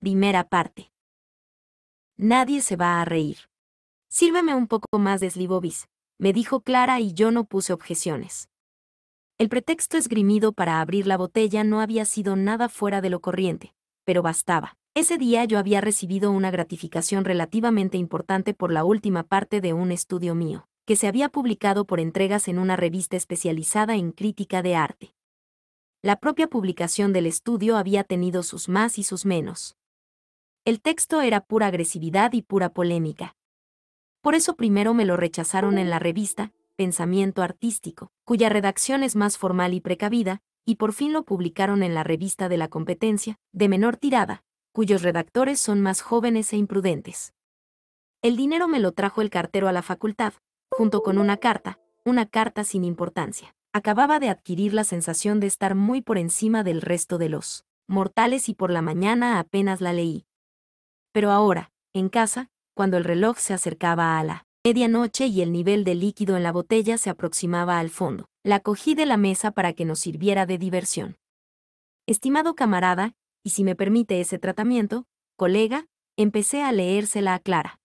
Primera parte. Nadie se va a reír. Sírveme un poco más de Slivovis, me dijo Clara y yo no puse objeciones. El pretexto esgrimido para abrir la botella no había sido nada fuera de lo corriente, pero bastaba. Ese día yo había recibido una gratificación relativamente importante por la última parte de un estudio mío, que se había publicado por entregas en una revista especializada en crítica de arte. La propia publicación del estudio había tenido sus más y sus menos. El texto era pura agresividad y pura polémica. Por eso primero me lo rechazaron en la revista, Pensamiento Artístico, cuya redacción es más formal y precavida, y por fin lo publicaron en la revista de la competencia, de menor tirada, cuyos redactores son más jóvenes e imprudentes. El dinero me lo trajo el cartero a la facultad, junto con una carta, una carta sin importancia. Acababa de adquirir la sensación de estar muy por encima del resto de los mortales y por la mañana apenas la leí. Pero ahora, en casa, cuando el reloj se acercaba a la medianoche y el nivel de líquido en la botella se aproximaba al fondo, la cogí de la mesa para que nos sirviera de diversión. Estimado camarada, y si me permite ese tratamiento, colega, empecé a leérsela a Clara.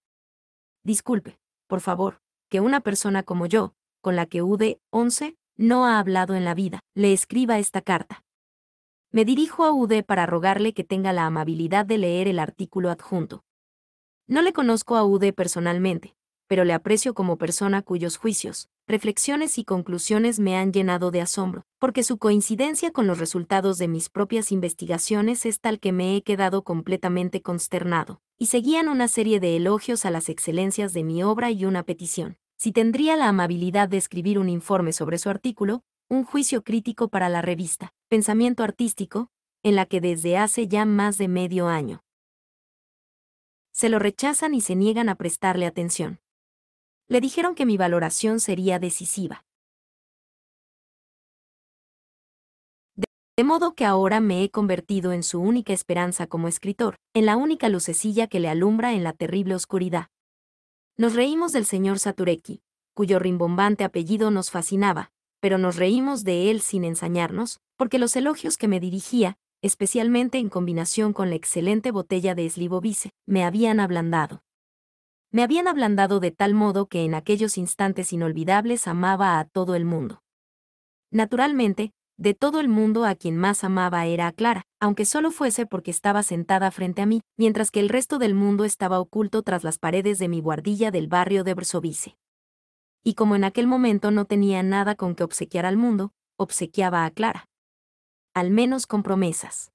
Disculpe, por favor, que una persona como yo, con la que UD 11 no ha hablado en la vida, le escriba esta carta. Me dirijo a UD para rogarle que tenga la amabilidad de leer el artículo adjunto. No le conozco a UD personalmente, pero le aprecio como persona cuyos juicios, reflexiones y conclusiones me han llenado de asombro, porque su coincidencia con los resultados de mis propias investigaciones es tal que me he quedado completamente consternado, y seguían una serie de elogios a las excelencias de mi obra y una petición. Si tendría la amabilidad de escribir un informe sobre su artículo, un juicio crítico para la revista, Pensamiento Artístico, en la que desde hace ya más de medio año se lo rechazan y se niegan a prestarle atención le dijeron que mi valoración sería decisiva. De modo que ahora me he convertido en su única esperanza como escritor, en la única lucecilla que le alumbra en la terrible oscuridad. Nos reímos del señor Satureki, cuyo rimbombante apellido nos fascinaba, pero nos reímos de él sin ensañarnos, porque los elogios que me dirigía, especialmente en combinación con la excelente botella de Slivovice, me habían ablandado me habían ablandado de tal modo que en aquellos instantes inolvidables amaba a todo el mundo. Naturalmente, de todo el mundo a quien más amaba era a Clara, aunque solo fuese porque estaba sentada frente a mí, mientras que el resto del mundo estaba oculto tras las paredes de mi guardilla del barrio de Brsovice. Y como en aquel momento no tenía nada con que obsequiar al mundo, obsequiaba a Clara. Al menos con promesas.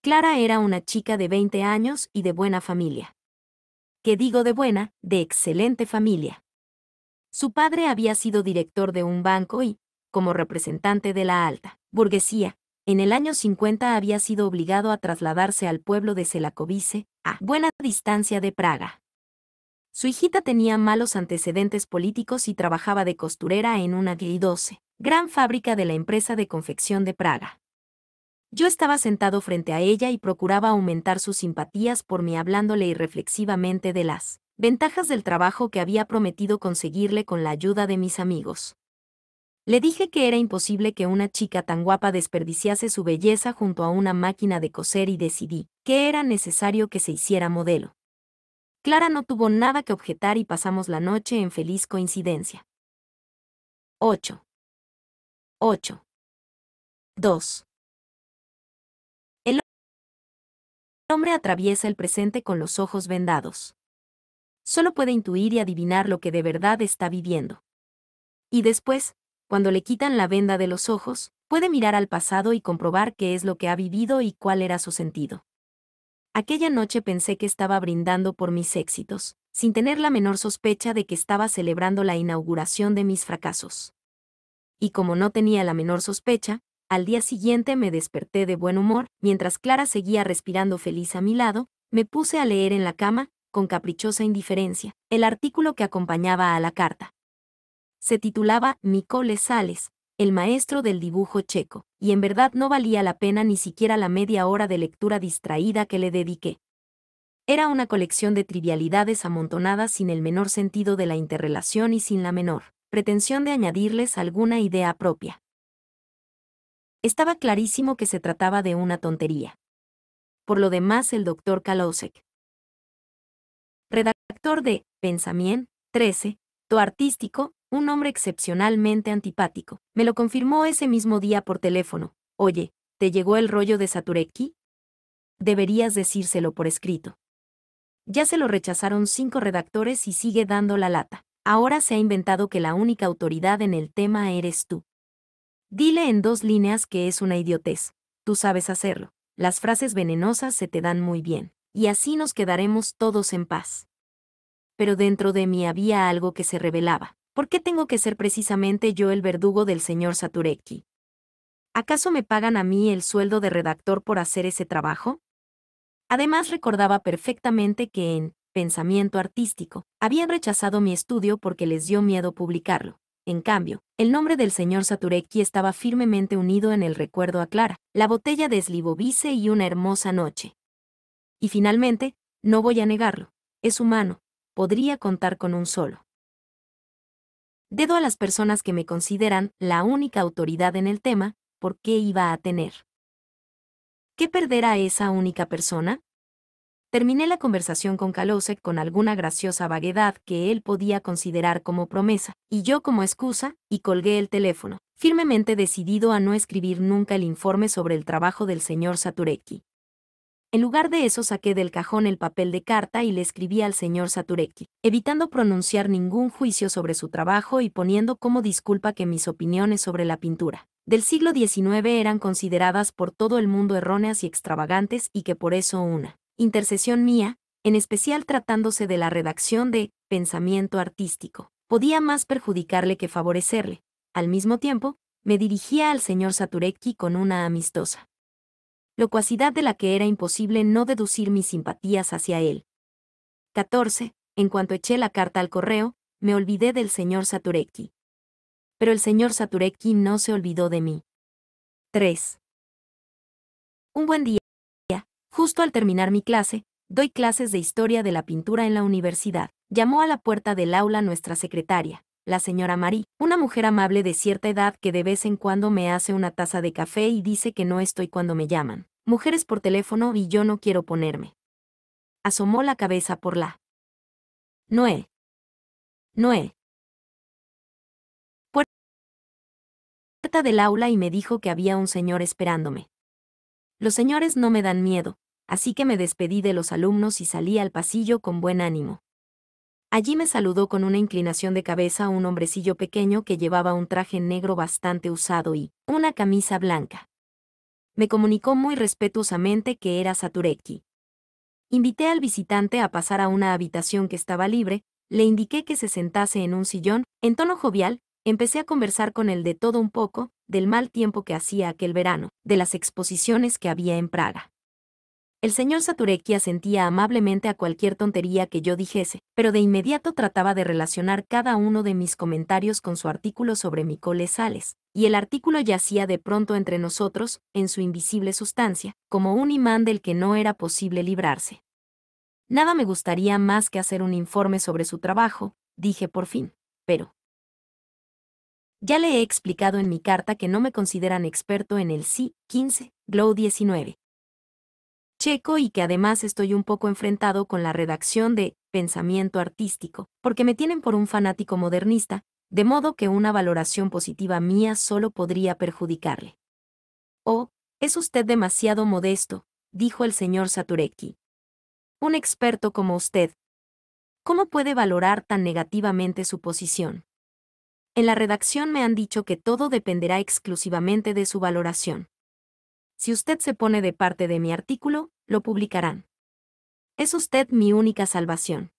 Clara era una chica de 20 años y de buena familia que digo de buena, de excelente familia. Su padre había sido director de un banco y, como representante de la alta burguesía, en el año 50 había sido obligado a trasladarse al pueblo de Selakovice, a buena distancia de Praga. Su hijita tenía malos antecedentes políticos y trabajaba de costurera en una G12, gran fábrica de la empresa de confección de Praga. Yo estaba sentado frente a ella y procuraba aumentar sus simpatías por mí hablándole irreflexivamente de las ventajas del trabajo que había prometido conseguirle con la ayuda de mis amigos. Le dije que era imposible que una chica tan guapa desperdiciase su belleza junto a una máquina de coser y decidí que era necesario que se hiciera modelo. Clara no tuvo nada que objetar y pasamos la noche en feliz coincidencia. 8. 8. 2. El hombre atraviesa el presente con los ojos vendados. Solo puede intuir y adivinar lo que de verdad está viviendo. Y después, cuando le quitan la venda de los ojos, puede mirar al pasado y comprobar qué es lo que ha vivido y cuál era su sentido. Aquella noche pensé que estaba brindando por mis éxitos, sin tener la menor sospecha de que estaba celebrando la inauguración de mis fracasos. Y como no tenía la menor sospecha, al día siguiente me desperté de buen humor, mientras Clara seguía respirando feliz a mi lado, me puse a leer en la cama, con caprichosa indiferencia, el artículo que acompañaba a la carta. Se titulaba Micole Sales, el maestro del dibujo checo, y en verdad no valía la pena ni siquiera la media hora de lectura distraída que le dediqué. Era una colección de trivialidades amontonadas sin el menor sentido de la interrelación y sin la menor pretensión de añadirles alguna idea propia. Estaba clarísimo que se trataba de una tontería. por lo demás el doctor Kalosek. Redactor de Pensamiento 13, To Artístico, un hombre excepcionalmente antipático. Me lo confirmó ese mismo día por teléfono. Oye, ¿te llegó el rollo de Satureki? Deberías decírselo por escrito. Ya se lo rechazaron cinco redactores y sigue dando la lata. Ahora se ha inventado que la única autoridad en el tema eres tú. Dile en dos líneas que es una idiotez. Tú sabes hacerlo. Las frases venenosas se te dan muy bien. Y así nos quedaremos todos en paz. Pero dentro de mí había algo que se revelaba. ¿Por qué tengo que ser precisamente yo el verdugo del señor Satureki? ¿Acaso me pagan a mí el sueldo de redactor por hacer ese trabajo? Además recordaba perfectamente que en Pensamiento Artístico habían rechazado mi estudio porque les dio miedo publicarlo. En cambio, el nombre del señor Satureki estaba firmemente unido en el recuerdo a Clara, la botella de Slivovice y una hermosa noche. Y finalmente, no voy a negarlo, es humano, podría contar con un solo. Dedo a las personas que me consideran la única autoridad en el tema, ¿por qué iba a tener? ¿Qué perder a esa única persona? Terminé la conversación con Kalosek con alguna graciosa vaguedad que él podía considerar como promesa, y yo como excusa, y colgué el teléfono, firmemente decidido a no escribir nunca el informe sobre el trabajo del señor Satureki. En lugar de eso saqué del cajón el papel de carta y le escribí al señor Satureki, evitando pronunciar ningún juicio sobre su trabajo y poniendo como disculpa que mis opiniones sobre la pintura del siglo XIX eran consideradas por todo el mundo erróneas y extravagantes y que por eso una intercesión mía, en especial tratándose de la redacción de Pensamiento Artístico, podía más perjudicarle que favorecerle. Al mismo tiempo, me dirigía al señor Satureki con una amistosa locuacidad de la que era imposible no deducir mis simpatías hacia él. 14. En cuanto eché la carta al correo, me olvidé del señor Satureki. Pero el señor Satureki no se olvidó de mí. 3. Un buen día. Justo al terminar mi clase, doy clases de historia de la pintura en la universidad. Llamó a la puerta del aula nuestra secretaria, la señora Marie, una mujer amable de cierta edad que de vez en cuando me hace una taza de café y dice que no estoy cuando me llaman. Mujeres por teléfono y yo no quiero ponerme. Asomó la cabeza por la. Noé. Noé. Puerta del aula y me dijo que había un señor esperándome. Los señores no me dan miedo, así que me despedí de los alumnos y salí al pasillo con buen ánimo. Allí me saludó con una inclinación de cabeza un hombrecillo pequeño que llevaba un traje negro bastante usado y una camisa blanca. Me comunicó muy respetuosamente que era Satureki. Invité al visitante a pasar a una habitación que estaba libre, le indiqué que se sentase en un sillón, en tono jovial, empecé a conversar con él de todo un poco, del mal tiempo que hacía aquel verano, de las exposiciones que había en Praga. El señor Satureki asentía amablemente a cualquier tontería que yo dijese, pero de inmediato trataba de relacionar cada uno de mis comentarios con su artículo sobre Micole Sales, y el artículo yacía de pronto entre nosotros, en su invisible sustancia, como un imán del que no era posible librarse. Nada me gustaría más que hacer un informe sobre su trabajo, dije por fin, pero... Ya le he explicado en mi carta que no me consideran experto en el sí 15, Glow 19, checo y que además estoy un poco enfrentado con la redacción de Pensamiento Artístico, porque me tienen por un fanático modernista, de modo que una valoración positiva mía solo podría perjudicarle. Oh, es usted demasiado modesto, dijo el señor Satureki. Un experto como usted. ¿Cómo puede valorar tan negativamente su posición? En la redacción me han dicho que todo dependerá exclusivamente de su valoración. Si usted se pone de parte de mi artículo, lo publicarán. Es usted mi única salvación.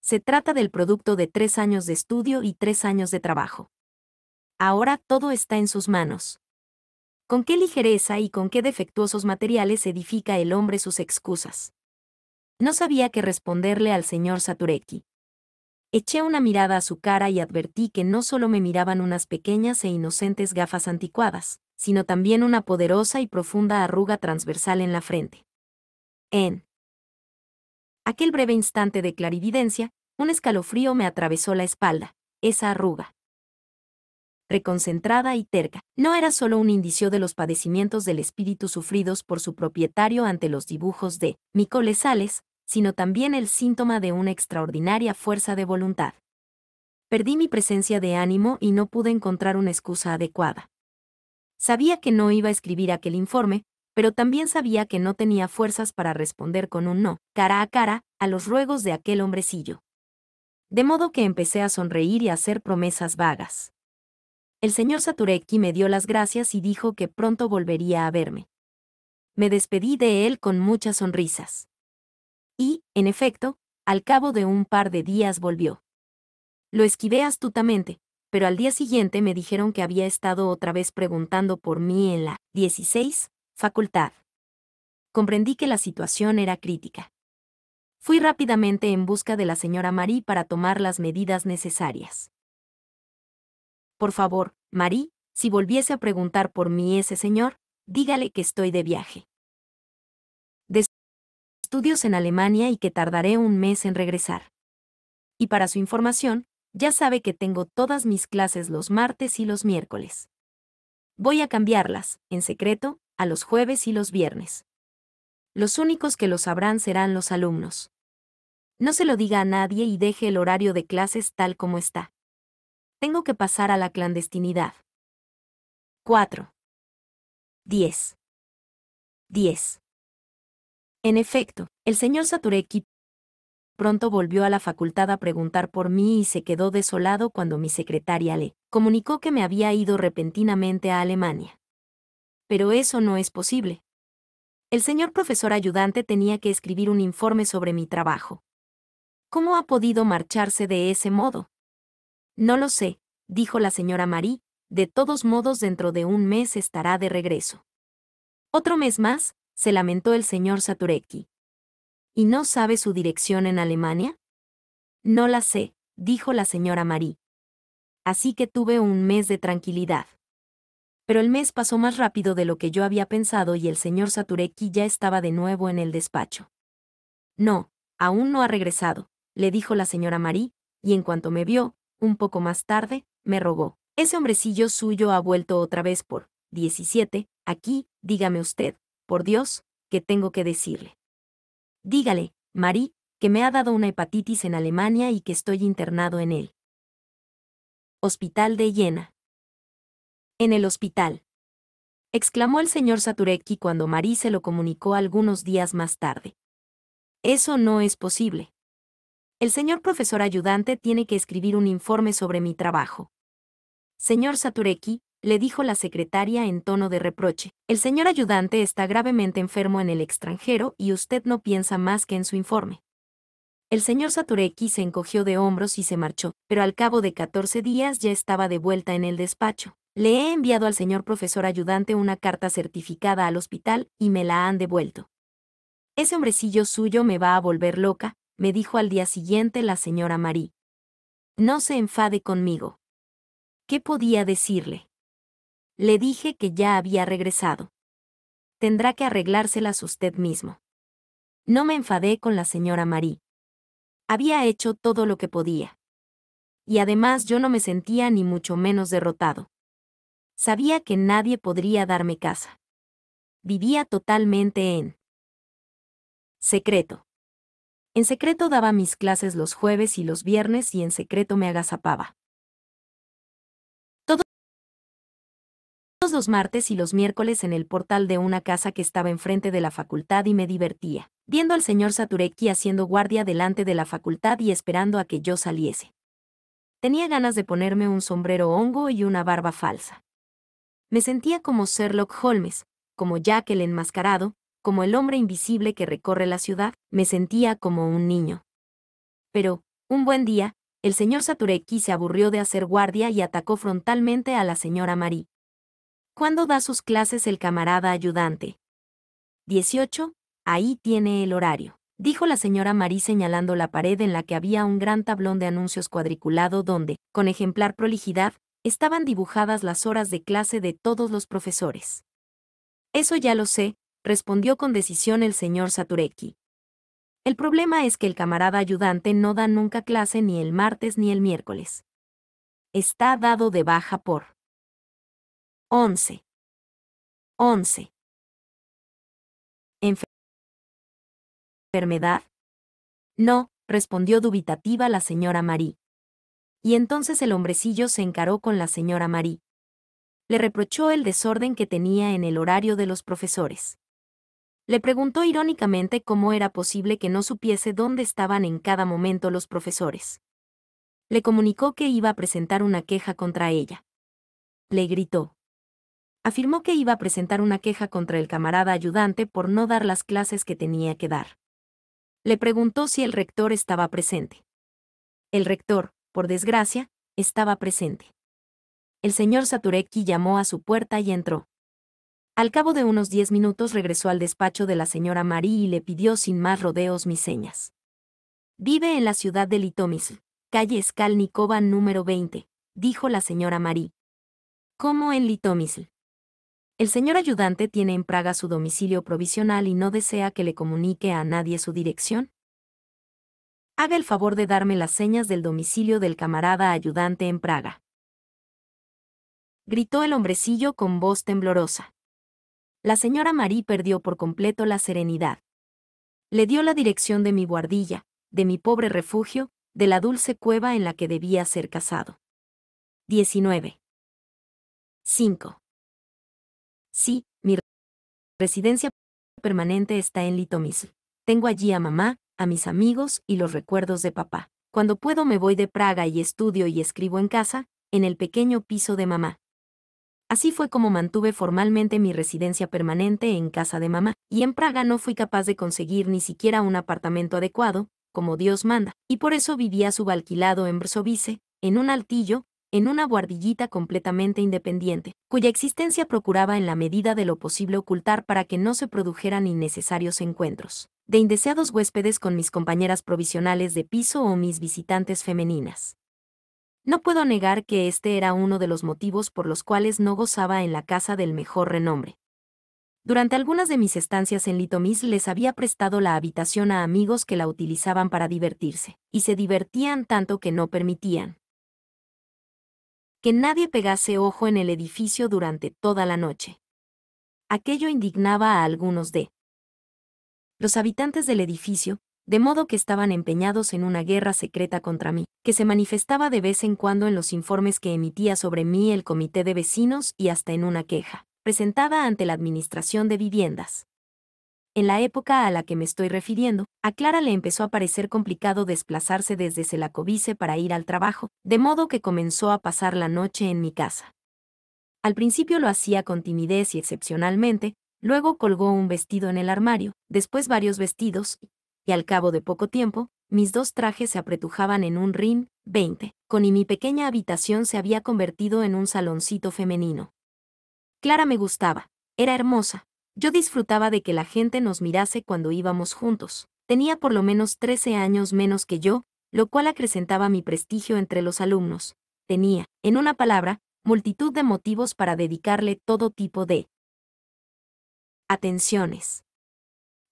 Se trata del producto de tres años de estudio y tres años de trabajo. Ahora todo está en sus manos. ¿Con qué ligereza y con qué defectuosos materiales edifica el hombre sus excusas? No sabía qué responderle al señor Satureki. Eché una mirada a su cara y advertí que no solo me miraban unas pequeñas e inocentes gafas anticuadas, sino también una poderosa y profunda arruga transversal en la frente. En aquel breve instante de clarividencia, un escalofrío me atravesó la espalda, esa arruga. reconcentrada y terca. No era solo un indicio de los padecimientos del espíritu sufridos por su propietario ante los dibujos de Micole Sales, sino también el síntoma de una extraordinaria fuerza de voluntad. Perdí mi presencia de ánimo y no pude encontrar una excusa adecuada. Sabía que no iba a escribir aquel informe, pero también sabía que no tenía fuerzas para responder con un no, cara a cara, a los ruegos de aquel hombrecillo. De modo que empecé a sonreír y a hacer promesas vagas. El señor Saturecki me dio las gracias y dijo que pronto volvería a verme. Me despedí de él con muchas sonrisas. Y, en efecto, al cabo de un par de días volvió. Lo esquivé astutamente, pero al día siguiente me dijeron que había estado otra vez preguntando por mí en la 16 facultad. Comprendí que la situación era crítica. Fui rápidamente en busca de la señora Marie para tomar las medidas necesarias. Por favor, Marie, si volviese a preguntar por mí ese señor, dígale que estoy de viaje. Estudios en Alemania y que tardaré un mes en regresar. Y para su información, ya sabe que tengo todas mis clases los martes y los miércoles. Voy a cambiarlas, en secreto, a los jueves y los viernes. Los únicos que lo sabrán serán los alumnos. No se lo diga a nadie y deje el horario de clases tal como está. Tengo que pasar a la clandestinidad. 4. 10. 10. En efecto, el señor Satureki pronto volvió a la facultad a preguntar por mí y se quedó desolado cuando mi secretaria le comunicó que me había ido repentinamente a Alemania. Pero eso no es posible. El señor profesor ayudante tenía que escribir un informe sobre mi trabajo. ¿Cómo ha podido marcharse de ese modo? No lo sé, dijo la señora Marie, de todos modos dentro de un mes estará de regreso. Otro mes más, se lamentó el señor Saturecki. ¿Y no sabe su dirección en Alemania? No la sé, dijo la señora Marie. Así que tuve un mes de tranquilidad. Pero el mes pasó más rápido de lo que yo había pensado y el señor Saturecki ya estaba de nuevo en el despacho. No, aún no ha regresado, le dijo la señora Marie, y en cuanto me vio, un poco más tarde, me rogó. Ese hombrecillo suyo ha vuelto otra vez por 17, aquí, dígame usted, por Dios, ¿qué tengo que decirle? Dígale, Marie, que me ha dado una hepatitis en Alemania y que estoy internado en él. Hospital de Jena. En el hospital. exclamó el señor Saturecki cuando Marie se lo comunicó algunos días más tarde. Eso no es posible. El señor profesor ayudante tiene que escribir un informe sobre mi trabajo. Señor Saturecki, le dijo la secretaria en tono de reproche. El señor ayudante está gravemente enfermo en el extranjero y usted no piensa más que en su informe. El señor Satureki se encogió de hombros y se marchó, pero al cabo de 14 días ya estaba de vuelta en el despacho. Le he enviado al señor profesor ayudante una carta certificada al hospital y me la han devuelto. Ese hombrecillo suyo me va a volver loca, me dijo al día siguiente la señora Marie. No se enfade conmigo. ¿Qué podía decirle? Le dije que ya había regresado. Tendrá que arreglárselas usted mismo. No me enfadé con la señora Marie. Había hecho todo lo que podía. Y además yo no me sentía ni mucho menos derrotado. Sabía que nadie podría darme casa. Vivía totalmente en secreto. En secreto daba mis clases los jueves y los viernes y en secreto me agazapaba. Los martes y los miércoles en el portal de una casa que estaba enfrente de la facultad y me divertía, viendo al señor Saturecki haciendo guardia delante de la facultad y esperando a que yo saliese. Tenía ganas de ponerme un sombrero hongo y una barba falsa. Me sentía como Sherlock Holmes, como Jack el enmascarado, como el hombre invisible que recorre la ciudad, me sentía como un niño. Pero, un buen día, el señor Saturecki se aburrió de hacer guardia y atacó frontalmente a la señora Marie. ¿Cuándo da sus clases el camarada ayudante? 18. Ahí tiene el horario, dijo la señora Marí señalando la pared en la que había un gran tablón de anuncios cuadriculado donde, con ejemplar prolijidad, estaban dibujadas las horas de clase de todos los profesores. Eso ya lo sé, respondió con decisión el señor Saturecki. El problema es que el camarada ayudante no da nunca clase ni el martes ni el miércoles. Está dado de baja por 11. 11. ¿Enfermedad? No, respondió dubitativa la señora Marie. Y entonces el hombrecillo se encaró con la señora Marie. Le reprochó el desorden que tenía en el horario de los profesores. Le preguntó irónicamente cómo era posible que no supiese dónde estaban en cada momento los profesores. Le comunicó que iba a presentar una queja contra ella. Le gritó. Afirmó que iba a presentar una queja contra el camarada ayudante por no dar las clases que tenía que dar. Le preguntó si el rector estaba presente. El rector, por desgracia, estaba presente. El señor Saturecki llamó a su puerta y entró. Al cabo de unos diez minutos regresó al despacho de la señora Marie y le pidió sin más rodeos mis señas. Vive en la ciudad de Litomisl, calle Skalnikova número 20, dijo la señora Marie. ¿Cómo en Litomisl? El señor ayudante tiene en Praga su domicilio provisional y no desea que le comunique a nadie su dirección. Haga el favor de darme las señas del domicilio del camarada ayudante en Praga. Gritó el hombrecillo con voz temblorosa. La señora Marie perdió por completo la serenidad. Le dio la dirección de mi guardilla, de mi pobre refugio, de la dulce cueva en la que debía ser casado. 19. 5. Sí, mi residencia permanente está en Litomisl. Tengo allí a mamá, a mis amigos y los recuerdos de papá. Cuando puedo me voy de Praga y estudio y escribo en casa, en el pequeño piso de mamá. Así fue como mantuve formalmente mi residencia permanente en casa de mamá, y en Praga no fui capaz de conseguir ni siquiera un apartamento adecuado, como Dios manda, y por eso vivía subalquilado en Brsovice, en un altillo, en una guardillita completamente independiente, cuya existencia procuraba en la medida de lo posible ocultar para que no se produjeran innecesarios encuentros de indeseados huéspedes con mis compañeras provisionales de piso o mis visitantes femeninas. No puedo negar que este era uno de los motivos por los cuales no gozaba en la casa del mejor renombre. Durante algunas de mis estancias en Litomis les había prestado la habitación a amigos que la utilizaban para divertirse, y se divertían tanto que no permitían, que nadie pegase ojo en el edificio durante toda la noche. Aquello indignaba a algunos de los habitantes del edificio, de modo que estaban empeñados en una guerra secreta contra mí, que se manifestaba de vez en cuando en los informes que emitía sobre mí el comité de vecinos y hasta en una queja, presentada ante la Administración de Viviendas. En la época a la que me estoy refiriendo, a Clara le empezó a parecer complicado desplazarse desde Selacovice para ir al trabajo, de modo que comenzó a pasar la noche en mi casa. Al principio lo hacía con timidez y excepcionalmente, luego colgó un vestido en el armario, después varios vestidos, y al cabo de poco tiempo, mis dos trajes se apretujaban en un rim 20, con y mi pequeña habitación se había convertido en un saloncito femenino. Clara me gustaba, era hermosa, yo disfrutaba de que la gente nos mirase cuando íbamos juntos. Tenía por lo menos 13 años menos que yo, lo cual acrecentaba mi prestigio entre los alumnos. Tenía, en una palabra, multitud de motivos para dedicarle todo tipo de atenciones.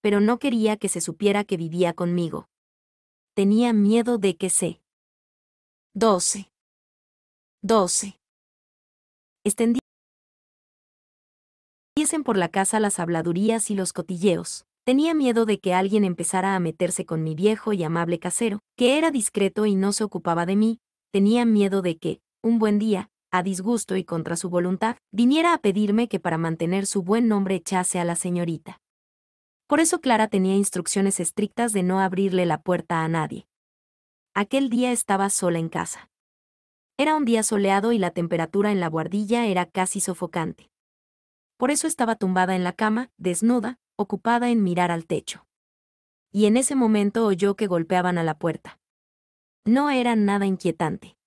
Pero no quería que se supiera que vivía conmigo. Tenía miedo de que se 12. 12. Extendí por la casa las habladurías y los cotilleos. Tenía miedo de que alguien empezara a meterse con mi viejo y amable casero, que era discreto y no se ocupaba de mí. Tenía miedo de que, un buen día, a disgusto y contra su voluntad, viniera a pedirme que para mantener su buen nombre echase a la señorita. Por eso Clara tenía instrucciones estrictas de no abrirle la puerta a nadie. Aquel día estaba sola en casa. Era un día soleado y la temperatura en la guardilla era casi sofocante por eso estaba tumbada en la cama, desnuda, ocupada en mirar al techo. Y en ese momento oyó que golpeaban a la puerta. No era nada inquietante.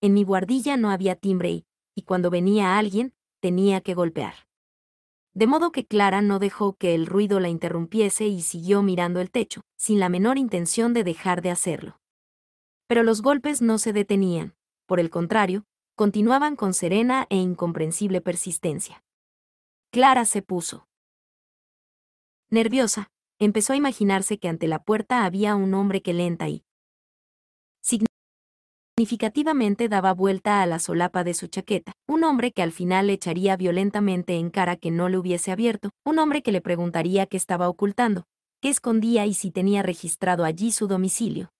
En mi guardilla no había timbre y, y cuando venía alguien, tenía que golpear. De modo que Clara no dejó que el ruido la interrumpiese y siguió mirando el techo, sin la menor intención de dejar de hacerlo. Pero los golpes no se detenían, por el contrario, continuaban con serena e incomprensible persistencia. Clara se puso. Nerviosa, empezó a imaginarse que ante la puerta había un hombre que lenta y significativamente daba vuelta a la solapa de su chaqueta, un hombre que al final le echaría violentamente en cara que no le hubiese abierto, un hombre que le preguntaría qué estaba ocultando, qué escondía y si tenía registrado allí su domicilio.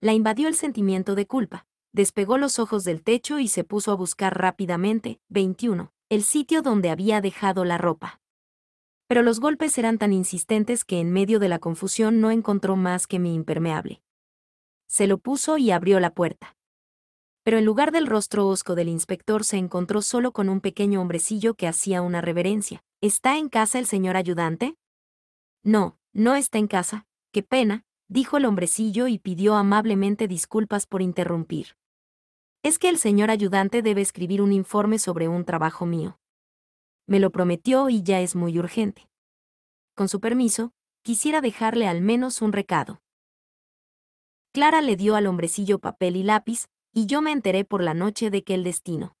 La invadió el sentimiento de culpa, despegó los ojos del techo y se puso a buscar rápidamente, 21, el sitio donde había dejado la ropa. Pero los golpes eran tan insistentes que en medio de la confusión no encontró más que mi impermeable se lo puso y abrió la puerta. Pero en lugar del rostro hosco del inspector se encontró solo con un pequeño hombrecillo que hacía una reverencia. ¿Está en casa el señor ayudante? No, no está en casa. Qué pena, dijo el hombrecillo y pidió amablemente disculpas por interrumpir. Es que el señor ayudante debe escribir un informe sobre un trabajo mío. Me lo prometió y ya es muy urgente. Con su permiso, quisiera dejarle al menos un recado. Clara le dio al hombrecillo papel y lápiz, y yo me enteré por la noche de que el destino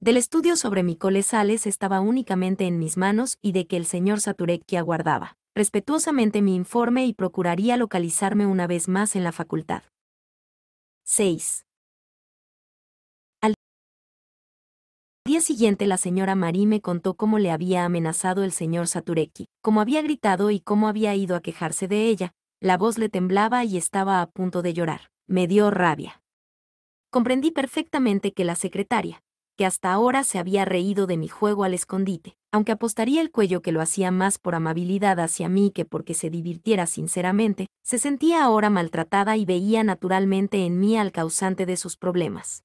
del estudio sobre mi Sales estaba únicamente en mis manos y de que el señor Saturecki aguardaba respetuosamente mi informe y procuraría localizarme una vez más en la facultad. 6. Día siguiente la señora Marí me contó cómo le había amenazado el señor Saturecki, cómo había gritado y cómo había ido a quejarse de ella, la voz le temblaba y estaba a punto de llorar. Me dio rabia. Comprendí perfectamente que la secretaria, que hasta ahora se había reído de mi juego al escondite, aunque apostaría el cuello que lo hacía más por amabilidad hacia mí que porque se divirtiera sinceramente, se sentía ahora maltratada y veía naturalmente en mí al causante de sus problemas.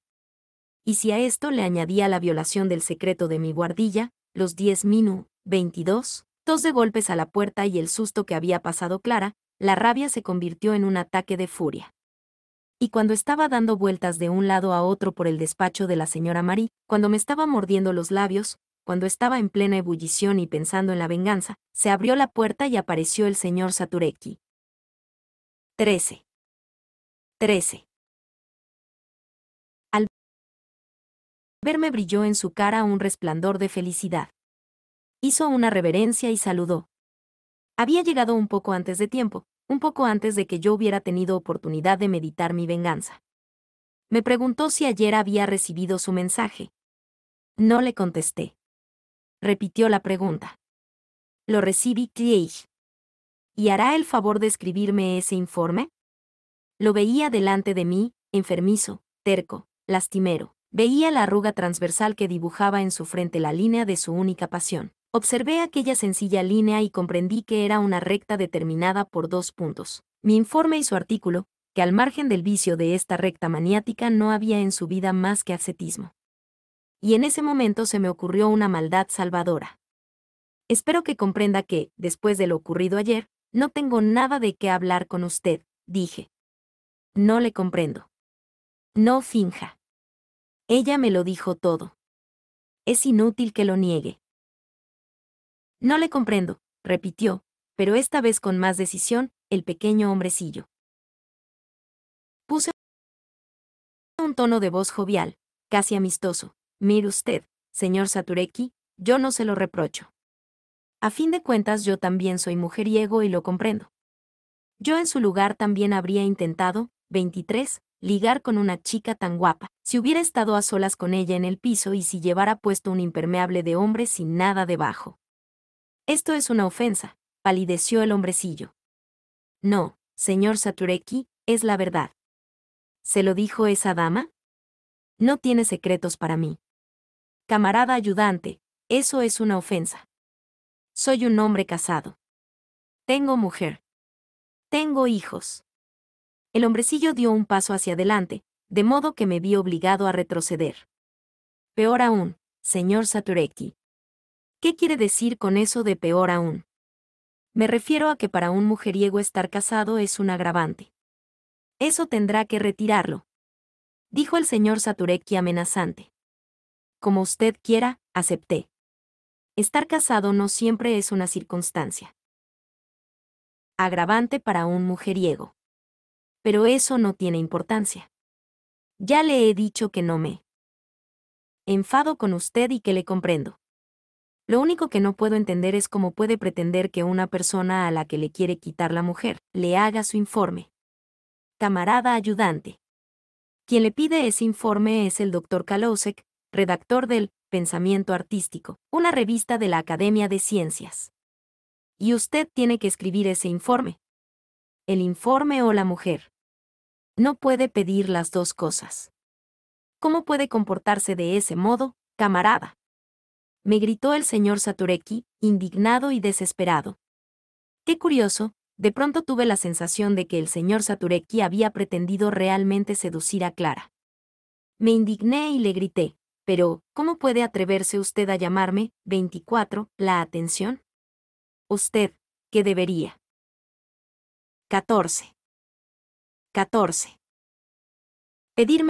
Y si a esto le añadía la violación del secreto de mi guardilla, los 10 minu, 22, dos de golpes a la puerta y el susto que había pasado Clara, la rabia se convirtió en un ataque de furia. Y cuando estaba dando vueltas de un lado a otro por el despacho de la señora Marie, cuando me estaba mordiendo los labios, cuando estaba en plena ebullición y pensando en la venganza, se abrió la puerta y apareció el señor Saturecki. 13. 13. Verme brilló en su cara un resplandor de felicidad. Hizo una reverencia y saludó. Había llegado un poco antes de tiempo, un poco antes de que yo hubiera tenido oportunidad de meditar mi venganza. Me preguntó si ayer había recibido su mensaje. No le contesté. Repitió la pregunta. Lo recibí, Cleich. ¿Y hará el favor de escribirme ese informe? Lo veía delante de mí, enfermizo, terco, lastimero. Veía la arruga transversal que dibujaba en su frente la línea de su única pasión. Observé aquella sencilla línea y comprendí que era una recta determinada por dos puntos. Mi informe y su artículo, que al margen del vicio de esta recta maniática no había en su vida más que ascetismo. Y en ese momento se me ocurrió una maldad salvadora. Espero que comprenda que, después de lo ocurrido ayer, no tengo nada de qué hablar con usted, dije. No le comprendo. No finja. Ella me lo dijo todo. Es inútil que lo niegue. No le comprendo, repitió, pero esta vez con más decisión, el pequeño hombrecillo. Puse un tono de voz jovial, casi amistoso. Mire usted, señor Satureki, yo no se lo reprocho. A fin de cuentas yo también soy mujeriego y lo comprendo. Yo en su lugar también habría intentado, 23, ligar con una chica tan guapa, si hubiera estado a solas con ella en el piso y si llevara puesto un impermeable de hombre sin nada debajo. Esto es una ofensa, palideció el hombrecillo. No, señor Satureki, es la verdad. ¿Se lo dijo esa dama? No tiene secretos para mí. Camarada ayudante, eso es una ofensa. Soy un hombre casado. Tengo mujer. Tengo hijos. El hombrecillo dio un paso hacia adelante, de modo que me vi obligado a retroceder. Peor aún, señor Satureki, ¿Qué quiere decir con eso de peor aún? Me refiero a que para un mujeriego estar casado es un agravante. Eso tendrá que retirarlo. Dijo el señor Saturecki amenazante. Como usted quiera, acepté. Estar casado no siempre es una circunstancia. Agravante para un mujeriego. Pero eso no tiene importancia. Ya le he dicho que no me enfado con usted y que le comprendo. Lo único que no puedo entender es cómo puede pretender que una persona a la que le quiere quitar la mujer le haga su informe. Camarada ayudante. Quien le pide ese informe es el Dr. Kalosek, redactor del Pensamiento Artístico, una revista de la Academia de Ciencias. Y usted tiene que escribir ese informe. El informe o la mujer. No puede pedir las dos cosas. ¿Cómo puede comportarse de ese modo, camarada? Me gritó el señor Satureki, indignado y desesperado. Qué curioso, de pronto tuve la sensación de que el señor Satureki había pretendido realmente seducir a Clara. Me indigné y le grité, pero, ¿cómo puede atreverse usted a llamarme, 24, la atención? Usted, ¿qué debería? 14. 14. Pedirme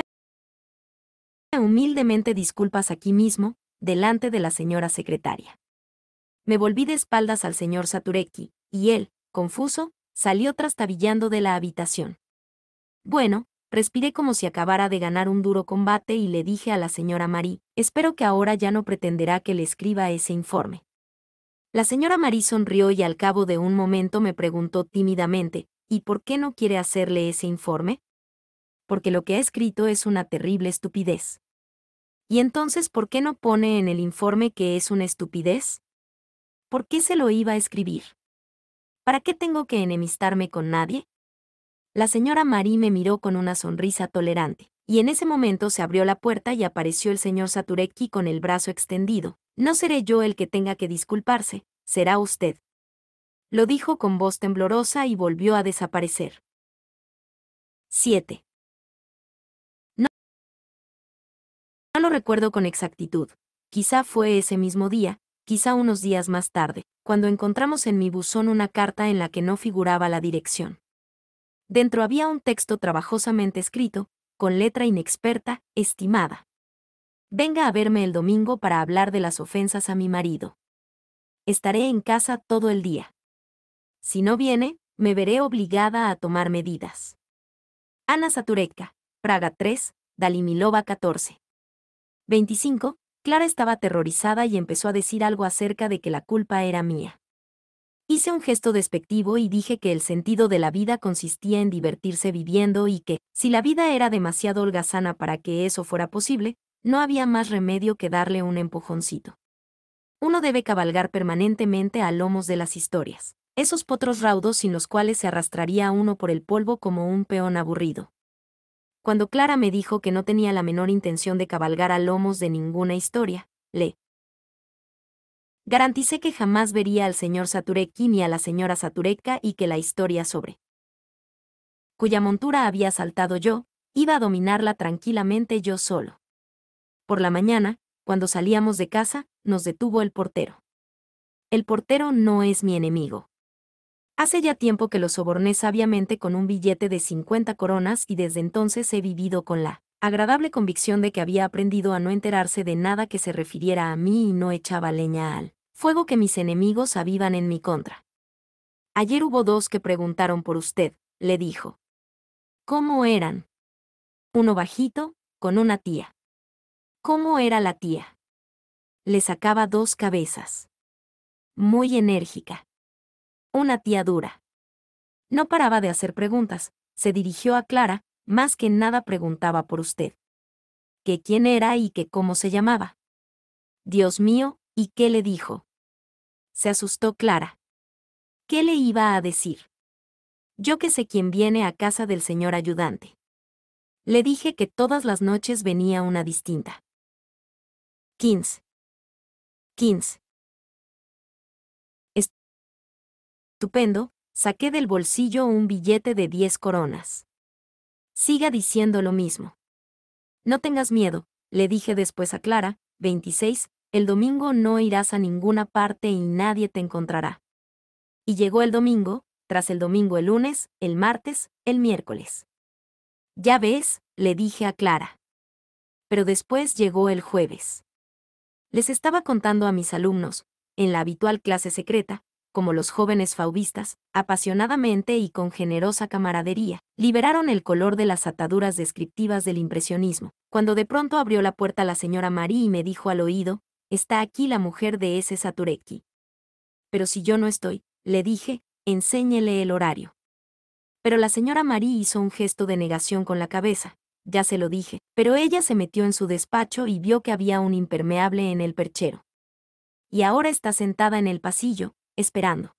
humildemente disculpas aquí mismo, delante de la señora secretaria. Me volví de espaldas al señor Satureki, y él, confuso, salió trastabillando de la habitación. Bueno, respiré como si acabara de ganar un duro combate y le dije a la señora Marie, espero que ahora ya no pretenderá que le escriba ese informe. La señora Marie sonrió y al cabo de un momento me preguntó tímidamente, ¿y por qué no quiere hacerle ese informe? Porque lo que ha escrito es una terrible estupidez. ¿Y entonces por qué no pone en el informe que es una estupidez? ¿Por qué se lo iba a escribir? ¿Para qué tengo que enemistarme con nadie? La señora Marie me miró con una sonrisa tolerante, y en ese momento se abrió la puerta y apareció el señor Saturecki con el brazo extendido. No seré yo el que tenga que disculparse, será usted. Lo dijo con voz temblorosa y volvió a desaparecer. 7. No, no lo recuerdo con exactitud. Quizá fue ese mismo día, quizá unos días más tarde, cuando encontramos en mi buzón una carta en la que no figuraba la dirección. Dentro había un texto trabajosamente escrito, con letra inexperta, estimada. Venga a verme el domingo para hablar de las ofensas a mi marido. Estaré en casa todo el día. Si no viene, me veré obligada a tomar medidas. Ana Satureka, Praga 3, Dalimilova 14. 25. Clara estaba aterrorizada y empezó a decir algo acerca de que la culpa era mía. Hice un gesto despectivo y dije que el sentido de la vida consistía en divertirse viviendo y que, si la vida era demasiado holgazana para que eso fuera posible, no había más remedio que darle un empujoncito. Uno debe cabalgar permanentemente a lomos de las historias, esos potros raudos sin los cuales se arrastraría uno por el polvo como un peón aburrido. Cuando Clara me dijo que no tenía la menor intención de cabalgar a lomos de ninguna historia, le garanticé que jamás vería al señor Satureki ni a la señora Satureka y que la historia sobre cuya montura había saltado yo, iba a dominarla tranquilamente yo solo. Por la mañana, cuando salíamos de casa, nos detuvo el portero. El portero no es mi enemigo. Hace ya tiempo que lo soborné sabiamente con un billete de 50 coronas y desde entonces he vivido con la agradable convicción de que había aprendido a no enterarse de nada que se refiriera a mí y no echaba leña al fuego que mis enemigos avivan en mi contra. Ayer hubo dos que preguntaron por usted, le dijo. ¿Cómo eran? Uno bajito, con una tía. ¿Cómo era la tía? Le sacaba dos cabezas. Muy enérgica una tía dura. No paraba de hacer preguntas, se dirigió a Clara, más que nada preguntaba por usted. ¿Qué quién era y qué cómo se llamaba? Dios mío, ¿y qué le dijo? Se asustó Clara. ¿Qué le iba a decir? Yo que sé quién viene a casa del señor ayudante. Le dije que todas las noches venía una distinta. 15. 15. Estupendo, saqué del bolsillo un billete de 10 coronas. Siga diciendo lo mismo. No tengas miedo, le dije después a Clara, 26, el domingo no irás a ninguna parte y nadie te encontrará. Y llegó el domingo, tras el domingo el lunes, el martes, el miércoles. Ya ves, le dije a Clara. Pero después llegó el jueves. Les estaba contando a mis alumnos, en la habitual clase secreta, como los jóvenes fauvistas, apasionadamente y con generosa camaradería, liberaron el color de las ataduras descriptivas del impresionismo, cuando de pronto abrió la puerta la señora Marie y me dijo al oído, está aquí la mujer de ese Saturecki. Pero si yo no estoy, le dije, enséñele el horario. Pero la señora Marie hizo un gesto de negación con la cabeza, ya se lo dije, pero ella se metió en su despacho y vio que había un impermeable en el perchero. Y ahora está sentada en el pasillo, esperando.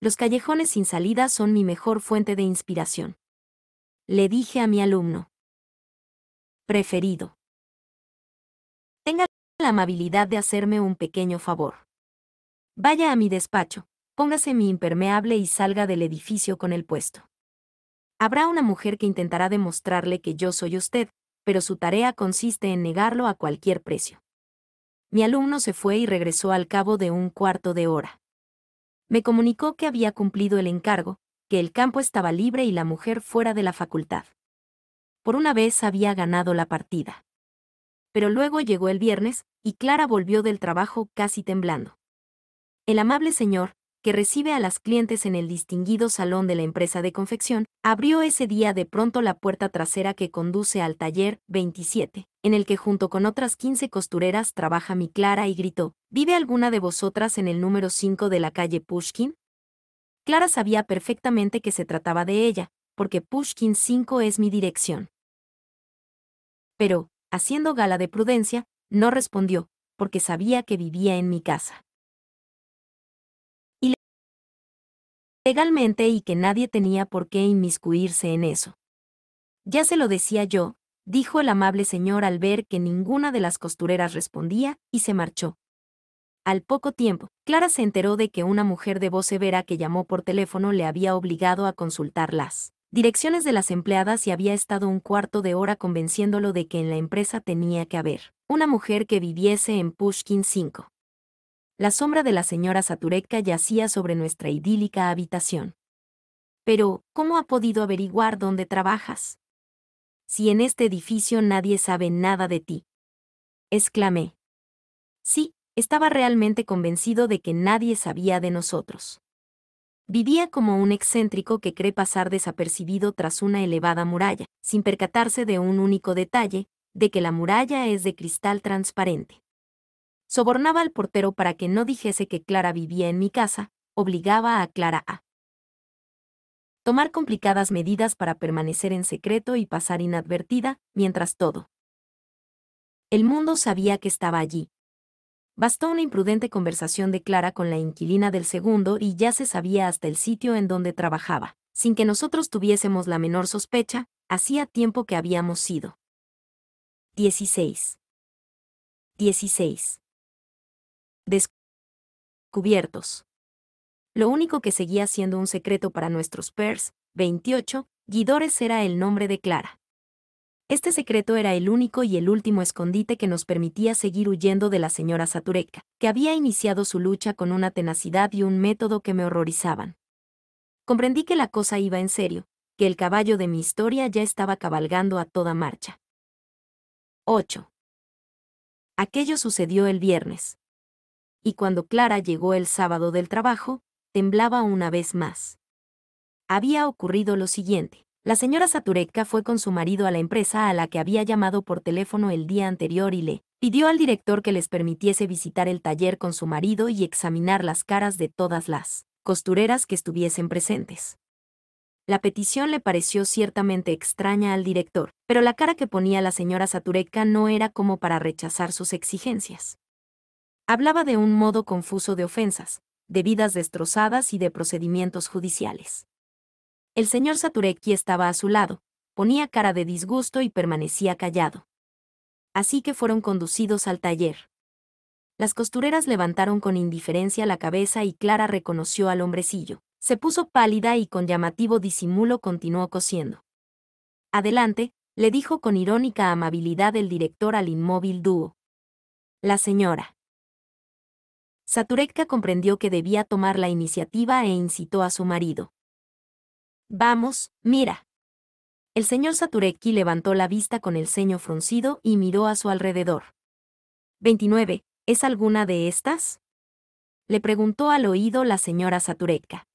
Los callejones sin salida son mi mejor fuente de inspiración. Le dije a mi alumno. Preferido. Tenga la amabilidad de hacerme un pequeño favor. Vaya a mi despacho, póngase mi impermeable y salga del edificio con el puesto. Habrá una mujer que intentará demostrarle que yo soy usted, pero su tarea consiste en negarlo a cualquier precio. Mi alumno se fue y regresó al cabo de un cuarto de hora. Me comunicó que había cumplido el encargo, que el campo estaba libre y la mujer fuera de la facultad. Por una vez había ganado la partida. Pero luego llegó el viernes, y Clara volvió del trabajo casi temblando. El amable señor, que recibe a las clientes en el distinguido salón de la empresa de confección, abrió ese día de pronto la puerta trasera que conduce al taller 27, en el que junto con otras 15 costureras trabaja mi Clara y gritó, ¿vive alguna de vosotras en el número 5 de la calle Pushkin? Clara sabía perfectamente que se trataba de ella, porque Pushkin 5 es mi dirección. Pero, haciendo gala de prudencia, no respondió, porque sabía que vivía en mi casa. Legalmente y que nadie tenía por qué inmiscuirse en eso. Ya se lo decía yo, dijo el amable señor al ver que ninguna de las costureras respondía, y se marchó. Al poco tiempo, Clara se enteró de que una mujer de voz severa que llamó por teléfono le había obligado a consultar las direcciones de las empleadas y había estado un cuarto de hora convenciéndolo de que en la empresa tenía que haber una mujer que viviese en Pushkin 5 la sombra de la señora Saturetka yacía sobre nuestra idílica habitación. Pero, ¿cómo ha podido averiguar dónde trabajas? Si en este edificio nadie sabe nada de ti. Exclamé. Sí, estaba realmente convencido de que nadie sabía de nosotros. Vivía como un excéntrico que cree pasar desapercibido tras una elevada muralla, sin percatarse de un único detalle, de que la muralla es de cristal transparente. Sobornaba al portero para que no dijese que Clara vivía en mi casa, obligaba a Clara a tomar complicadas medidas para permanecer en secreto y pasar inadvertida, mientras todo. El mundo sabía que estaba allí. Bastó una imprudente conversación de Clara con la inquilina del segundo y ya se sabía hasta el sitio en donde trabajaba. Sin que nosotros tuviésemos la menor sospecha, hacía tiempo que habíamos sido. 16. 16 descubiertos. Lo único que seguía siendo un secreto para nuestros PERS, 28, guidores era el nombre de Clara. Este secreto era el único y el último escondite que nos permitía seguir huyendo de la señora Satureka, que había iniciado su lucha con una tenacidad y un método que me horrorizaban. Comprendí que la cosa iba en serio, que el caballo de mi historia ya estaba cabalgando a toda marcha. 8. Aquello sucedió el viernes y cuando Clara llegó el sábado del trabajo, temblaba una vez más. Había ocurrido lo siguiente. La señora Saturetka fue con su marido a la empresa a la que había llamado por teléfono el día anterior y le pidió al director que les permitiese visitar el taller con su marido y examinar las caras de todas las costureras que estuviesen presentes. La petición le pareció ciertamente extraña al director, pero la cara que ponía la señora Saturetka no era como para rechazar sus exigencias. Hablaba de un modo confuso de ofensas, de vidas destrozadas y de procedimientos judiciales. El señor Saturecki estaba a su lado, ponía cara de disgusto y permanecía callado. Así que fueron conducidos al taller. Las costureras levantaron con indiferencia la cabeza y Clara reconoció al hombrecillo. Se puso pálida y con llamativo disimulo continuó cosiendo. Adelante, le dijo con irónica amabilidad el director al inmóvil dúo. La señora. Saturetka comprendió que debía tomar la iniciativa e incitó a su marido. Vamos, mira. El señor Saturecki levantó la vista con el ceño fruncido y miró a su alrededor. 29. ¿Es alguna de estas? Le preguntó al oído la señora Saturetka.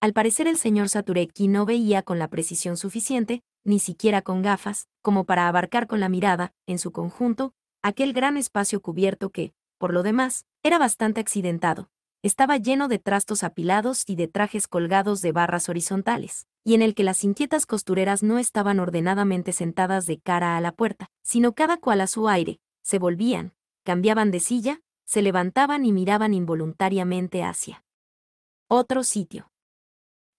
Al parecer el señor Saturecki no veía con la precisión suficiente, ni siquiera con gafas, como para abarcar con la mirada, en su conjunto, aquel gran espacio cubierto que, por lo demás, era bastante accidentado. Estaba lleno de trastos apilados y de trajes colgados de barras horizontales, y en el que las inquietas costureras no estaban ordenadamente sentadas de cara a la puerta, sino cada cual a su aire, se volvían, cambiaban de silla, se levantaban y miraban involuntariamente hacia otro sitio.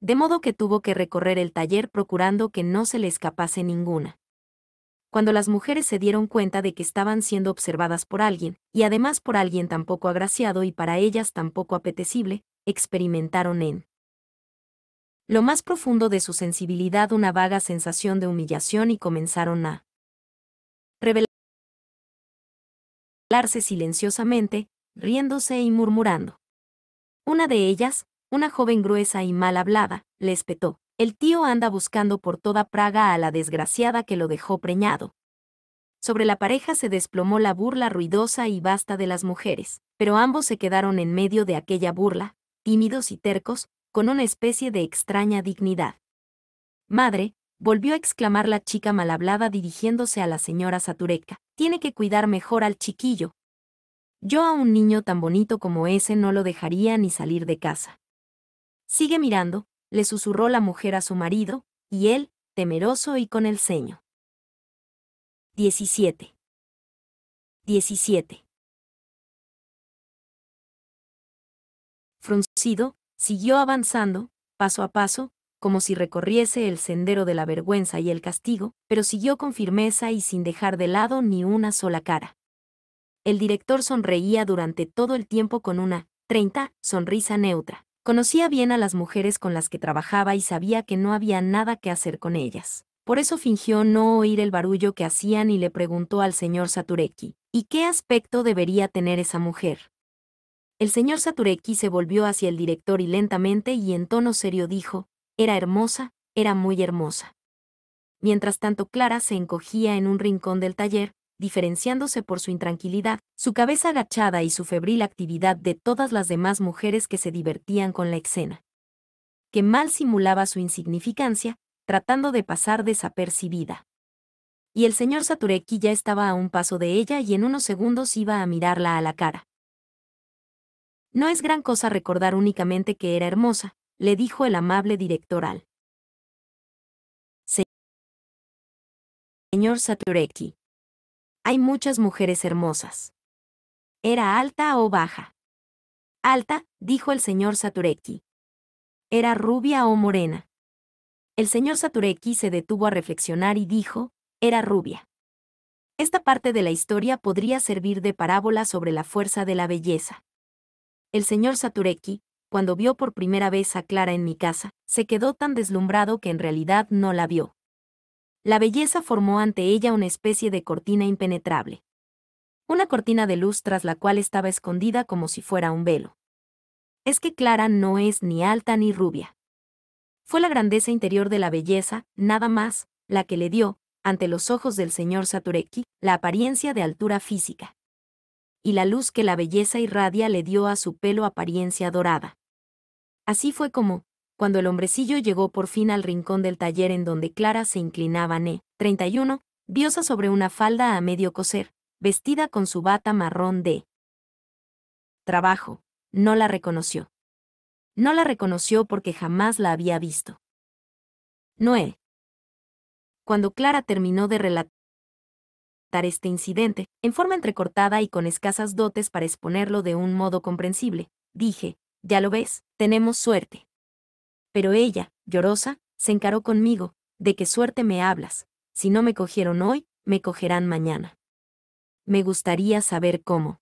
De modo que tuvo que recorrer el taller procurando que no se le escapase ninguna. Cuando las mujeres se dieron cuenta de que estaban siendo observadas por alguien, y además por alguien tan poco agraciado y para ellas tan poco apetecible, experimentaron en lo más profundo de su sensibilidad una vaga sensación de humillación y comenzaron a revelarse silenciosamente, riéndose y murmurando. Una de ellas, una joven gruesa y mal hablada, le espetó. El tío anda buscando por toda Praga a la desgraciada que lo dejó preñado. Sobre la pareja se desplomó la burla ruidosa y vasta de las mujeres, pero ambos se quedaron en medio de aquella burla, tímidos y tercos, con una especie de extraña dignidad. Madre, volvió a exclamar la chica mal hablada dirigiéndose a la señora Satureka, tiene que cuidar mejor al chiquillo. Yo a un niño tan bonito como ese no lo dejaría ni salir de casa. Sigue mirando, le susurró la mujer a su marido, y él, temeroso y con el ceño. 17. 17. Fruncido, siguió avanzando, paso a paso, como si recorriese el sendero de la vergüenza y el castigo, pero siguió con firmeza y sin dejar de lado ni una sola cara. El director sonreía durante todo el tiempo con una, 30, sonrisa neutra. Conocía bien a las mujeres con las que trabajaba y sabía que no había nada que hacer con ellas. Por eso fingió no oír el barullo que hacían y le preguntó al señor Satureki, ¿y qué aspecto debería tener esa mujer? El señor Satureki se volvió hacia el director y lentamente y en tono serio dijo, era hermosa, era muy hermosa. Mientras tanto Clara se encogía en un rincón del taller, diferenciándose por su intranquilidad, su cabeza agachada y su febril actividad de todas las demás mujeres que se divertían con la escena. Que mal simulaba su insignificancia, tratando de pasar desapercibida. Y el señor Satureki ya estaba a un paso de ella y en unos segundos iba a mirarla a la cara. No es gran cosa recordar únicamente que era hermosa, le dijo el amable directoral. Señor Satureki. Hay muchas mujeres hermosas. ¿Era alta o baja? Alta, dijo el señor Satureki. ¿Era rubia o morena? El señor Satureki se detuvo a reflexionar y dijo, era rubia. Esta parte de la historia podría servir de parábola sobre la fuerza de la belleza. El señor Satureki, cuando vio por primera vez a Clara en mi casa, se quedó tan deslumbrado que en realidad no la vio. La belleza formó ante ella una especie de cortina impenetrable. Una cortina de luz tras la cual estaba escondida como si fuera un velo. Es que Clara no es ni alta ni rubia. Fue la grandeza interior de la belleza, nada más, la que le dio, ante los ojos del señor Satureki, la apariencia de altura física. Y la luz que la belleza irradia le dio a su pelo apariencia dorada. Así fue como, cuando el hombrecillo llegó por fin al rincón del taller en donde Clara se inclinaba Ne, 31, diosa sobre una falda a medio coser, vestida con su bata marrón de trabajo, no la reconoció. No la reconoció porque jamás la había visto. Noé. Cuando Clara terminó de relatar este incidente, en forma entrecortada y con escasas dotes para exponerlo de un modo comprensible, dije, ya lo ves, tenemos suerte. Pero ella, llorosa, se encaró conmigo, de qué suerte me hablas, si no me cogieron hoy, me cogerán mañana. Me gustaría saber cómo.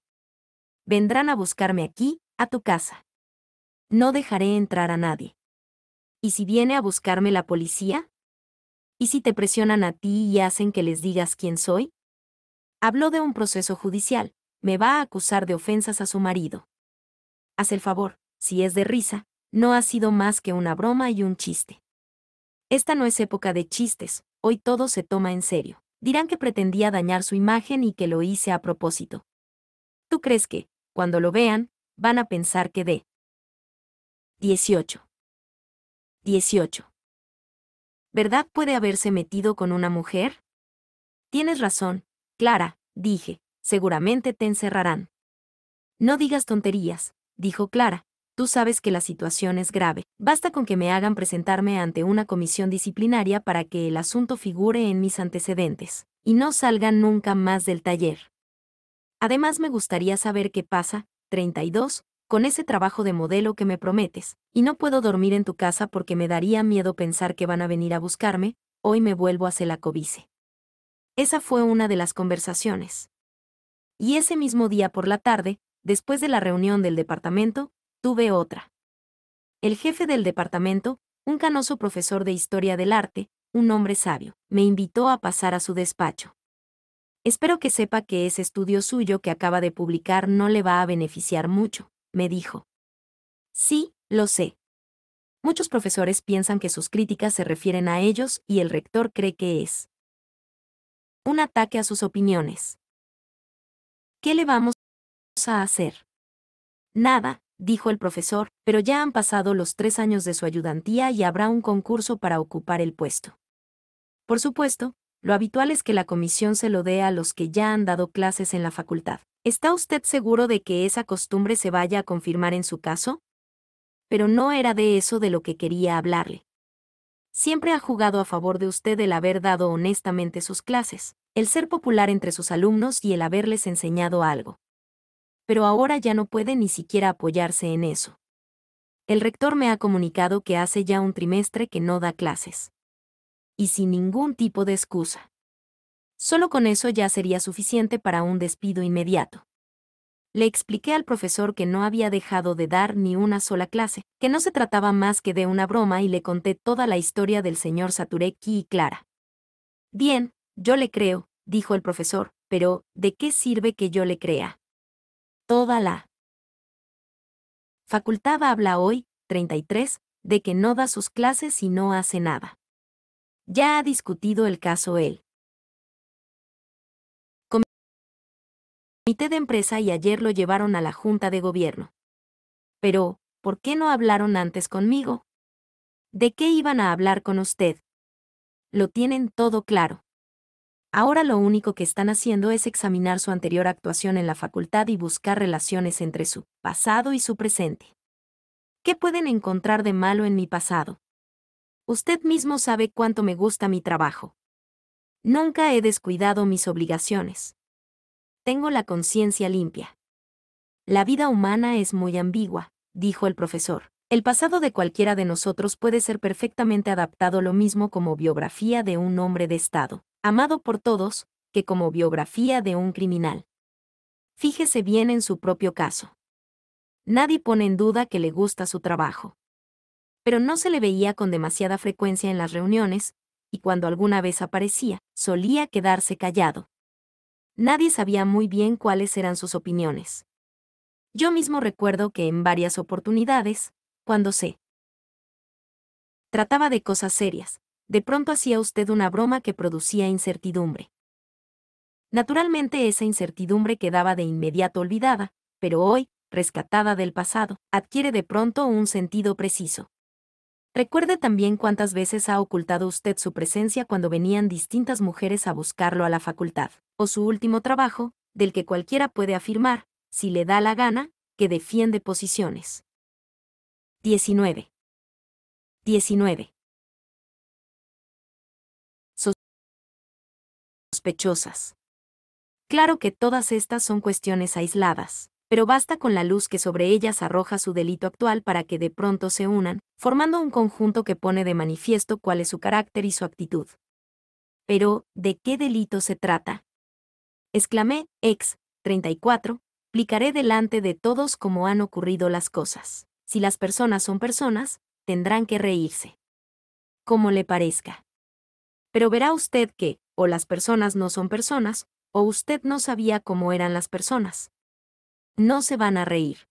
Vendrán a buscarme aquí, a tu casa. No dejaré entrar a nadie. ¿Y si viene a buscarme la policía? ¿Y si te presionan a ti y hacen que les digas quién soy? Habló de un proceso judicial, me va a acusar de ofensas a su marido. Haz el favor, si es de risa, no ha sido más que una broma y un chiste. Esta no es época de chistes, hoy todo se toma en serio. Dirán que pretendía dañar su imagen y que lo hice a propósito. ¿Tú crees que, cuando lo vean, van a pensar que de 18. 18. ¿Verdad puede haberse metido con una mujer? Tienes razón, Clara, dije, seguramente te encerrarán. No digas tonterías, dijo Clara, tú sabes que la situación es grave. Basta con que me hagan presentarme ante una comisión disciplinaria para que el asunto figure en mis antecedentes, y no salga nunca más del taller. Además me gustaría saber qué pasa, 32, con ese trabajo de modelo que me prometes, y no puedo dormir en tu casa porque me daría miedo pensar que van a venir a buscarme, hoy me vuelvo a Celacovice. Esa fue una de las conversaciones. Y ese mismo día por la tarde, después de la reunión del departamento, tuve otra. El jefe del departamento, un canoso profesor de historia del arte, un hombre sabio, me invitó a pasar a su despacho. Espero que sepa que ese estudio suyo que acaba de publicar no le va a beneficiar mucho, me dijo. Sí, lo sé. Muchos profesores piensan que sus críticas se refieren a ellos y el rector cree que es un ataque a sus opiniones. ¿Qué le vamos a hacer? Nada, dijo el profesor, pero ya han pasado los tres años de su ayudantía y habrá un concurso para ocupar el puesto. Por supuesto, lo habitual es que la comisión se lo dé a los que ya han dado clases en la facultad. ¿Está usted seguro de que esa costumbre se vaya a confirmar en su caso? Pero no era de eso de lo que quería hablarle. Siempre ha jugado a favor de usted el haber dado honestamente sus clases, el ser popular entre sus alumnos y el haberles enseñado algo. Pero ahora ya no puede ni siquiera apoyarse en eso. El rector me ha comunicado que hace ya un trimestre que no da clases y sin ningún tipo de excusa. Solo con eso ya sería suficiente para un despido inmediato. Le expliqué al profesor que no había dejado de dar ni una sola clase, que no se trataba más que de una broma y le conté toda la historia del señor Saturecki y Clara. Bien, yo le creo, dijo el profesor, pero ¿de qué sirve que yo le crea? Toda la facultad habla hoy, 33, de que no da sus clases y no hace nada. Ya ha discutido el caso él. Comité de empresa y ayer lo llevaron a la Junta de Gobierno. Pero, ¿por qué no hablaron antes conmigo? ¿De qué iban a hablar con usted? Lo tienen todo claro. Ahora lo único que están haciendo es examinar su anterior actuación en la facultad y buscar relaciones entre su pasado y su presente. ¿Qué pueden encontrar de malo en mi pasado? Usted mismo sabe cuánto me gusta mi trabajo. Nunca he descuidado mis obligaciones. Tengo la conciencia limpia. La vida humana es muy ambigua, dijo el profesor. El pasado de cualquiera de nosotros puede ser perfectamente adaptado lo mismo como biografía de un hombre de Estado, amado por todos, que como biografía de un criminal. Fíjese bien en su propio caso. Nadie pone en duda que le gusta su trabajo pero no se le veía con demasiada frecuencia en las reuniones, y cuando alguna vez aparecía, solía quedarse callado. Nadie sabía muy bien cuáles eran sus opiniones. Yo mismo recuerdo que en varias oportunidades, cuando se trataba de cosas serias, de pronto hacía usted una broma que producía incertidumbre. Naturalmente esa incertidumbre quedaba de inmediato olvidada, pero hoy, rescatada del pasado, adquiere de pronto un sentido preciso. Recuerde también cuántas veces ha ocultado usted su presencia cuando venían distintas mujeres a buscarlo a la facultad, o su último trabajo, del que cualquiera puede afirmar, si le da la gana, que defiende posiciones. 19. 19. Sospechosas. Claro que todas estas son cuestiones aisladas pero basta con la luz que sobre ellas arroja su delito actual para que de pronto se unan, formando un conjunto que pone de manifiesto cuál es su carácter y su actitud. Pero, ¿de qué delito se trata? Exclamé, ex, 34, explicaré delante de todos cómo han ocurrido las cosas. Si las personas son personas, tendrán que reírse. Como le parezca. Pero verá usted que, o las personas no son personas, o usted no sabía cómo eran las personas no se van a reír.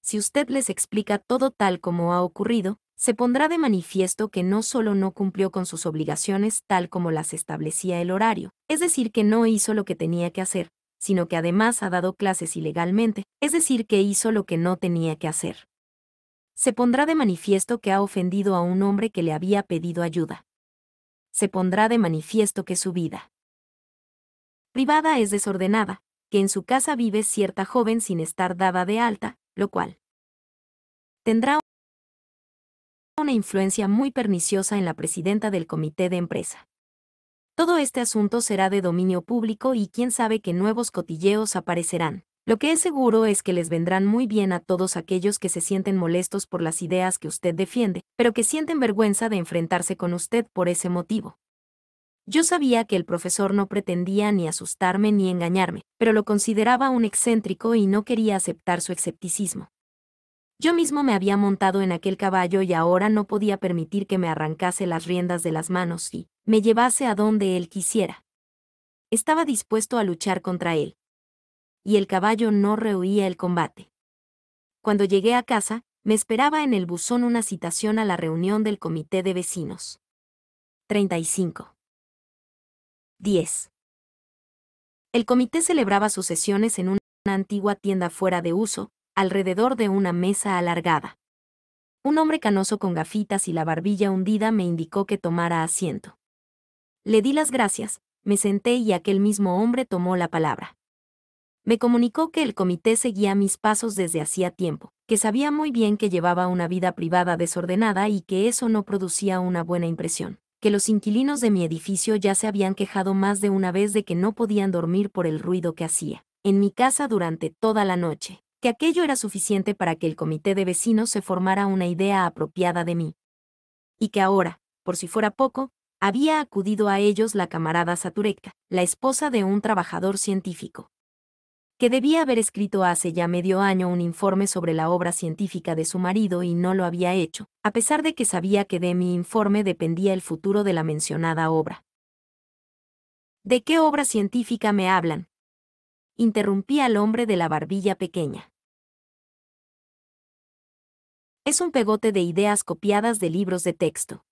Si usted les explica todo tal como ha ocurrido, se pondrá de manifiesto que no solo no cumplió con sus obligaciones tal como las establecía el horario, es decir, que no hizo lo que tenía que hacer, sino que además ha dado clases ilegalmente, es decir, que hizo lo que no tenía que hacer. Se pondrá de manifiesto que ha ofendido a un hombre que le había pedido ayuda. Se pondrá de manifiesto que su vida privada es desordenada, que en su casa vive cierta joven sin estar dada de alta, lo cual tendrá una influencia muy perniciosa en la presidenta del comité de empresa. Todo este asunto será de dominio público y quién sabe qué nuevos cotilleos aparecerán. Lo que es seguro es que les vendrán muy bien a todos aquellos que se sienten molestos por las ideas que usted defiende, pero que sienten vergüenza de enfrentarse con usted por ese motivo. Yo sabía que el profesor no pretendía ni asustarme ni engañarme, pero lo consideraba un excéntrico y no quería aceptar su escepticismo. Yo mismo me había montado en aquel caballo y ahora no podía permitir que me arrancase las riendas de las manos y me llevase a donde él quisiera. Estaba dispuesto a luchar contra él. Y el caballo no rehuía el combate. Cuando llegué a casa, me esperaba en el buzón una citación a la reunión del comité de vecinos. 35. 10. El comité celebraba sus sesiones en una antigua tienda fuera de uso, alrededor de una mesa alargada. Un hombre canoso con gafitas y la barbilla hundida me indicó que tomara asiento. Le di las gracias, me senté y aquel mismo hombre tomó la palabra. Me comunicó que el comité seguía mis pasos desde hacía tiempo, que sabía muy bien que llevaba una vida privada desordenada y que eso no producía una buena impresión, que los inquilinos de mi edificio ya se habían quejado más de una vez de que no podían dormir por el ruido que hacía en mi casa durante toda la noche, que aquello era suficiente para que el comité de vecinos se formara una idea apropiada de mí. Y que ahora, por si fuera poco, había acudido a ellos la camarada Satureka, la esposa de un trabajador científico, que debía haber escrito hace ya medio año un informe sobre la obra científica de su marido y no lo había hecho, a pesar de que sabía que de mi informe dependía el futuro de la mencionada obra. ¿De qué obra científica me hablan? interrumpí al hombre de la barbilla pequeña. Es un pegote de ideas copiadas de libros de texto.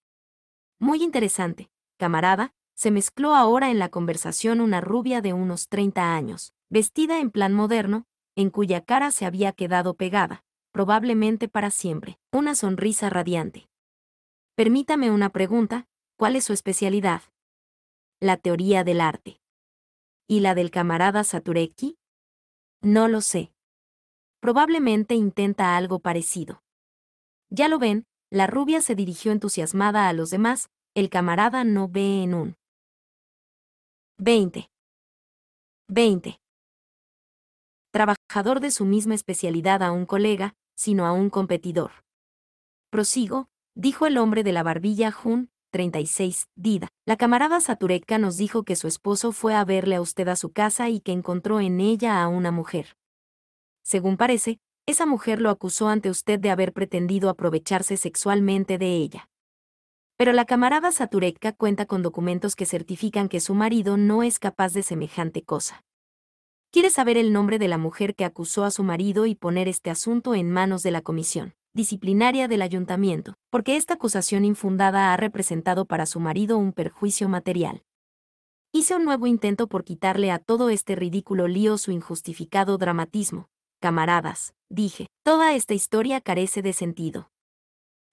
Muy interesante, camarada, se mezcló ahora en la conversación una rubia de unos 30 años, vestida en plan moderno, en cuya cara se había quedado pegada, probablemente para siempre, una sonrisa radiante. Permítame una pregunta, ¿cuál es su especialidad? La teoría del arte. ¿Y la del camarada Saturecki? No lo sé. Probablemente intenta algo parecido. Ya lo ven, la rubia se dirigió entusiasmada a los demás, el camarada no ve en un. 20. 20. Trabajador de su misma especialidad a un colega, sino a un competidor. Prosigo, dijo el hombre de la barbilla Jun, 36, Dida. La camarada Satureka nos dijo que su esposo fue a verle a usted a su casa y que encontró en ella a una mujer. Según parece, esa mujer lo acusó ante usted de haber pretendido aprovecharse sexualmente de ella. Pero la camarada Satureka cuenta con documentos que certifican que su marido no es capaz de semejante cosa. Quiere saber el nombre de la mujer que acusó a su marido y poner este asunto en manos de la comisión disciplinaria del ayuntamiento, porque esta acusación infundada ha representado para su marido un perjuicio material. Hice un nuevo intento por quitarle a todo este ridículo lío su injustificado dramatismo. Camaradas, dije, toda esta historia carece de sentido.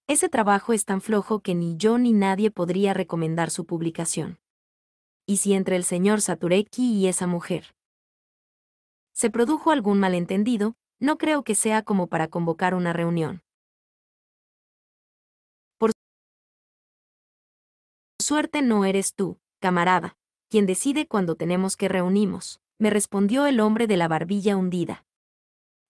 Ese trabajo es tan flojo que ni yo ni nadie podría recomendar su publicación. ¿Y si entre el señor Satureki y esa mujer se produjo algún malentendido, no creo que sea como para convocar una reunión. suerte no eres tú, camarada, quien decide cuando tenemos que reunimos, me respondió el hombre de la barbilla hundida.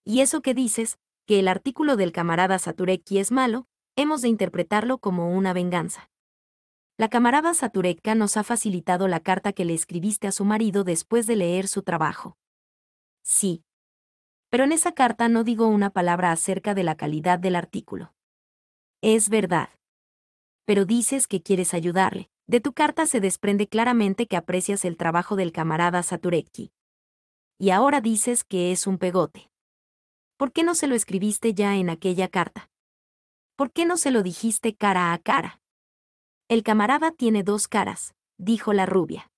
Y eso que dices, que el artículo del camarada Satureki es malo, hemos de interpretarlo como una venganza. La camarada Satureka nos ha facilitado la carta que le escribiste a su marido después de leer su trabajo. Sí. Pero en esa carta no digo una palabra acerca de la calidad del artículo. Es verdad pero dices que quieres ayudarle. De tu carta se desprende claramente que aprecias el trabajo del camarada Saturecki. Y ahora dices que es un pegote. ¿Por qué no se lo escribiste ya en aquella carta? ¿Por qué no se lo dijiste cara a cara? El camarada tiene dos caras, dijo la rubia.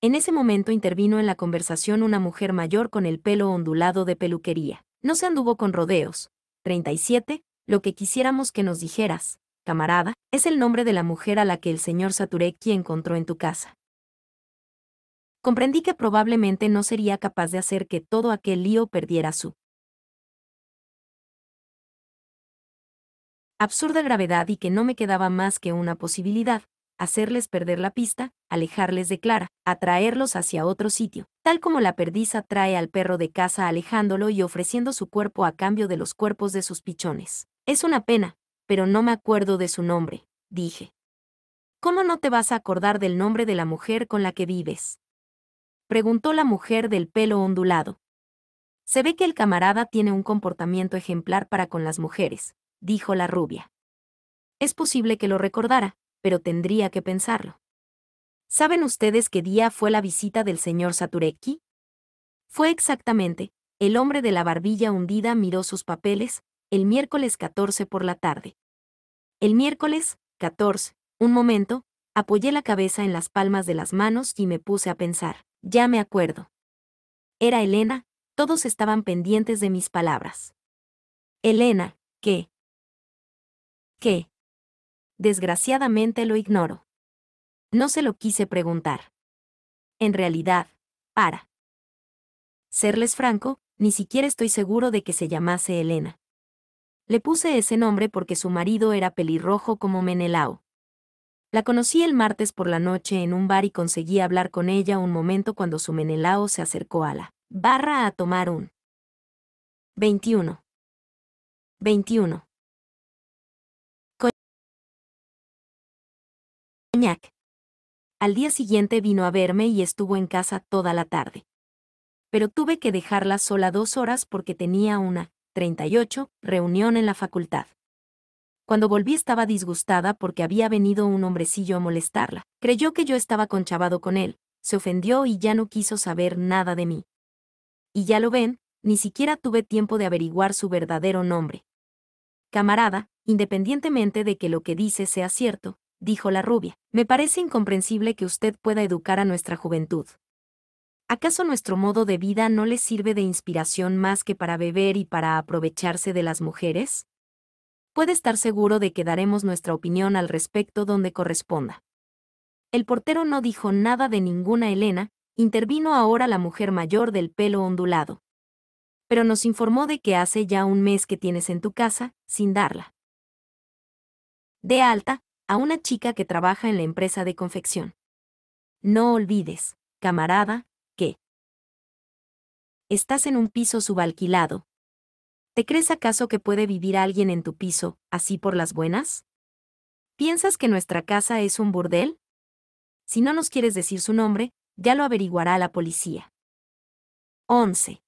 En ese momento intervino en la conversación una mujer mayor con el pelo ondulado de peluquería. No se anduvo con rodeos. 37. Lo que quisiéramos que nos dijeras, camarada, es el nombre de la mujer a la que el señor Satureki encontró en tu casa. Comprendí que probablemente no sería capaz de hacer que todo aquel lío perdiera su absurda gravedad y que no me quedaba más que una posibilidad, hacerles perder la pista, alejarles de Clara, atraerlos hacia otro sitio, tal como la perdiz atrae al perro de casa alejándolo y ofreciendo su cuerpo a cambio de los cuerpos de sus pichones. Es una pena, pero no me acuerdo de su nombre, dije. ¿Cómo no te vas a acordar del nombre de la mujer con la que vives? Preguntó la mujer del pelo ondulado. Se ve que el camarada tiene un comportamiento ejemplar para con las mujeres, dijo la rubia. Es posible que lo recordara, pero tendría que pensarlo. ¿Saben ustedes qué día fue la visita del señor Saturecki? Fue exactamente, el hombre de la barbilla hundida miró sus papeles, el miércoles 14 por la tarde. El miércoles, 14, un momento, apoyé la cabeza en las palmas de las manos y me puse a pensar, ya me acuerdo. Era Elena, todos estaban pendientes de mis palabras. Elena, ¿qué? ¿Qué? Desgraciadamente lo ignoro. No se lo quise preguntar. En realidad, para serles franco, ni siquiera estoy seguro de que se llamase Elena. Le puse ese nombre porque su marido era pelirrojo como Menelao. La conocí el martes por la noche en un bar y conseguí hablar con ella un momento cuando su Menelao se acercó a la barra a tomar un 21. 21. Al día siguiente vino a verme y estuvo en casa toda la tarde. Pero tuve que dejarla sola dos horas porque tenía una, 38, reunión en la facultad. Cuando volví estaba disgustada porque había venido un hombrecillo a molestarla. Creyó que yo estaba conchavado con él, se ofendió y ya no quiso saber nada de mí. Y ya lo ven, ni siquiera tuve tiempo de averiguar su verdadero nombre. Camarada, independientemente de que lo que dice sea cierto, dijo la rubia, me parece incomprensible que usted pueda educar a nuestra juventud. ¿Acaso nuestro modo de vida no le sirve de inspiración más que para beber y para aprovecharse de las mujeres? Puede estar seguro de que daremos nuestra opinión al respecto donde corresponda. El portero no dijo nada de ninguna Elena, intervino ahora la mujer mayor del pelo ondulado. Pero nos informó de que hace ya un mes que tienes en tu casa, sin darla. De alta, a una chica que trabaja en la empresa de confección. No olvides, camarada, que estás en un piso subalquilado. ¿Te crees acaso que puede vivir alguien en tu piso, así por las buenas? ¿Piensas que nuestra casa es un burdel? Si no nos quieres decir su nombre, ya lo averiguará la policía. 11.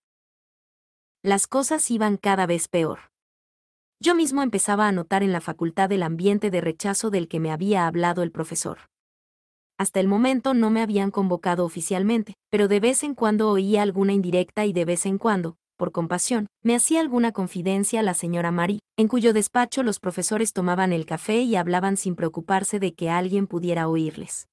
Las cosas iban cada vez peor. Yo mismo empezaba a notar en la facultad el ambiente de rechazo del que me había hablado el profesor. Hasta el momento no me habían convocado oficialmente, pero de vez en cuando oía alguna indirecta y de vez en cuando, por compasión, me hacía alguna confidencia la señora Marie, en cuyo despacho los profesores tomaban el café y hablaban sin preocuparse de que alguien pudiera oírles.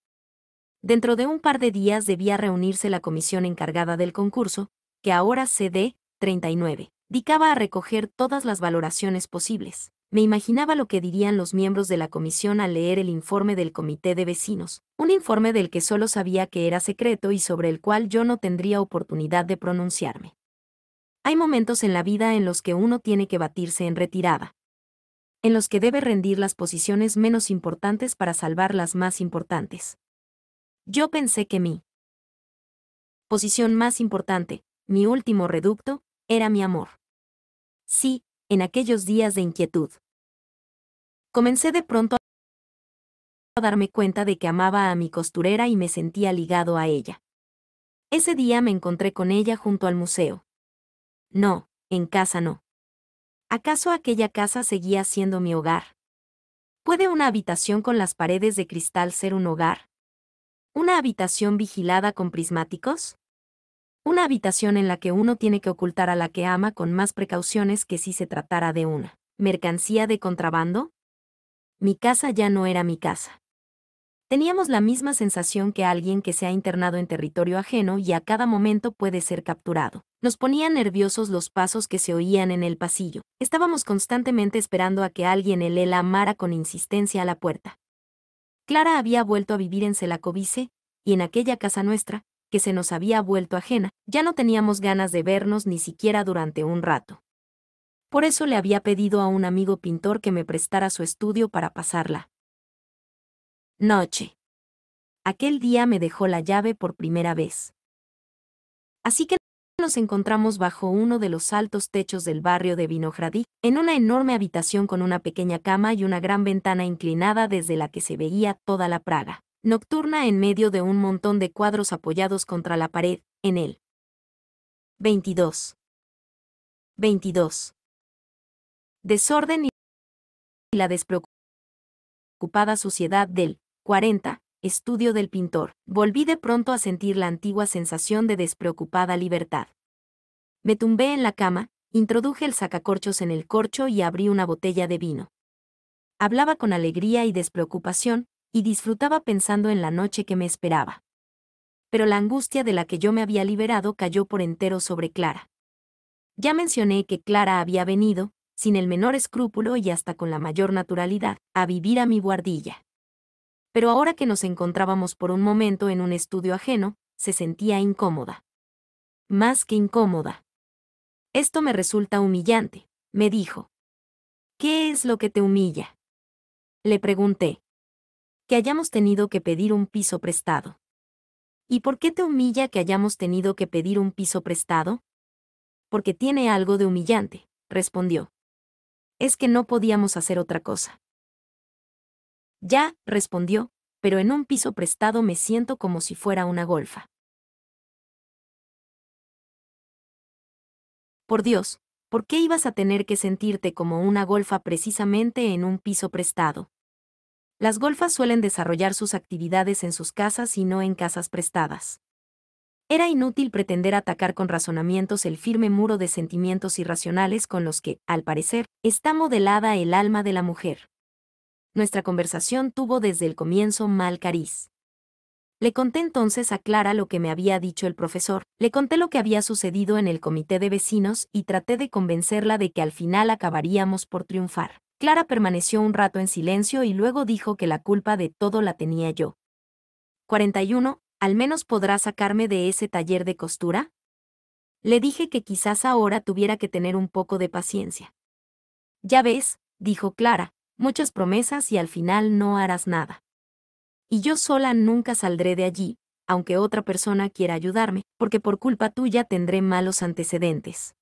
Dentro de un par de días debía reunirse la comisión encargada del concurso, que ahora CD 39 dedicaba a recoger todas las valoraciones posibles. Me imaginaba lo que dirían los miembros de la comisión al leer el informe del comité de vecinos, un informe del que solo sabía que era secreto y sobre el cual yo no tendría oportunidad de pronunciarme. Hay momentos en la vida en los que uno tiene que batirse en retirada, en los que debe rendir las posiciones menos importantes para salvar las más importantes. Yo pensé que mi posición más importante, mi último reducto, era mi amor. Sí, en aquellos días de inquietud. Comencé de pronto a darme cuenta de que amaba a mi costurera y me sentía ligado a ella. Ese día me encontré con ella junto al museo. No, en casa no. ¿Acaso aquella casa seguía siendo mi hogar? ¿Puede una habitación con las paredes de cristal ser un hogar? ¿Una habitación vigilada con prismáticos? Una habitación en la que uno tiene que ocultar a la que ama con más precauciones que si se tratara de una mercancía de contrabando. Mi casa ya no era mi casa. Teníamos la misma sensación que alguien que se ha internado en territorio ajeno y a cada momento puede ser capturado. Nos ponían nerviosos los pasos que se oían en el pasillo. Estábamos constantemente esperando a que alguien el la amara con insistencia a la puerta. Clara había vuelto a vivir en Celacovice, y en aquella casa nuestra, que se nos había vuelto ajena, ya no teníamos ganas de vernos ni siquiera durante un rato. Por eso le había pedido a un amigo pintor que me prestara su estudio para pasarla. Noche. Aquel día me dejó la llave por primera vez. Así que nos encontramos bajo uno de los altos techos del barrio de Vinogradí, en una enorme habitación con una pequeña cama y una gran ventana inclinada desde la que se veía toda la Praga, nocturna en medio de un montón de cuadros apoyados contra la pared, en él. 22. 22. Desorden y la despreocupada suciedad del 40, estudio del pintor, volví de pronto a sentir la antigua sensación de despreocupada libertad. Me tumbé en la cama, introduje el sacacorchos en el corcho y abrí una botella de vino. Hablaba con alegría y despreocupación, y disfrutaba pensando en la noche que me esperaba. Pero la angustia de la que yo me había liberado cayó por entero sobre Clara. Ya mencioné que Clara había venido, sin el menor escrúpulo y hasta con la mayor naturalidad, a vivir a mi guardilla pero ahora que nos encontrábamos por un momento en un estudio ajeno, se sentía incómoda. Más que incómoda. Esto me resulta humillante, me dijo. ¿Qué es lo que te humilla? Le pregunté. Que hayamos tenido que pedir un piso prestado. ¿Y por qué te humilla que hayamos tenido que pedir un piso prestado? Porque tiene algo de humillante, respondió. Es que no podíamos hacer otra cosa. Ya, respondió, pero en un piso prestado me siento como si fuera una golfa. Por Dios, ¿por qué ibas a tener que sentirte como una golfa precisamente en un piso prestado? Las golfas suelen desarrollar sus actividades en sus casas y no en casas prestadas. Era inútil pretender atacar con razonamientos el firme muro de sentimientos irracionales con los que, al parecer, está modelada el alma de la mujer nuestra conversación tuvo desde el comienzo mal cariz. Le conté entonces a Clara lo que me había dicho el profesor, le conté lo que había sucedido en el comité de vecinos y traté de convencerla de que al final acabaríamos por triunfar. Clara permaneció un rato en silencio y luego dijo que la culpa de todo la tenía yo. 41. ¿Al menos podrá sacarme de ese taller de costura? Le dije que quizás ahora tuviera que tener un poco de paciencia. Ya ves, dijo Clara, muchas promesas y al final no harás nada. Y yo sola nunca saldré de allí, aunque otra persona quiera ayudarme, porque por culpa tuya tendré malos antecedentes.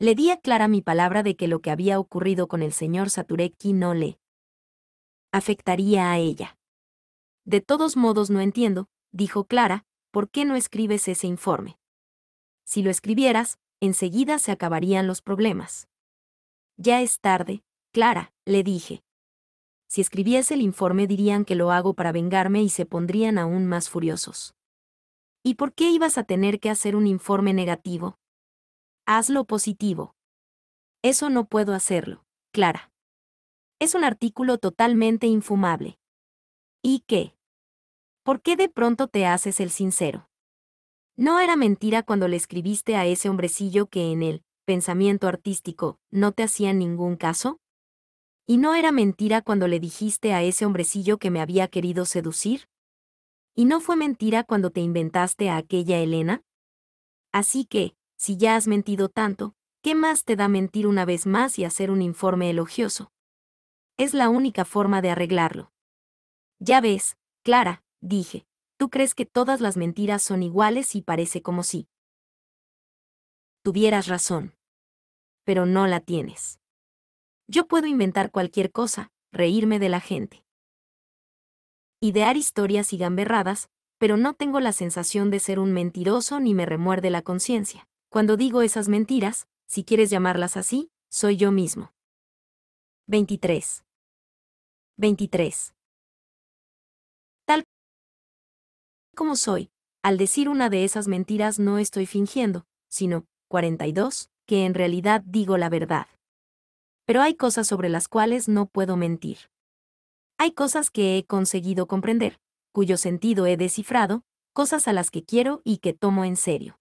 Le di a Clara mi palabra de que lo que había ocurrido con el señor Saturecki no le afectaría a ella. De todos modos no entiendo, dijo Clara, ¿por qué no escribes ese informe? Si lo escribieras, enseguida se acabarían los problemas. Ya es tarde, Clara, le dije. Si escribiese el informe dirían que lo hago para vengarme y se pondrían aún más furiosos. ¿Y por qué ibas a tener que hacer un informe negativo? Hazlo positivo. Eso no puedo hacerlo, Clara. Es un artículo totalmente infumable. ¿Y qué? ¿Por qué de pronto te haces el sincero? ¿No era mentira cuando le escribiste a ese hombrecillo que en el pensamiento artístico no te hacía ningún caso? ¿Y no era mentira cuando le dijiste a ese hombrecillo que me había querido seducir? ¿Y no fue mentira cuando te inventaste a aquella Elena? Así que, si ya has mentido tanto, ¿qué más te da mentir una vez más y hacer un informe elogioso? Es la única forma de arreglarlo. Ya ves, Clara, dije, tú crees que todas las mentiras son iguales y parece como si tuvieras razón. Pero no la tienes. Yo puedo inventar cualquier cosa, reírme de la gente. Idear historias y gamberradas, pero no tengo la sensación de ser un mentiroso ni me remuerde la conciencia. Cuando digo esas mentiras, si quieres llamarlas así, soy yo mismo. 23. 23. Tal como soy, al decir una de esas mentiras no estoy fingiendo, sino, 42, que en realidad digo la verdad pero hay cosas sobre las cuales no puedo mentir. Hay cosas que he conseguido comprender, cuyo sentido he descifrado, cosas a las que quiero y que tomo en serio.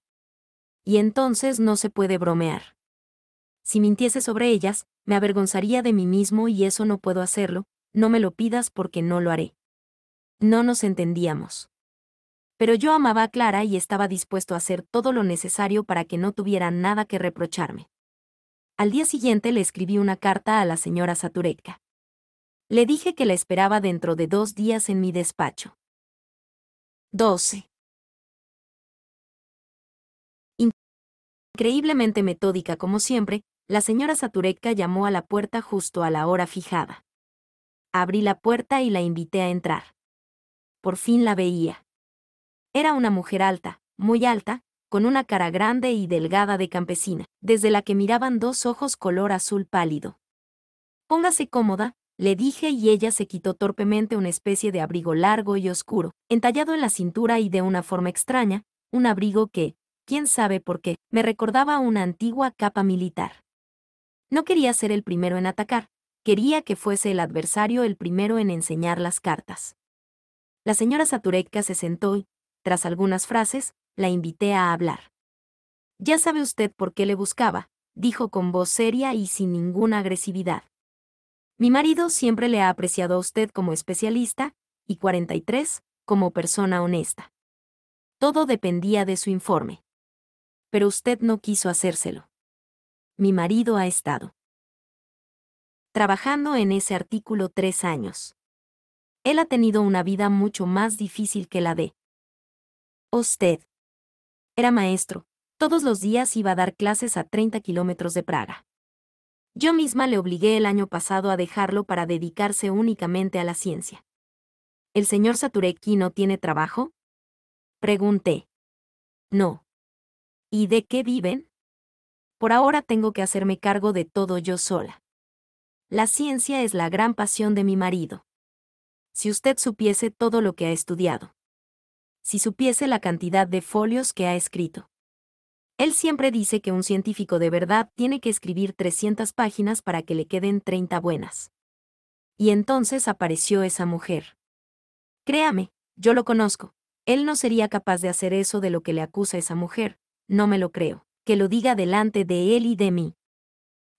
Y entonces no se puede bromear. Si mintiese sobre ellas, me avergonzaría de mí mismo y eso no puedo hacerlo, no me lo pidas porque no lo haré. No nos entendíamos. Pero yo amaba a Clara y estaba dispuesto a hacer todo lo necesario para que no tuviera nada que reprocharme. Al día siguiente le escribí una carta a la señora Saturetka. Le dije que la esperaba dentro de dos días en mi despacho. 12. Increíblemente metódica como siempre, la señora Saturetka llamó a la puerta justo a la hora fijada. Abrí la puerta y la invité a entrar. Por fin la veía. Era una mujer alta, muy alta, con una cara grande y delgada de campesina, desde la que miraban dos ojos color azul pálido. Póngase cómoda, le dije y ella se quitó torpemente una especie de abrigo largo y oscuro, entallado en la cintura y de una forma extraña, un abrigo que, quién sabe por qué, me recordaba una antigua capa militar. No quería ser el primero en atacar, quería que fuese el adversario el primero en enseñar las cartas. La señora Saturetka se sentó y, tras algunas frases, la invité a hablar. Ya sabe usted por qué le buscaba, dijo con voz seria y sin ninguna agresividad. Mi marido siempre le ha apreciado a usted como especialista, y 43, como persona honesta. Todo dependía de su informe. Pero usted no quiso hacérselo. Mi marido ha estado trabajando en ese artículo tres años. Él ha tenido una vida mucho más difícil que la de usted. Era maestro. Todos los días iba a dar clases a 30 kilómetros de Praga. Yo misma le obligué el año pasado a dejarlo para dedicarse únicamente a la ciencia. ¿El señor Saturecki no tiene trabajo? Pregunté. No. ¿Y de qué viven? Por ahora tengo que hacerme cargo de todo yo sola. La ciencia es la gran pasión de mi marido. Si usted supiese todo lo que ha estudiado si supiese la cantidad de folios que ha escrito. Él siempre dice que un científico de verdad tiene que escribir 300 páginas para que le queden 30 buenas. Y entonces apareció esa mujer. Créame, yo lo conozco. Él no sería capaz de hacer eso de lo que le acusa esa mujer, no me lo creo, que lo diga delante de él y de mí.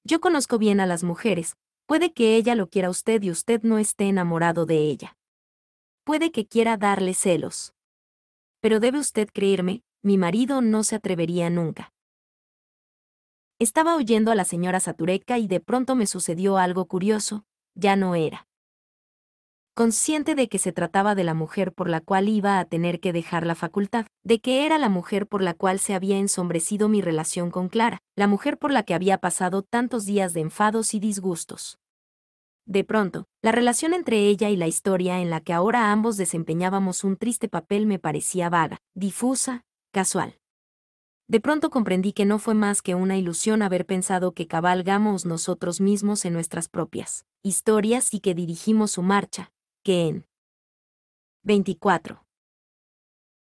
Yo conozco bien a las mujeres, puede que ella lo quiera usted y usted no esté enamorado de ella. Puede que quiera darle celos. Pero debe usted creerme, mi marido no se atrevería nunca. Estaba oyendo a la señora Satureca y de pronto me sucedió algo curioso, ya no era. Consciente de que se trataba de la mujer por la cual iba a tener que dejar la facultad, de que era la mujer por la cual se había ensombrecido mi relación con Clara, la mujer por la que había pasado tantos días de enfados y disgustos. De pronto, la relación entre ella y la historia en la que ahora ambos desempeñábamos un triste papel me parecía vaga, difusa, casual. De pronto comprendí que no fue más que una ilusión haber pensado que cabalgamos nosotros mismos en nuestras propias historias y que dirigimos su marcha, que en 24.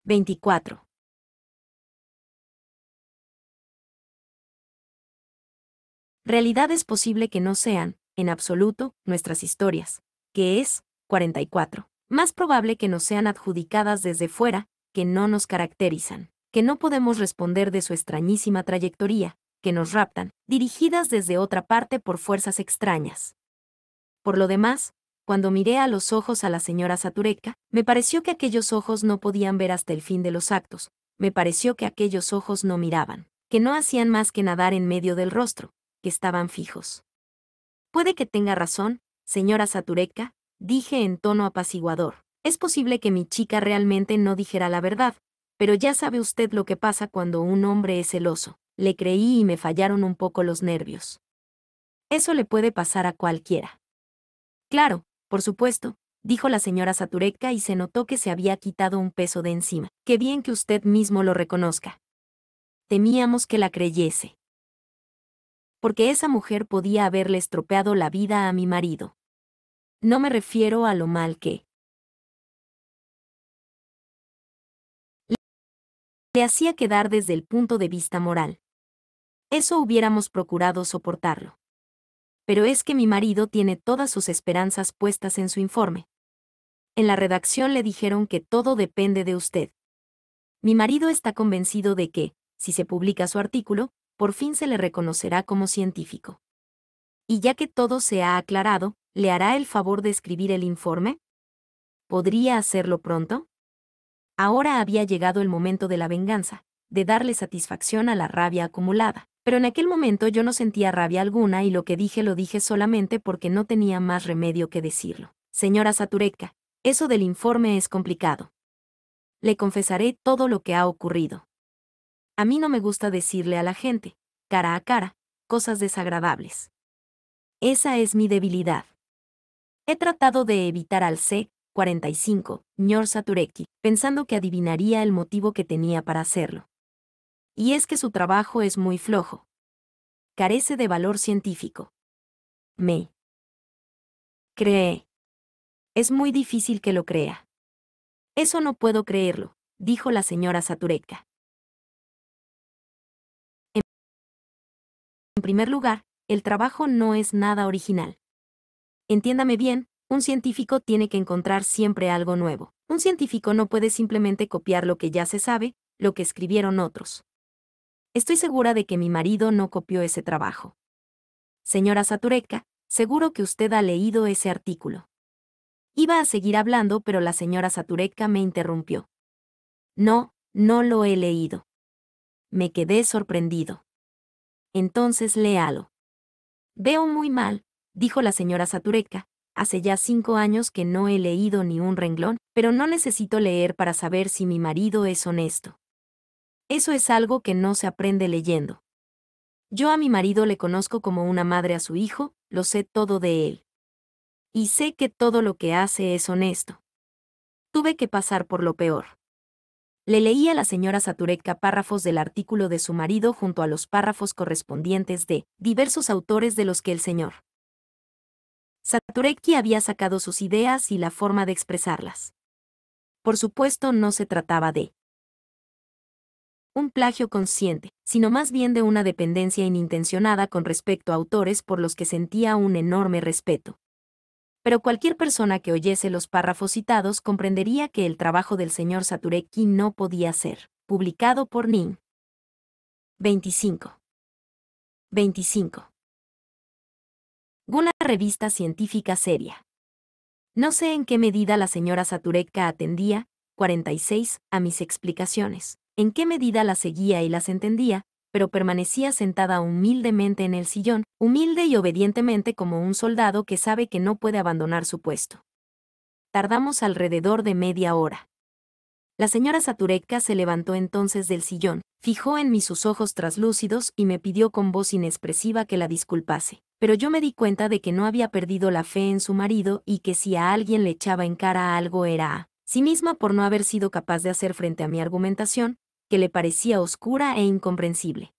24. Realidad es posible que no sean, en absoluto, nuestras historias, que es 44. Más probable que nos sean adjudicadas desde fuera, que no nos caracterizan, que no podemos responder de su extrañísima trayectoria, que nos raptan, dirigidas desde otra parte por fuerzas extrañas. Por lo demás, cuando miré a los ojos a la señora Satureca, me pareció que aquellos ojos no podían ver hasta el fin de los actos, me pareció que aquellos ojos no miraban, que no hacían más que nadar en medio del rostro, que estaban fijos. Puede que tenga razón, señora Satureca, dije en tono apaciguador. Es posible que mi chica realmente no dijera la verdad, pero ya sabe usted lo que pasa cuando un hombre es celoso. Le creí y me fallaron un poco los nervios. Eso le puede pasar a cualquiera. Claro, por supuesto, dijo la señora Satureca y se notó que se había quitado un peso de encima. Qué bien que usted mismo lo reconozca. Temíamos que la creyese porque esa mujer podía haberle estropeado la vida a mi marido. No me refiero a lo mal que le hacía quedar desde el punto de vista moral. Eso hubiéramos procurado soportarlo. Pero es que mi marido tiene todas sus esperanzas puestas en su informe. En la redacción le dijeron que todo depende de usted. Mi marido está convencido de que, si se publica su artículo, por fin se le reconocerá como científico. Y ya que todo se ha aclarado, ¿le hará el favor de escribir el informe? ¿Podría hacerlo pronto? Ahora había llegado el momento de la venganza, de darle satisfacción a la rabia acumulada. Pero en aquel momento yo no sentía rabia alguna y lo que dije lo dije solamente porque no tenía más remedio que decirlo. Señora Satureka, eso del informe es complicado. Le confesaré todo lo que ha ocurrido. A mí no me gusta decirle a la gente, cara a cara, cosas desagradables. Esa es mi debilidad. He tratado de evitar al C-45, Ñor pensando que adivinaría el motivo que tenía para hacerlo. Y es que su trabajo es muy flojo. Carece de valor científico. Me. Cree. Es muy difícil que lo crea. Eso no puedo creerlo, dijo la señora Satureka. En primer lugar, el trabajo no es nada original. Entiéndame bien, un científico tiene que encontrar siempre algo nuevo. Un científico no puede simplemente copiar lo que ya se sabe, lo que escribieron otros. Estoy segura de que mi marido no copió ese trabajo. Señora Satureka, seguro que usted ha leído ese artículo. Iba a seguir hablando, pero la señora Satureka me interrumpió. No, no lo he leído. Me quedé sorprendido. Entonces léalo. Veo muy mal, dijo la señora Satureka. Hace ya cinco años que no he leído ni un renglón, pero no necesito leer para saber si mi marido es honesto. Eso es algo que no se aprende leyendo. Yo a mi marido le conozco como una madre a su hijo, lo sé todo de él. Y sé que todo lo que hace es honesto. Tuve que pasar por lo peor. Le leí a la señora Satureka párrafos del artículo de su marido junto a los párrafos correspondientes de diversos autores de los que el señor Satureki había sacado sus ideas y la forma de expresarlas. Por supuesto, no se trataba de un plagio consciente, sino más bien de una dependencia inintencionada con respecto a autores por los que sentía un enorme respeto. Pero cualquier persona que oyese los párrafos citados comprendería que el trabajo del señor Satureki no podía ser publicado por Nin. 25. 25. Una revista científica seria. No sé en qué medida la señora Satureka atendía, 46, a mis explicaciones en qué medida las seguía y las entendía, pero permanecía sentada humildemente en el sillón, humilde y obedientemente como un soldado que sabe que no puede abandonar su puesto. Tardamos alrededor de media hora. La señora Satureka se levantó entonces del sillón, fijó en mí sus ojos traslúcidos y me pidió con voz inexpresiva que la disculpase. Pero yo me di cuenta de que no había perdido la fe en su marido y que si a alguien le echaba en cara algo era a sí misma por no haber sido capaz de hacer frente a mi argumentación, que le parecía oscura e incomprensible.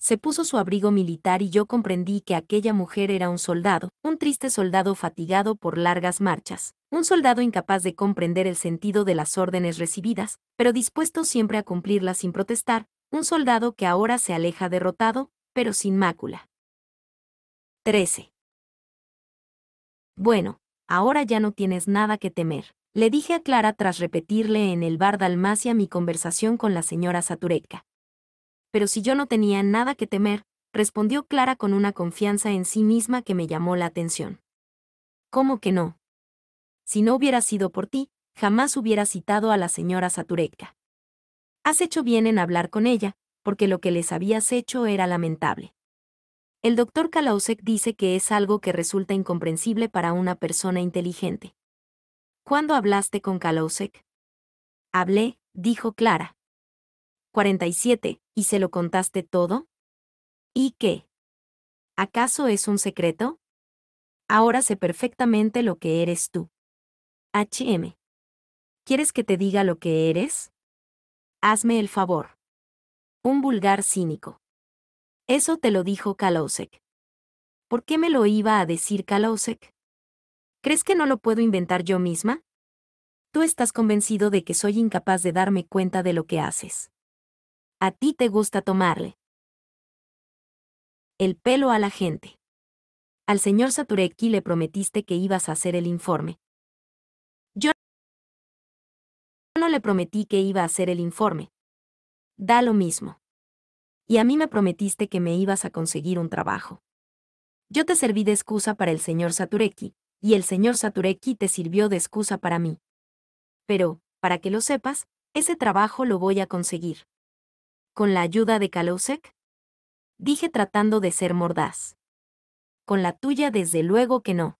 Se puso su abrigo militar y yo comprendí que aquella mujer era un soldado, un triste soldado fatigado por largas marchas, un soldado incapaz de comprender el sentido de las órdenes recibidas, pero dispuesto siempre a cumplirlas sin protestar, un soldado que ahora se aleja derrotado, pero sin mácula. 13. Bueno, ahora ya no tienes nada que temer. Le dije a Clara tras repetirle en el bar Dalmacia mi conversación con la señora Satureka. Pero si yo no tenía nada que temer, respondió Clara con una confianza en sí misma que me llamó la atención. ¿Cómo que no? Si no hubiera sido por ti, jamás hubiera citado a la señora Satureka. Has hecho bien en hablar con ella, porque lo que les habías hecho era lamentable. El doctor Kalausek dice que es algo que resulta incomprensible para una persona inteligente. ¿Cuándo hablaste con Kalousek? Hablé, dijo Clara. 47. ¿Y se lo contaste todo? ¿Y qué? ¿Acaso es un secreto? Ahora sé perfectamente lo que eres tú. HM. ¿Quieres que te diga lo que eres? Hazme el favor. Un vulgar cínico. Eso te lo dijo Kalousek. ¿Por qué me lo iba a decir Kalousek? ¿Crees que no lo puedo inventar yo misma? Tú estás convencido de que soy incapaz de darme cuenta de lo que haces. A ti te gusta tomarle el pelo a la gente. Al señor Satureki le prometiste que ibas a hacer el informe. Yo no le prometí que iba a hacer el informe. Da lo mismo. Y a mí me prometiste que me ibas a conseguir un trabajo. Yo te serví de excusa para el señor Satureki, y el señor Satureki te sirvió de excusa para mí. Pero, para que lo sepas, ese trabajo lo voy a conseguir. ¿Con la ayuda de Kalousek? dije tratando de ser mordaz. Con la tuya desde luego que no.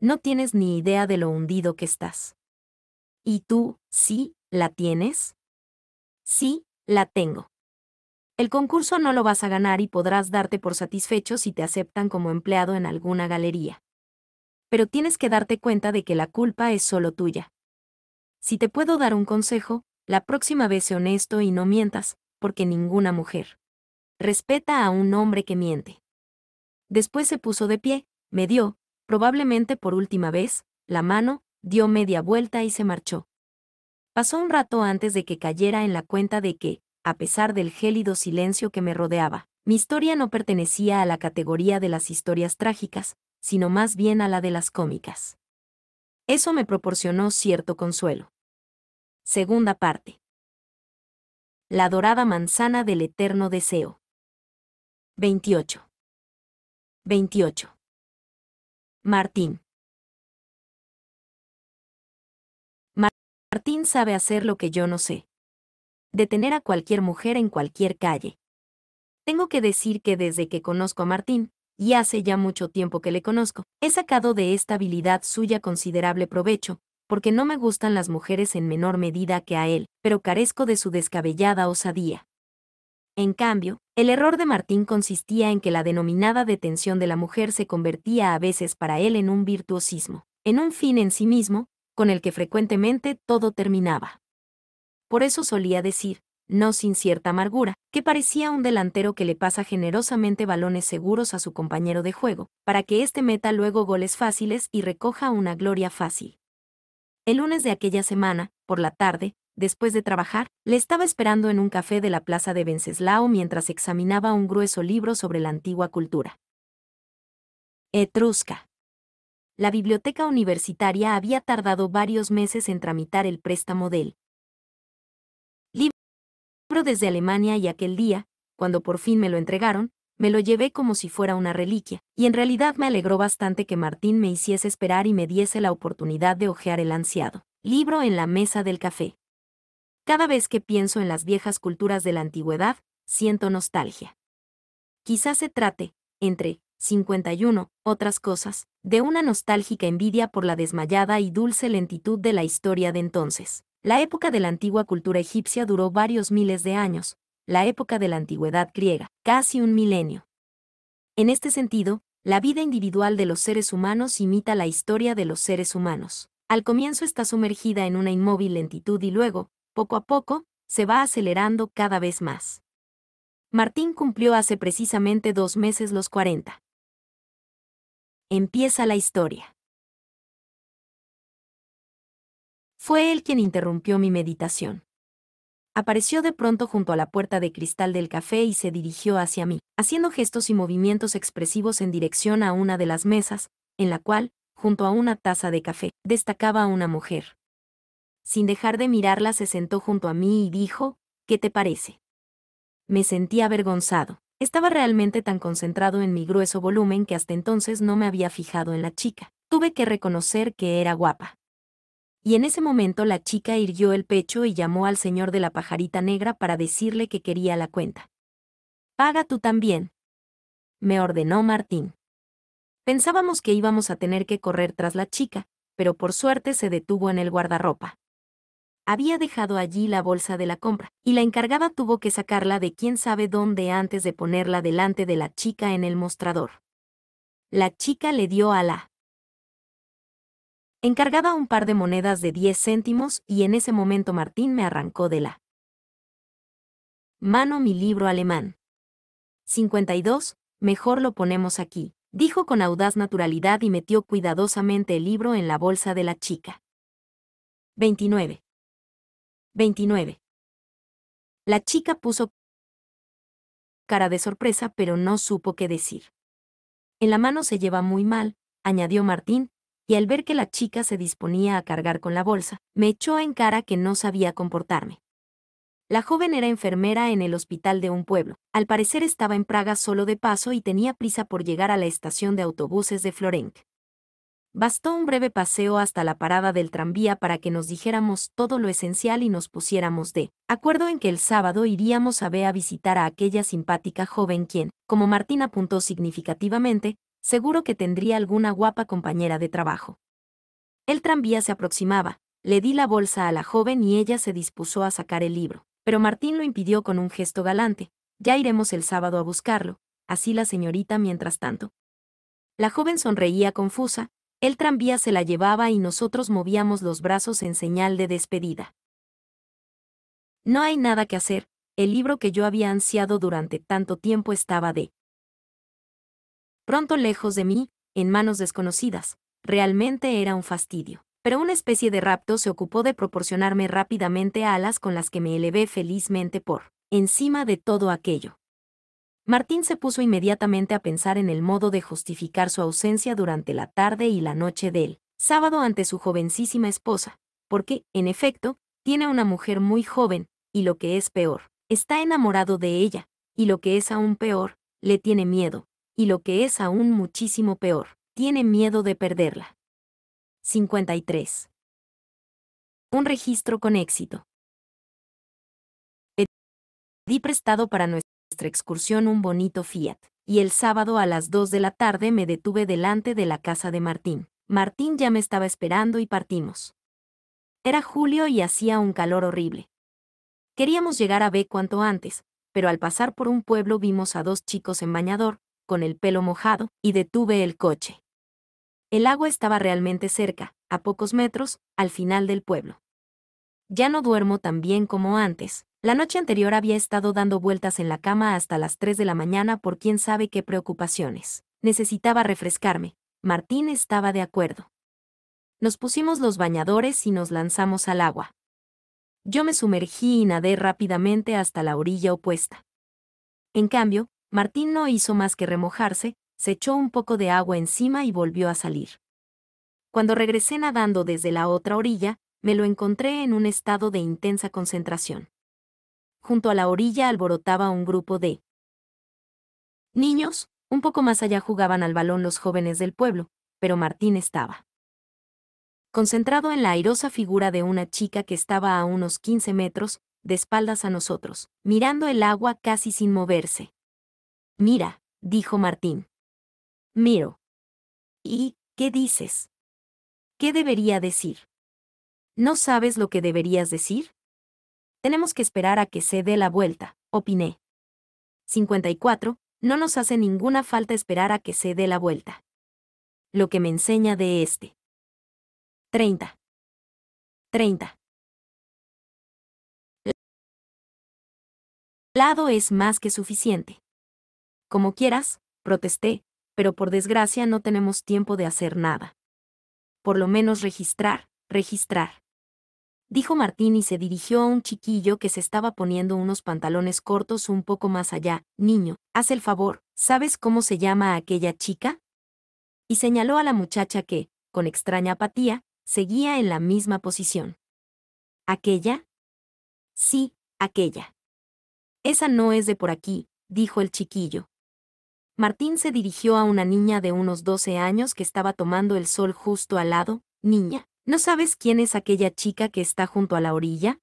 No tienes ni idea de lo hundido que estás. ¿Y tú, sí, la tienes? Sí, la tengo. El concurso no lo vas a ganar y podrás darte por satisfecho si te aceptan como empleado en alguna galería. Pero tienes que darte cuenta de que la culpa es solo tuya. Si te puedo dar un consejo, la próxima vez sé honesto y no mientas, porque ninguna mujer respeta a un hombre que miente. Después se puso de pie, me dio, probablemente por última vez, la mano, dio media vuelta y se marchó. Pasó un rato antes de que cayera en la cuenta de que, a pesar del gélido silencio que me rodeaba. Mi historia no pertenecía a la categoría de las historias trágicas, sino más bien a la de las cómicas. Eso me proporcionó cierto consuelo. Segunda parte. La dorada manzana del eterno deseo. 28. 28. Martín. Martín sabe hacer lo que yo no sé detener a cualquier mujer en cualquier calle. Tengo que decir que desde que conozco a Martín, y hace ya mucho tiempo que le conozco, he sacado de esta habilidad suya considerable provecho, porque no me gustan las mujeres en menor medida que a él, pero carezco de su descabellada osadía. En cambio, el error de Martín consistía en que la denominada detención de la mujer se convertía a veces para él en un virtuosismo, en un fin en sí mismo, con el que frecuentemente todo terminaba. Por eso solía decir, no sin cierta amargura, que parecía un delantero que le pasa generosamente balones seguros a su compañero de juego, para que éste meta luego goles fáciles y recoja una gloria fácil. El lunes de aquella semana, por la tarde, después de trabajar, le estaba esperando en un café de la plaza de Venceslao mientras examinaba un grueso libro sobre la antigua cultura. Etrusca. La biblioteca universitaria había tardado varios meses en tramitar el préstamo del desde Alemania y aquel día, cuando por fin me lo entregaron, me lo llevé como si fuera una reliquia, y en realidad me alegró bastante que Martín me hiciese esperar y me diese la oportunidad de hojear el ansiado libro en la mesa del café. Cada vez que pienso en las viejas culturas de la antigüedad, siento nostalgia. Quizás se trate, entre 51, otras cosas, de una nostálgica envidia por la desmayada y dulce lentitud de la historia de entonces. La época de la antigua cultura egipcia duró varios miles de años, la época de la antigüedad griega, casi un milenio. En este sentido, la vida individual de los seres humanos imita la historia de los seres humanos. Al comienzo está sumergida en una inmóvil lentitud y luego, poco a poco, se va acelerando cada vez más. Martín cumplió hace precisamente dos meses los 40. Empieza la historia. Fue él quien interrumpió mi meditación. Apareció de pronto junto a la puerta de cristal del café y se dirigió hacia mí, haciendo gestos y movimientos expresivos en dirección a una de las mesas, en la cual, junto a una taza de café, destacaba una mujer. Sin dejar de mirarla se sentó junto a mí y dijo, ¿qué te parece? Me sentí avergonzado. Estaba realmente tan concentrado en mi grueso volumen que hasta entonces no me había fijado en la chica. Tuve que reconocer que era guapa y en ese momento la chica irguió el pecho y llamó al señor de la pajarita negra para decirle que quería la cuenta. Paga tú también. Me ordenó Martín. Pensábamos que íbamos a tener que correr tras la chica, pero por suerte se detuvo en el guardarropa. Había dejado allí la bolsa de la compra, y la encargada tuvo que sacarla de quién sabe dónde antes de ponerla delante de la chica en el mostrador. La chica le dio a la encargaba un par de monedas de 10 céntimos y en ese momento Martín me arrancó de la mano mi libro alemán. 52, mejor lo ponemos aquí, dijo con audaz naturalidad y metió cuidadosamente el libro en la bolsa de la chica. 29. 29. La chica puso cara de sorpresa pero no supo qué decir. En la mano se lleva muy mal, añadió Martín, y al ver que la chica se disponía a cargar con la bolsa, me echó en cara que no sabía comportarme. La joven era enfermera en el hospital de un pueblo. Al parecer estaba en Praga solo de paso y tenía prisa por llegar a la estación de autobuses de Florenc. Bastó un breve paseo hasta la parada del tranvía para que nos dijéramos todo lo esencial y nos pusiéramos de acuerdo en que el sábado iríamos a ver a visitar a aquella simpática joven quien, como Martín apuntó significativamente, seguro que tendría alguna guapa compañera de trabajo. El tranvía se aproximaba, le di la bolsa a la joven y ella se dispuso a sacar el libro, pero Martín lo impidió con un gesto galante, ya iremos el sábado a buscarlo, así la señorita mientras tanto. La joven sonreía confusa, el tranvía se la llevaba y nosotros movíamos los brazos en señal de despedida. No hay nada que hacer, el libro que yo había ansiado durante tanto tiempo estaba de pronto lejos de mí, en manos desconocidas. Realmente era un fastidio. Pero una especie de rapto se ocupó de proporcionarme rápidamente alas con las que me elevé felizmente por encima de todo aquello. Martín se puso inmediatamente a pensar en el modo de justificar su ausencia durante la tarde y la noche del sábado ante su jovencísima esposa, porque, en efecto, tiene una mujer muy joven, y lo que es peor, está enamorado de ella, y lo que es aún peor, le tiene miedo, y lo que es aún muchísimo peor, tiene miedo de perderla. 53. Un registro con éxito. Pedí prestado para nuestra excursión un bonito Fiat, y el sábado a las 2 de la tarde me detuve delante de la casa de Martín. Martín ya me estaba esperando y partimos. Era julio y hacía un calor horrible. Queríamos llegar a B cuanto antes, pero al pasar por un pueblo vimos a dos chicos en bañador, con el pelo mojado, y detuve el coche. El agua estaba realmente cerca, a pocos metros, al final del pueblo. Ya no duermo tan bien como antes, la noche anterior había estado dando vueltas en la cama hasta las 3 de la mañana por quién sabe qué preocupaciones. Necesitaba refrescarme. Martín estaba de acuerdo. Nos pusimos los bañadores y nos lanzamos al agua. Yo me sumergí y nadé rápidamente hasta la orilla opuesta. En cambio, Martín no hizo más que remojarse, se echó un poco de agua encima y volvió a salir. Cuando regresé nadando desde la otra orilla, me lo encontré en un estado de intensa concentración junto a la orilla alborotaba un grupo de niños, un poco más allá jugaban al balón los jóvenes del pueblo, pero Martín estaba concentrado en la airosa figura de una chica que estaba a unos 15 metros, de espaldas a nosotros, mirando el agua casi sin moverse. Mira, dijo Martín. Miro. ¿Y qué dices? ¿Qué debería decir? ¿No sabes lo que deberías decir? Tenemos que esperar a que se dé la vuelta, opiné. 54. No nos hace ninguna falta esperar a que se dé la vuelta. Lo que me enseña de este. 30. 30. Lado es más que suficiente. Como quieras, protesté, pero por desgracia no tenemos tiempo de hacer nada. Por lo menos registrar, registrar dijo Martín y se dirigió a un chiquillo que se estaba poniendo unos pantalones cortos un poco más allá. Niño, haz el favor, ¿sabes cómo se llama aquella chica? Y señaló a la muchacha que, con extraña apatía, seguía en la misma posición. ¿Aquella? Sí, aquella. Esa no es de por aquí, dijo el chiquillo. Martín se dirigió a una niña de unos 12 años que estaba tomando el sol justo al lado. Niña, ¿No sabes quién es aquella chica que está junto a la orilla?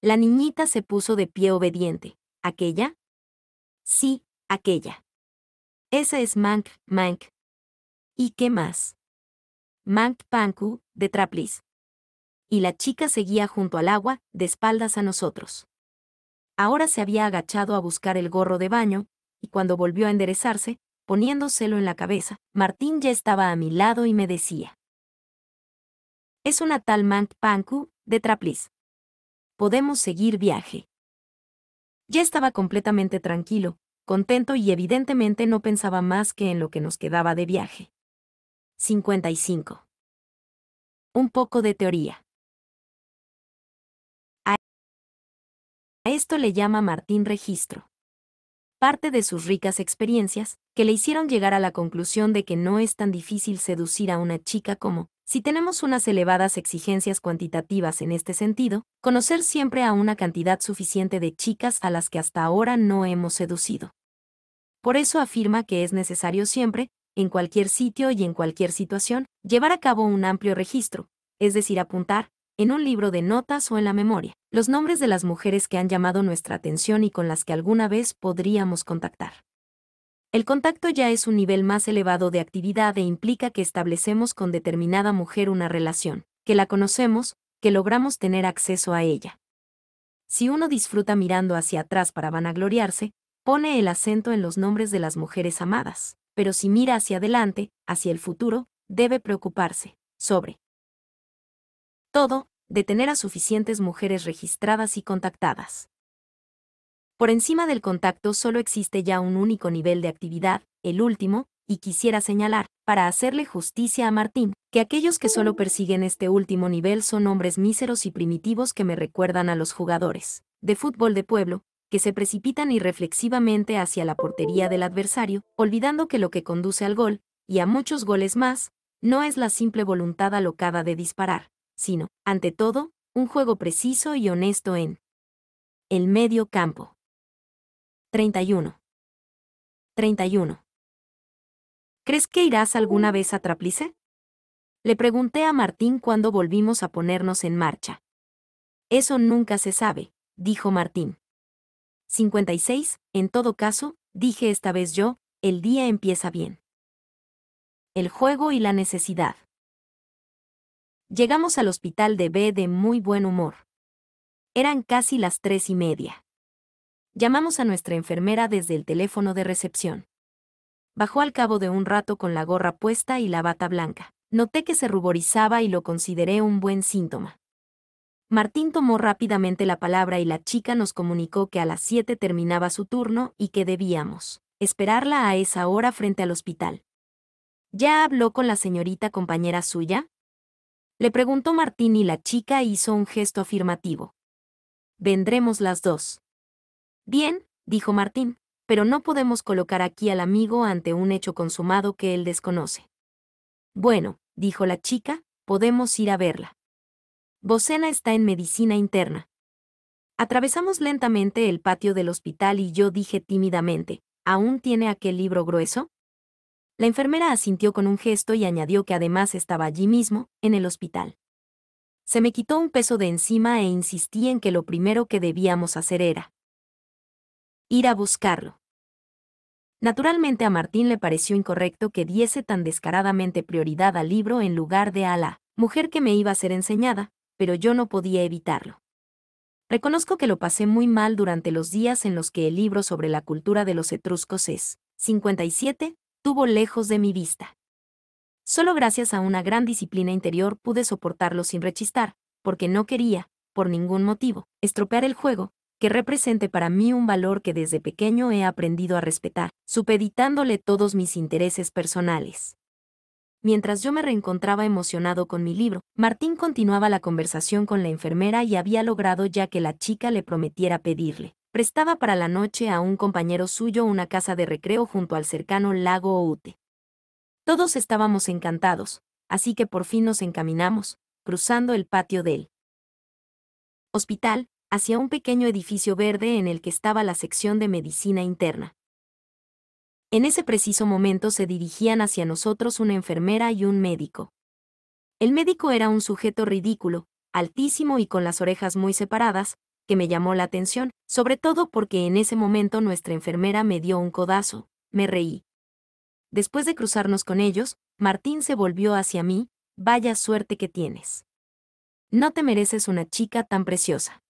La niñita se puso de pie obediente. ¿Aquella? Sí, aquella. Esa es Mank, Mank. ¿Y qué más? Mank Panku, de Traplis. Y la chica seguía junto al agua, de espaldas a nosotros. Ahora se había agachado a buscar el gorro de baño, y cuando volvió a enderezarse, poniéndoselo en la cabeza, Martín ya estaba a mi lado y me decía es una tal Mank Panku, de Traplis. Podemos seguir viaje. Ya estaba completamente tranquilo, contento y evidentemente no pensaba más que en lo que nos quedaba de viaje. 55. Un poco de teoría. A esto le llama Martín registro. Parte de sus ricas experiencias, que le hicieron llegar a la conclusión de que no es tan difícil seducir a una chica como, si tenemos unas elevadas exigencias cuantitativas en este sentido, conocer siempre a una cantidad suficiente de chicas a las que hasta ahora no hemos seducido. Por eso afirma que es necesario siempre en cualquier sitio y en cualquier situación, llevar a cabo un amplio registro, es decir, apuntar, en un libro de notas o en la memoria, los nombres de las mujeres que han llamado nuestra atención y con las que alguna vez podríamos contactar. El contacto ya es un nivel más elevado de actividad e implica que establecemos con determinada mujer una relación, que la conocemos, que logramos tener acceso a ella. Si uno disfruta mirando hacia atrás para vanagloriarse, pone el acento en los nombres de las mujeres amadas, pero si mira hacia adelante, hacia el futuro, debe preocuparse sobre todo, de tener a suficientes mujeres registradas y contactadas. Por encima del contacto solo existe ya un único nivel de actividad, el último, y quisiera señalar, para hacerle justicia a Martín, que aquellos que solo persiguen este último nivel son hombres míseros y primitivos que me recuerdan a los jugadores de fútbol de pueblo, que se precipitan irreflexivamente hacia la portería del adversario, olvidando que lo que conduce al gol, y a muchos goles más, no es la simple voluntad alocada de disparar, sino, ante todo, un juego preciso y honesto en el medio campo. 31. 31. ¿Crees que irás alguna vez a Traplice? Le pregunté a Martín cuando volvimos a ponernos en marcha. Eso nunca se sabe, dijo Martín. 56, en todo caso, dije esta vez yo, el día empieza bien. El juego y la necesidad. Llegamos al hospital de B de muy buen humor. Eran casi las tres y media. Llamamos a nuestra enfermera desde el teléfono de recepción. Bajó al cabo de un rato con la gorra puesta y la bata blanca. Noté que se ruborizaba y lo consideré un buen síntoma. Martín tomó rápidamente la palabra y la chica nos comunicó que a las 7 terminaba su turno y que debíamos esperarla a esa hora frente al hospital. ¿Ya habló con la señorita compañera suya? Le preguntó Martín y la chica hizo un gesto afirmativo. Vendremos las dos. Bien, dijo Martín, pero no podemos colocar aquí al amigo ante un hecho consumado que él desconoce. Bueno, dijo la chica, podemos ir a verla. Bocena está en medicina interna. Atravesamos lentamente el patio del hospital y yo dije tímidamente, ¿aún tiene aquel libro grueso? La enfermera asintió con un gesto y añadió que además estaba allí mismo, en el hospital. Se me quitó un peso de encima e insistí en que lo primero que debíamos hacer era ir a buscarlo. Naturalmente a Martín le pareció incorrecto que diese tan descaradamente prioridad al libro en lugar de a la mujer que me iba a ser enseñada, pero yo no podía evitarlo. Reconozco que lo pasé muy mal durante los días en los que el libro sobre la cultura de los etruscos es 57 tuvo lejos de mi vista. Solo gracias a una gran disciplina interior pude soportarlo sin rechistar, porque no quería, por ningún motivo, estropear el juego, que represente para mí un valor que desde pequeño he aprendido a respetar, supeditándole todos mis intereses personales. Mientras yo me reencontraba emocionado con mi libro, Martín continuaba la conversación con la enfermera y había logrado ya que la chica le prometiera pedirle. Prestaba para la noche a un compañero suyo una casa de recreo junto al cercano lago Oute. Todos estábamos encantados, así que por fin nos encaminamos, cruzando el patio del hospital, hacia un pequeño edificio verde en el que estaba la sección de medicina interna. En ese preciso momento se dirigían hacia nosotros una enfermera y un médico. El médico era un sujeto ridículo, altísimo y con las orejas muy separadas, que me llamó la atención, sobre todo porque en ese momento nuestra enfermera me dio un codazo, me reí. Después de cruzarnos con ellos, Martín se volvió hacia mí, vaya suerte que tienes. No te mereces una chica tan preciosa.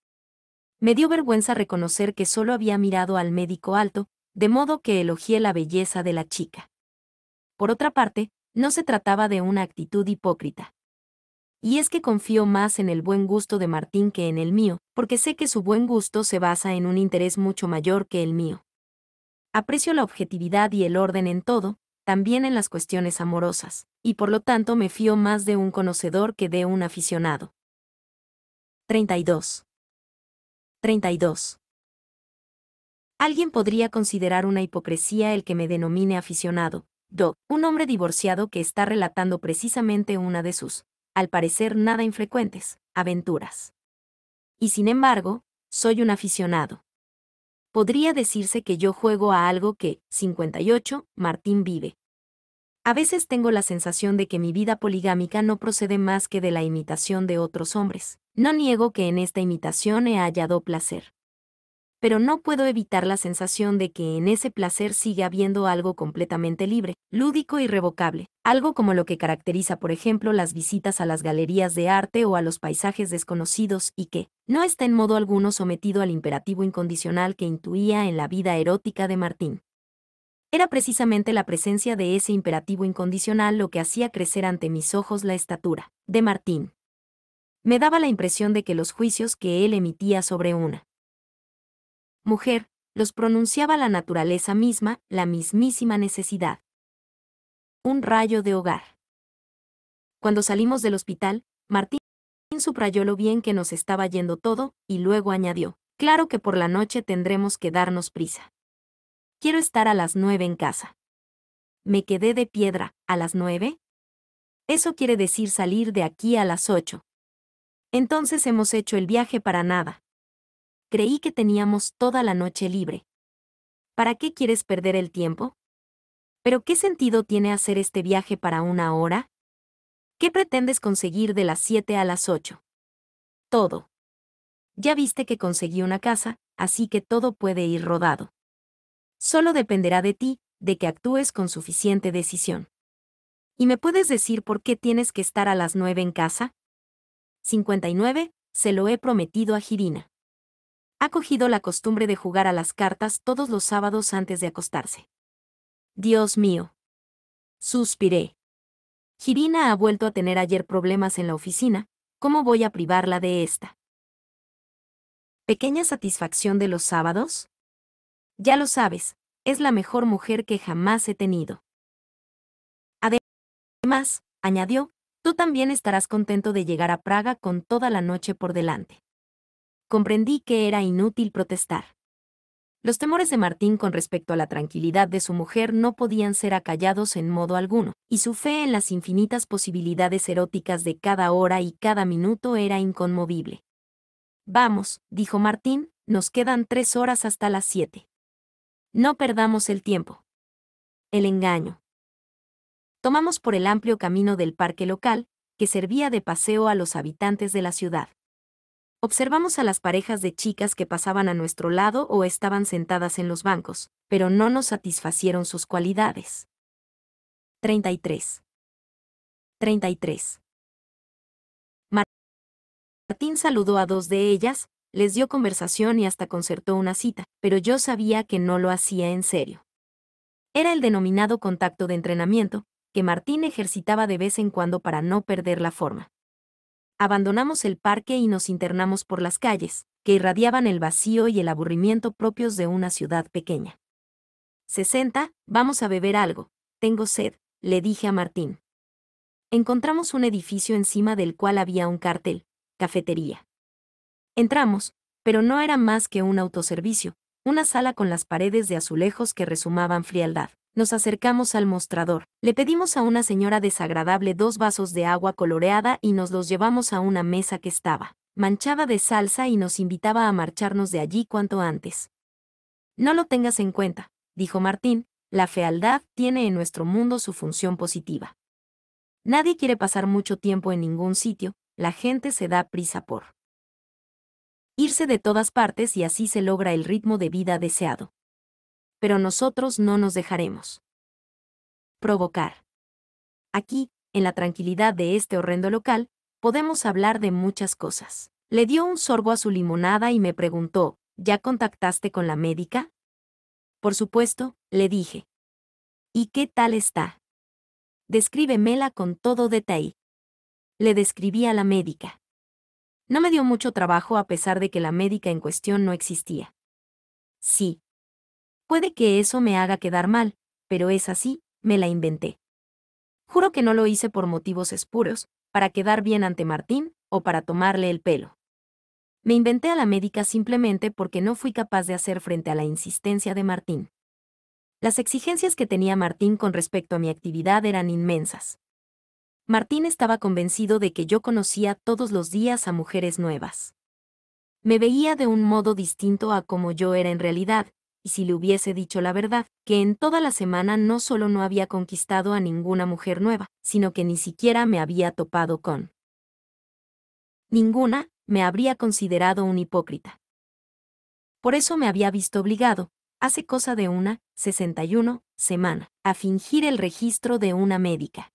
Me dio vergüenza reconocer que solo había mirado al médico alto, de modo que elogié la belleza de la chica. Por otra parte, no se trataba de una actitud hipócrita. Y es que confío más en el buen gusto de Martín que en el mío, porque sé que su buen gusto se basa en un interés mucho mayor que el mío. Aprecio la objetividad y el orden en todo, también en las cuestiones amorosas, y por lo tanto me fío más de un conocedor que de un aficionado. 32. 32. Alguien podría considerar una hipocresía el que me denomine aficionado, Do, un hombre divorciado que está relatando precisamente una de sus, al parecer nada infrecuentes, aventuras. Y sin embargo, soy un aficionado. Podría decirse que yo juego a algo que, 58, Martín vive. A veces tengo la sensación de que mi vida poligámica no procede más que de la imitación de otros hombres. No niego que en esta imitación he hallado placer. Pero no puedo evitar la sensación de que en ese placer sigue habiendo algo completamente libre, lúdico y irrevocable, algo como lo que caracteriza, por ejemplo, las visitas a las galerías de arte o a los paisajes desconocidos y que, no está en modo alguno sometido al imperativo incondicional que intuía en la vida erótica de Martín. Era precisamente la presencia de ese imperativo incondicional lo que hacía crecer ante mis ojos la estatura de Martín. Me daba la impresión de que los juicios que él emitía sobre una mujer los pronunciaba la naturaleza misma, la mismísima necesidad. Un rayo de hogar. Cuando salimos del hospital, Martín subrayó lo bien que nos estaba yendo todo, y luego añadió, claro que por la noche tendremos que darnos prisa. Quiero estar a las nueve en casa. Me quedé de piedra, ¿a las nueve? Eso quiere decir salir de aquí a las ocho. Entonces hemos hecho el viaje para nada. Creí que teníamos toda la noche libre. ¿Para qué quieres perder el tiempo? ¿Pero qué sentido tiene hacer este viaje para una hora? ¿Qué pretendes conseguir de las siete a las ocho? Todo. Ya viste que conseguí una casa, así que todo puede ir rodado. Solo dependerá de ti, de que actúes con suficiente decisión. ¿Y me puedes decir por qué tienes que estar a las nueve en casa? 59. Se lo he prometido a Girina. Ha cogido la costumbre de jugar a las cartas todos los sábados antes de acostarse. Dios mío. Suspiré. Girina ha vuelto a tener ayer problemas en la oficina, ¿cómo voy a privarla de esta? ¿Pequeña satisfacción de los sábados? Ya lo sabes, es la mejor mujer que jamás he tenido. Además, añadió, tú también estarás contento de llegar a Praga con toda la noche por delante. Comprendí que era inútil protestar. Los temores de Martín con respecto a la tranquilidad de su mujer no podían ser acallados en modo alguno, y su fe en las infinitas posibilidades eróticas de cada hora y cada minuto era inconmovible. Vamos, dijo Martín, nos quedan tres horas hasta las siete. No perdamos el tiempo. El engaño. Tomamos por el amplio camino del parque local, que servía de paseo a los habitantes de la ciudad. Observamos a las parejas de chicas que pasaban a nuestro lado o estaban sentadas en los bancos, pero no nos satisfacieron sus cualidades. 33. 33. Martín saludó a dos de ellas, les dio conversación y hasta concertó una cita, pero yo sabía que no lo hacía en serio. Era el denominado contacto de entrenamiento, que Martín ejercitaba de vez en cuando para no perder la forma. Abandonamos el parque y nos internamos por las calles, que irradiaban el vacío y el aburrimiento propios de una ciudad pequeña. 60, vamos a beber algo, tengo sed, le dije a Martín. Encontramos un edificio encima del cual había un cartel, cafetería. Entramos, pero no era más que un autoservicio, una sala con las paredes de azulejos que resumaban frialdad. Nos acercamos al mostrador, le pedimos a una señora desagradable dos vasos de agua coloreada y nos los llevamos a una mesa que estaba manchada de salsa y nos invitaba a marcharnos de allí cuanto antes. No lo tengas en cuenta, dijo Martín, la fealdad tiene en nuestro mundo su función positiva. Nadie quiere pasar mucho tiempo en ningún sitio, la gente se da prisa por irse de todas partes y así se logra el ritmo de vida deseado. Pero nosotros no nos dejaremos provocar. Aquí, en la tranquilidad de este horrendo local, podemos hablar de muchas cosas. Le dio un sorbo a su limonada y me preguntó, ¿ya contactaste con la médica? Por supuesto, le dije. ¿Y qué tal está? Descríbemela con todo detalle. Le describí a la médica. No me dio mucho trabajo a pesar de que la médica en cuestión no existía. Sí. Puede que eso me haga quedar mal, pero es así, me la inventé. Juro que no lo hice por motivos espuros, para quedar bien ante Martín, o para tomarle el pelo. Me inventé a la médica simplemente porque no fui capaz de hacer frente a la insistencia de Martín. Las exigencias que tenía Martín con respecto a mi actividad eran inmensas. Martín estaba convencido de que yo conocía todos los días a mujeres nuevas. Me veía de un modo distinto a como yo era en realidad, y si le hubiese dicho la verdad, que en toda la semana no solo no había conquistado a ninguna mujer nueva, sino que ni siquiera me había topado con ninguna, me habría considerado un hipócrita. Por eso me había visto obligado, hace cosa de una, 61, semana, a fingir el registro de una médica.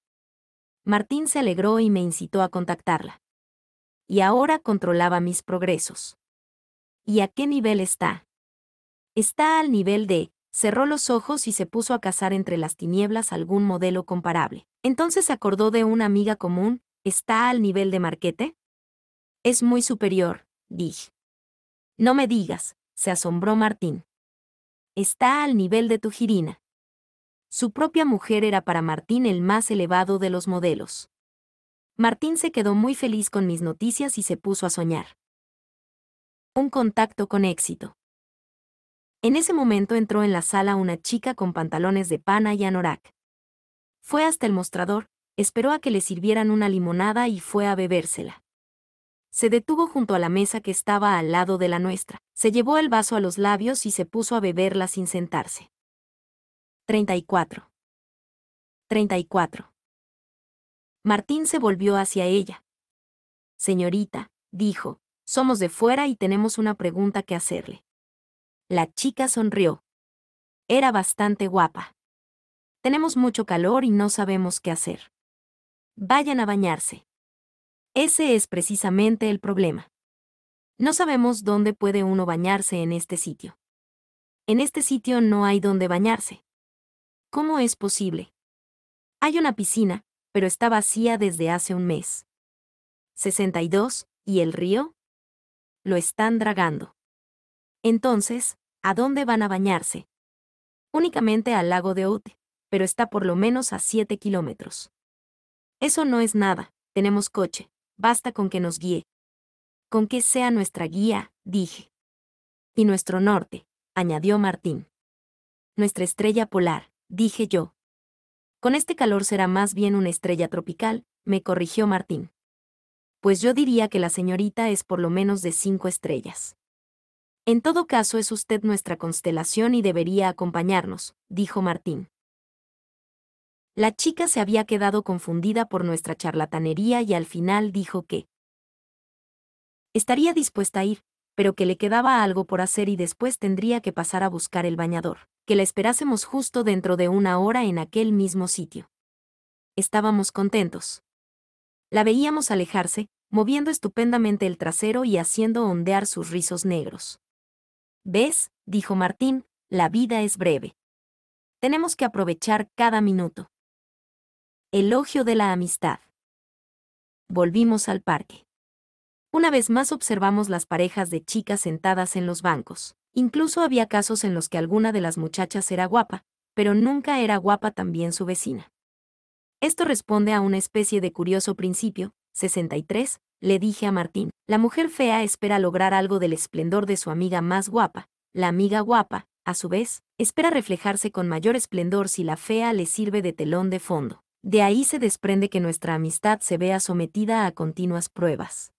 Martín se alegró y me incitó a contactarla. Y ahora controlaba mis progresos. ¿Y a qué nivel está? Está al nivel de, cerró los ojos y se puso a cazar entre las tinieblas algún modelo comparable. Entonces acordó de una amiga común, ¿está al nivel de Marquete? Es muy superior, dije. No me digas, se asombró Martín. Está al nivel de tu girina. Su propia mujer era para Martín el más elevado de los modelos. Martín se quedó muy feliz con mis noticias y se puso a soñar. Un contacto con éxito. En ese momento entró en la sala una chica con pantalones de pana y anorak. Fue hasta el mostrador, esperó a que le sirvieran una limonada y fue a bebérsela. Se detuvo junto a la mesa que estaba al lado de la nuestra, se llevó el vaso a los labios y se puso a beberla sin sentarse. 34. 34. Martín se volvió hacia ella. Señorita, dijo, somos de fuera y tenemos una pregunta que hacerle. La chica sonrió. Era bastante guapa. Tenemos mucho calor y no sabemos qué hacer. Vayan a bañarse. Ese es precisamente el problema. No sabemos dónde puede uno bañarse en este sitio. En este sitio no hay dónde bañarse. ¿Cómo es posible? Hay una piscina, pero está vacía desde hace un mes. 62, ¿y el río? Lo están dragando. Entonces, ¿a dónde van a bañarse? Únicamente al lago de Ute, pero está por lo menos a 7 kilómetros. Eso no es nada, tenemos coche, basta con que nos guíe. Con que sea nuestra guía, dije. Y nuestro norte, añadió Martín. Nuestra estrella polar, dije yo. Con este calor será más bien una estrella tropical, me corrigió Martín. Pues yo diría que la señorita es por lo menos de cinco estrellas. En todo caso es usted nuestra constelación y debería acompañarnos, dijo Martín. La chica se había quedado confundida por nuestra charlatanería y al final dijo que estaría dispuesta a ir, pero que le quedaba algo por hacer y después tendría que pasar a buscar el bañador, que la esperásemos justo dentro de una hora en aquel mismo sitio. Estábamos contentos. La veíamos alejarse, moviendo estupendamente el trasero y haciendo ondear sus rizos negros. ¿Ves? dijo Martín, la vida es breve. Tenemos que aprovechar cada minuto. Elogio de la amistad. Volvimos al parque. Una vez más observamos las parejas de chicas sentadas en los bancos. Incluso había casos en los que alguna de las muchachas era guapa, pero nunca era guapa también su vecina. Esto responde a una especie de curioso principio, 63, le dije a Martín, la mujer fea espera lograr algo del esplendor de su amiga más guapa, la amiga guapa, a su vez, espera reflejarse con mayor esplendor si la fea le sirve de telón de fondo. De ahí se desprende que nuestra amistad se vea sometida a continuas pruebas.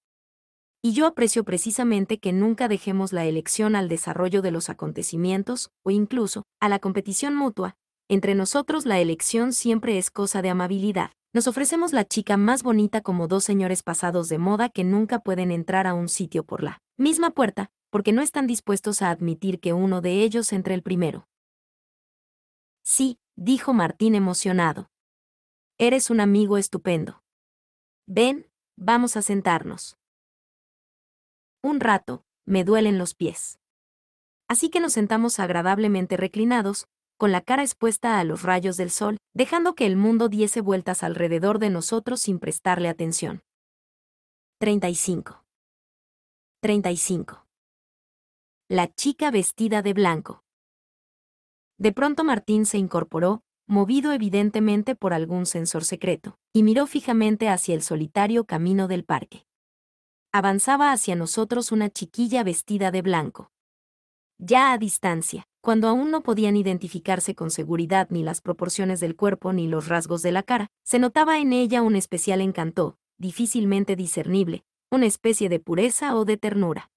Y yo aprecio precisamente que nunca dejemos la elección al desarrollo de los acontecimientos, o incluso, a la competición mutua. Entre nosotros la elección siempre es cosa de amabilidad. Nos ofrecemos la chica más bonita como dos señores pasados de moda que nunca pueden entrar a un sitio por la misma puerta, porque no están dispuestos a admitir que uno de ellos entre el primero. Sí, dijo Martín emocionado. Eres un amigo estupendo. Ven, vamos a sentarnos. Un rato, me duelen los pies. Así que nos sentamos agradablemente reclinados, con la cara expuesta a los rayos del sol, dejando que el mundo diese vueltas alrededor de nosotros sin prestarle atención. 35. 35. La chica vestida de blanco. De pronto Martín se incorporó, movido evidentemente por algún sensor secreto, y miró fijamente hacia el solitario camino del parque. Avanzaba hacia nosotros una chiquilla vestida de blanco. Ya a distancia, cuando aún no podían identificarse con seguridad ni las proporciones del cuerpo ni los rasgos de la cara, se notaba en ella un especial encanto, difícilmente discernible, una especie de pureza o de ternura.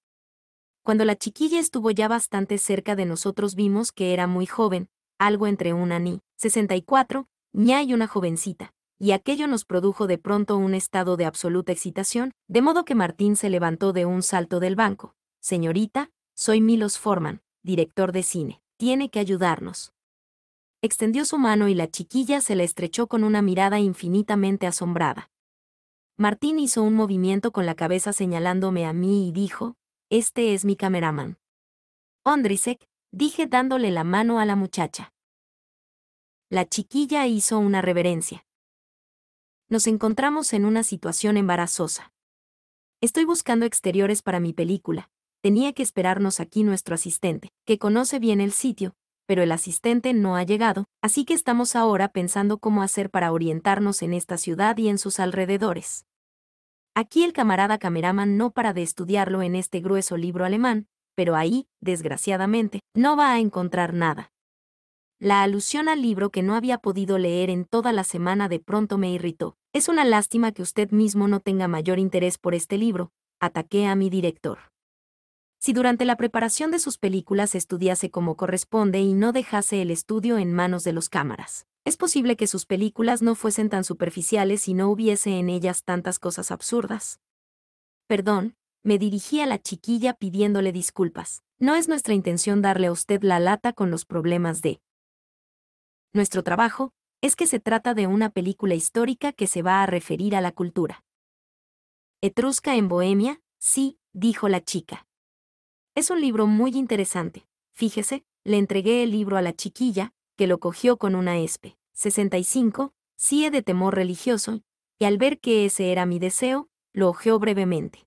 Cuando la chiquilla estuvo ya bastante cerca de nosotros vimos que era muy joven, algo entre una ni 64, ña y una jovencita, y aquello nos produjo de pronto un estado de absoluta excitación, de modo que Martín se levantó de un salto del banco. Señorita, soy Milos Forman, director de cine. Tiene que ayudarnos. Extendió su mano y la chiquilla se la estrechó con una mirada infinitamente asombrada. Martín hizo un movimiento con la cabeza señalándome a mí y dijo, Este es mi cameraman. Ondrisek, dije dándole la mano a la muchacha. La chiquilla hizo una reverencia. Nos encontramos en una situación embarazosa. Estoy buscando exteriores para mi película. Tenía que esperarnos aquí nuestro asistente, que conoce bien el sitio, pero el asistente no ha llegado, así que estamos ahora pensando cómo hacer para orientarnos en esta ciudad y en sus alrededores. Aquí el camarada cameraman no para de estudiarlo en este grueso libro alemán, pero ahí, desgraciadamente, no va a encontrar nada. La alusión al libro que no había podido leer en toda la semana de pronto me irritó. Es una lástima que usted mismo no tenga mayor interés por este libro, ataqué a mi director. Si durante la preparación de sus películas estudiase como corresponde y no dejase el estudio en manos de los cámaras, es posible que sus películas no fuesen tan superficiales y no hubiese en ellas tantas cosas absurdas. Perdón, me dirigí a la chiquilla pidiéndole disculpas. No es nuestra intención darle a usted la lata con los problemas de. Nuestro trabajo es que se trata de una película histórica que se va a referir a la cultura. Etrusca en Bohemia, sí, dijo la chica. Es un libro muy interesante. Fíjese, le entregué el libro a la chiquilla, que lo cogió con una espe. 65, CIE de temor religioso, y al ver que ese era mi deseo, lo ojeó brevemente.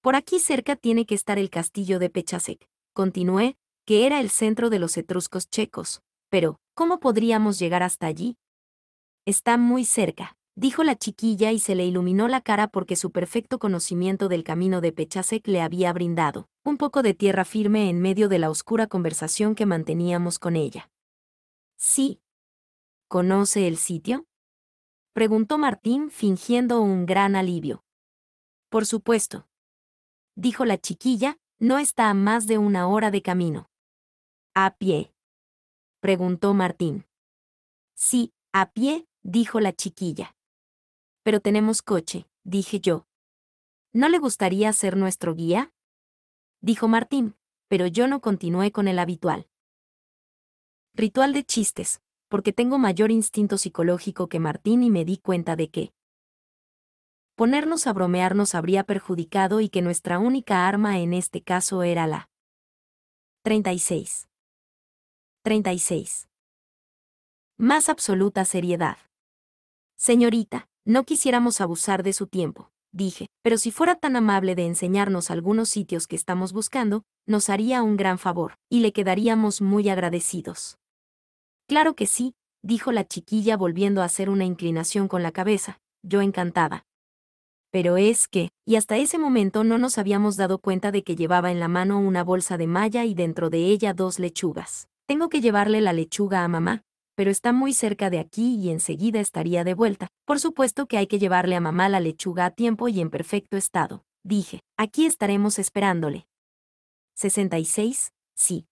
Por aquí cerca tiene que estar el castillo de Pechasek, continué, que era el centro de los etruscos checos, pero, ¿cómo podríamos llegar hasta allí? Está muy cerca dijo la chiquilla y se le iluminó la cara porque su perfecto conocimiento del camino de Pechasek le había brindado un poco de tierra firme en medio de la oscura conversación que manteníamos con ella. Sí. ¿Conoce el sitio? preguntó Martín fingiendo un gran alivio. Por supuesto. Dijo la chiquilla, no está a más de una hora de camino. ¿A pie? preguntó Martín. Sí, a pie, dijo la chiquilla. Pero tenemos coche, dije yo. ¿No le gustaría ser nuestro guía? Dijo Martín, pero yo no continué con el habitual. Ritual de chistes, porque tengo mayor instinto psicológico que Martín y me di cuenta de que ponernos a bromear nos habría perjudicado y que nuestra única arma en este caso era la 36. 36. Más absoluta seriedad. Señorita, no quisiéramos abusar de su tiempo, dije, pero si fuera tan amable de enseñarnos algunos sitios que estamos buscando, nos haría un gran favor, y le quedaríamos muy agradecidos. Claro que sí, dijo la chiquilla volviendo a hacer una inclinación con la cabeza, yo encantada. Pero es que, y hasta ese momento no nos habíamos dado cuenta de que llevaba en la mano una bolsa de malla y dentro de ella dos lechugas. Tengo que llevarle la lechuga a mamá, pero está muy cerca de aquí y enseguida estaría de vuelta. Por supuesto que hay que llevarle a mamá la lechuga a tiempo y en perfecto estado. Dije, aquí estaremos esperándole. 66, sí.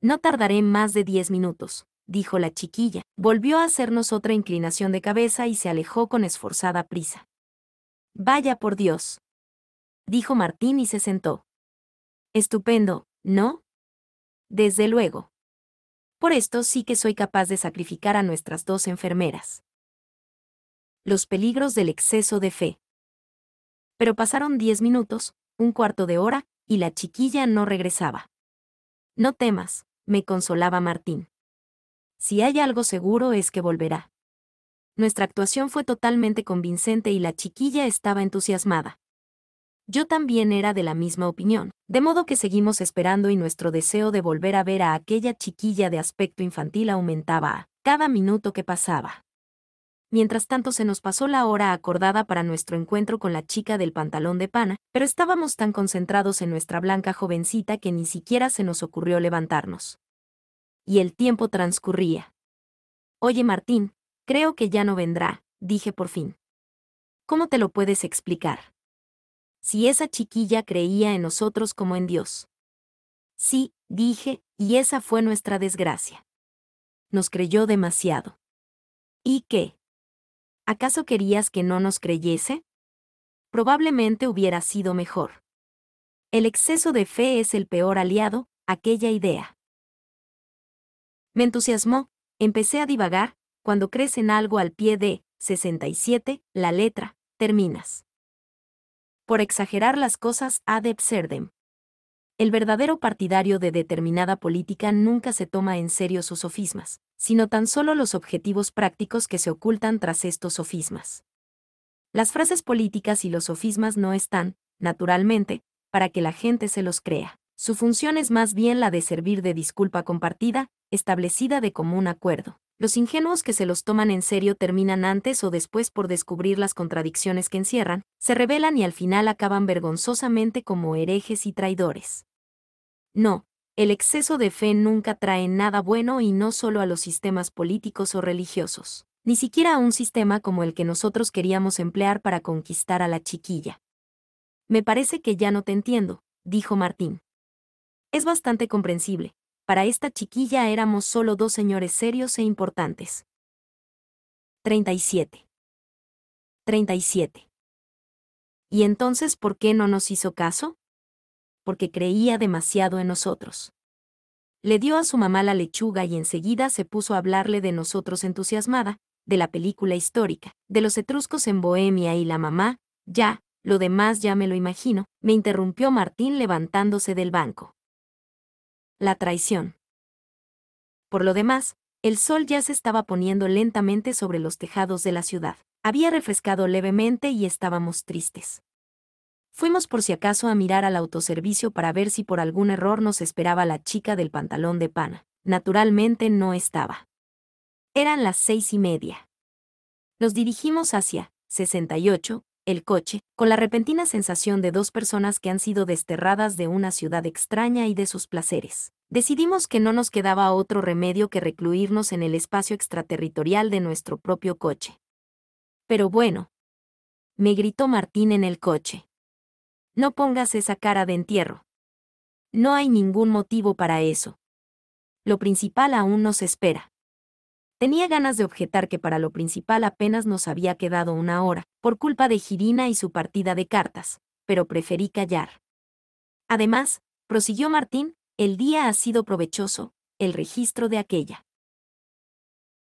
No tardaré más de diez minutos, dijo la chiquilla. Volvió a hacernos otra inclinación de cabeza y se alejó con esforzada prisa. Vaya por Dios. Dijo Martín y se sentó. Estupendo, ¿no? Desde luego. Por esto sí que soy capaz de sacrificar a nuestras dos enfermeras. Los peligros del exceso de fe. Pero pasaron diez minutos, un cuarto de hora, y la chiquilla no regresaba. No temas, me consolaba Martín. Si hay algo seguro es que volverá. Nuestra actuación fue totalmente convincente y la chiquilla estaba entusiasmada. Yo también era de la misma opinión, de modo que seguimos esperando y nuestro deseo de volver a ver a aquella chiquilla de aspecto infantil aumentaba a cada minuto que pasaba. Mientras tanto se nos pasó la hora acordada para nuestro encuentro con la chica del pantalón de pana, pero estábamos tan concentrados en nuestra blanca jovencita que ni siquiera se nos ocurrió levantarnos. Y el tiempo transcurría. Oye Martín, creo que ya no vendrá, dije por fin. ¿Cómo te lo puedes explicar? Si esa chiquilla creía en nosotros como en Dios. Sí, dije, y esa fue nuestra desgracia. Nos creyó demasiado. ¿Y qué? ¿Acaso querías que no nos creyese? Probablemente hubiera sido mejor. El exceso de fe es el peor aliado, aquella idea. Me entusiasmó, empecé a divagar, cuando crees en algo al pie de 67, la letra, terminas. Por exagerar las cosas ad absurdum. El verdadero partidario de determinada política nunca se toma en serio sus sofismas, sino tan solo los objetivos prácticos que se ocultan tras estos sofismas. Las frases políticas y los sofismas no están, naturalmente, para que la gente se los crea. Su función es más bien la de servir de disculpa compartida, establecida de común acuerdo. Los ingenuos que se los toman en serio terminan antes o después por descubrir las contradicciones que encierran, se revelan y al final acaban vergonzosamente como herejes y traidores. No, el exceso de fe nunca trae nada bueno y no solo a los sistemas políticos o religiosos, ni siquiera a un sistema como el que nosotros queríamos emplear para conquistar a la chiquilla. Me parece que ya no te entiendo, dijo Martín. Es bastante comprensible, para esta chiquilla éramos solo dos señores serios e importantes. 37. 37. ¿Y entonces por qué no nos hizo caso? Porque creía demasiado en nosotros. Le dio a su mamá la lechuga y enseguida se puso a hablarle de nosotros entusiasmada, de la película histórica, de los etruscos en Bohemia y la mamá, ya, lo demás ya me lo imagino, me interrumpió Martín levantándose del banco la traición. Por lo demás, el sol ya se estaba poniendo lentamente sobre los tejados de la ciudad. Había refrescado levemente y estábamos tristes. Fuimos por si acaso a mirar al autoservicio para ver si por algún error nos esperaba la chica del pantalón de pana. Naturalmente no estaba. Eran las seis y media. Nos dirigimos hacia 68, el coche, con la repentina sensación de dos personas que han sido desterradas de una ciudad extraña y de sus placeres. Decidimos que no nos quedaba otro remedio que recluirnos en el espacio extraterritorial de nuestro propio coche. Pero bueno. Me gritó Martín en el coche. No pongas esa cara de entierro. No hay ningún motivo para eso. Lo principal aún nos espera. Tenía ganas de objetar que para lo principal apenas nos había quedado una hora, por culpa de Girina y su partida de cartas, pero preferí callar. Además, prosiguió Martín, el día ha sido provechoso, el registro de aquella.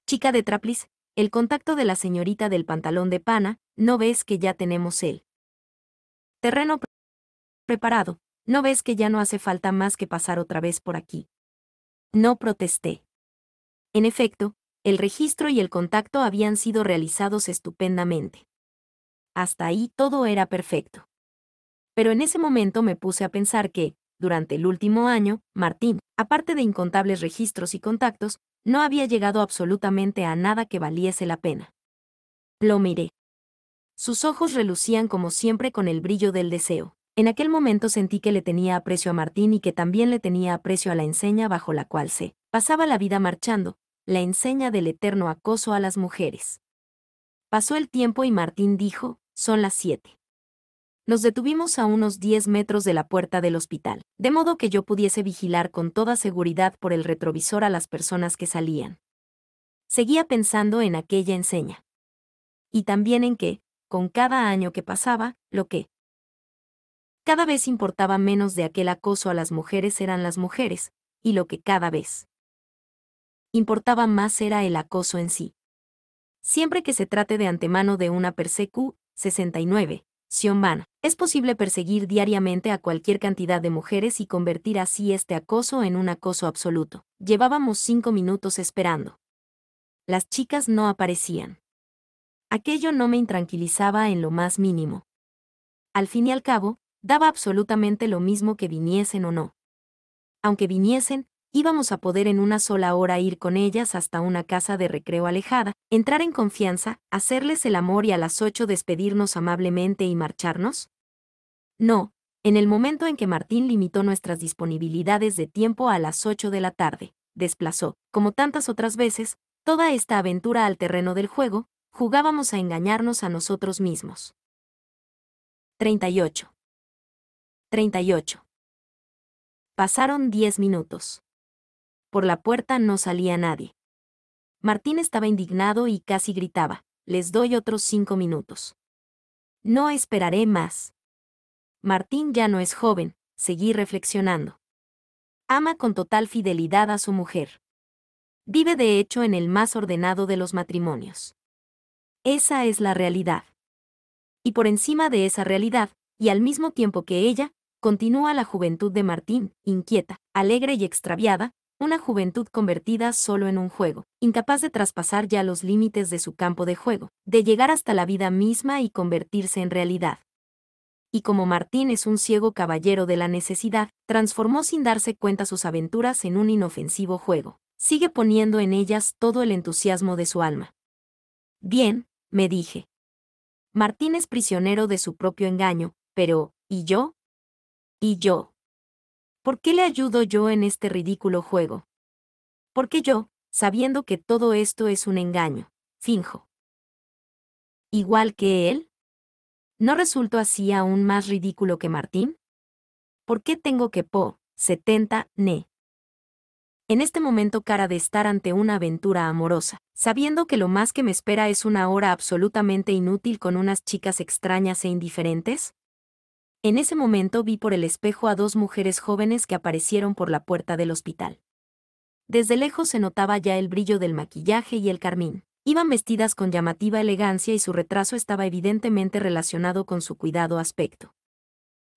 Chica de Traplis, el contacto de la señorita del pantalón de pana, ¿no ves que ya tenemos él? Terreno preparado, ¿no ves que ya no hace falta más que pasar otra vez por aquí? No protesté. En efecto, el registro y el contacto habían sido realizados estupendamente. Hasta ahí todo era perfecto. Pero en ese momento me puse a pensar que, durante el último año, Martín, aparte de incontables registros y contactos, no había llegado absolutamente a nada que valiese la pena. Lo miré. Sus ojos relucían como siempre con el brillo del deseo. En aquel momento sentí que le tenía aprecio a Martín y que también le tenía aprecio a la enseña bajo la cual se pasaba la vida marchando, la enseña del eterno acoso a las mujeres. Pasó el tiempo y Martín dijo, son las siete. Nos detuvimos a unos diez metros de la puerta del hospital, de modo que yo pudiese vigilar con toda seguridad por el retrovisor a las personas que salían. Seguía pensando en aquella enseña. Y también en que, con cada año que pasaba, lo que cada vez importaba menos de aquel acoso a las mujeres eran las mujeres, y lo que cada vez importaba más era el acoso en sí. Siempre que se trate de antemano de una persecu, 69, Sion es posible perseguir diariamente a cualquier cantidad de mujeres y convertir así este acoso en un acoso absoluto. Llevábamos cinco minutos esperando. Las chicas no aparecían. Aquello no me intranquilizaba en lo más mínimo. Al fin y al cabo, daba absolutamente lo mismo que viniesen o no. Aunque viniesen, íbamos a poder en una sola hora ir con ellas hasta una casa de recreo alejada, entrar en confianza, hacerles el amor y a las ocho despedirnos amablemente y marcharnos? No, en el momento en que Martín limitó nuestras disponibilidades de tiempo a las ocho de la tarde, desplazó, como tantas otras veces, toda esta aventura al terreno del juego, jugábamos a engañarnos a nosotros mismos. 38. 38. Pasaron diez minutos. Por la puerta no salía nadie. Martín estaba indignado y casi gritaba, les doy otros cinco minutos. No esperaré más. Martín ya no es joven, seguí reflexionando. Ama con total fidelidad a su mujer. Vive de hecho en el más ordenado de los matrimonios. Esa es la realidad. Y por encima de esa realidad, y al mismo tiempo que ella, continúa la juventud de Martín, inquieta, alegre y extraviada, una juventud convertida solo en un juego, incapaz de traspasar ya los límites de su campo de juego, de llegar hasta la vida misma y convertirse en realidad. Y como Martín es un ciego caballero de la necesidad, transformó sin darse cuenta sus aventuras en un inofensivo juego. Sigue poniendo en ellas todo el entusiasmo de su alma. Bien, me dije. Martín es prisionero de su propio engaño, pero, ¿y yo? ¿Y yo? ¿Por qué le ayudo yo en este ridículo juego? Porque yo, sabiendo que todo esto es un engaño, finjo. ¿Igual que él? ¿No resulto así aún más ridículo que Martín? ¿Por qué tengo que po, 70, ne? En este momento cara de estar ante una aventura amorosa, sabiendo que lo más que me espera es una hora absolutamente inútil con unas chicas extrañas e indiferentes? En ese momento vi por el espejo a dos mujeres jóvenes que aparecieron por la puerta del hospital. Desde lejos se notaba ya el brillo del maquillaje y el carmín. Iban vestidas con llamativa elegancia y su retraso estaba evidentemente relacionado con su cuidado aspecto.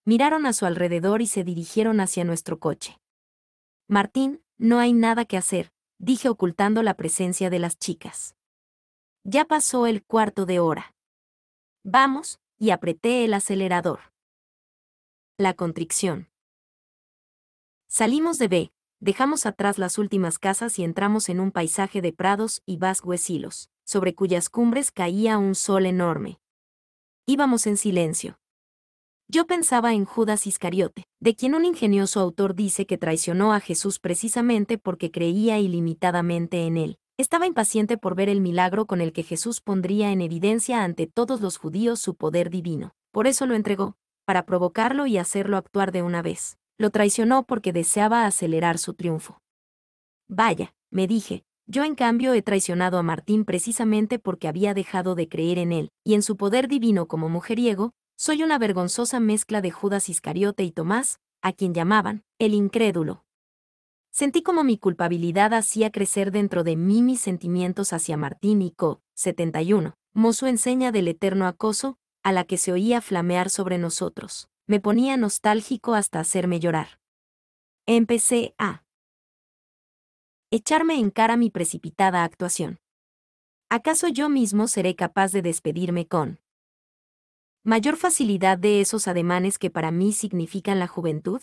Miraron a su alrededor y se dirigieron hacia nuestro coche. Martín, no hay nada que hacer, dije ocultando la presencia de las chicas. Ya pasó el cuarto de hora. Vamos, y apreté el acelerador. La contrición. Salimos de B, dejamos atrás las últimas casas y entramos en un paisaje de prados y vascuecilos, sobre cuyas cumbres caía un sol enorme. Íbamos en silencio. Yo pensaba en Judas Iscariote, de quien un ingenioso autor dice que traicionó a Jesús precisamente porque creía ilimitadamente en él. Estaba impaciente por ver el milagro con el que Jesús pondría en evidencia ante todos los judíos su poder divino. Por eso lo entregó, para provocarlo y hacerlo actuar de una vez. Lo traicionó porque deseaba acelerar su triunfo. Vaya, me dije, yo en cambio he traicionado a Martín precisamente porque había dejado de creer en él, y en su poder divino como mujeriego, soy una vergonzosa mezcla de Judas Iscariote y Tomás, a quien llamaban, el incrédulo. Sentí como mi culpabilidad hacía crecer dentro de mí mis sentimientos hacia Martín y Co. 71, mozo enseña del eterno acoso, a la que se oía flamear sobre nosotros. Me ponía nostálgico hasta hacerme llorar. Empecé a echarme en cara mi precipitada actuación. ¿Acaso yo mismo seré capaz de despedirme con mayor facilidad de esos ademanes que para mí significan la juventud?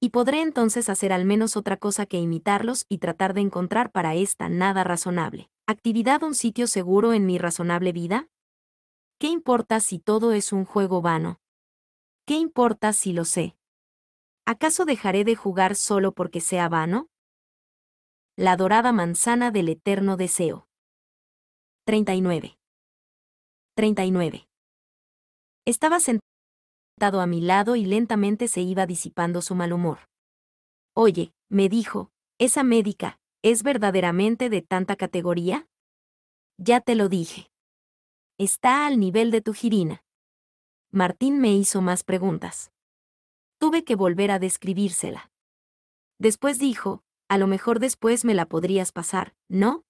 ¿Y podré entonces hacer al menos otra cosa que imitarlos y tratar de encontrar para esta nada razonable actividad un sitio seguro en mi razonable vida? ¿Qué importa si todo es un juego vano? ¿Qué importa si lo sé? ¿Acaso dejaré de jugar solo porque sea vano? La dorada manzana del eterno deseo. 39. 39. Estaba sentado a mi lado y lentamente se iba disipando su mal humor. Oye, me dijo, esa médica, ¿es verdaderamente de tanta categoría? Ya te lo dije. Está al nivel de tu girina. Martín me hizo más preguntas. Tuve que volver a describírsela. Después dijo, a lo mejor después me la podrías pasar, ¿no?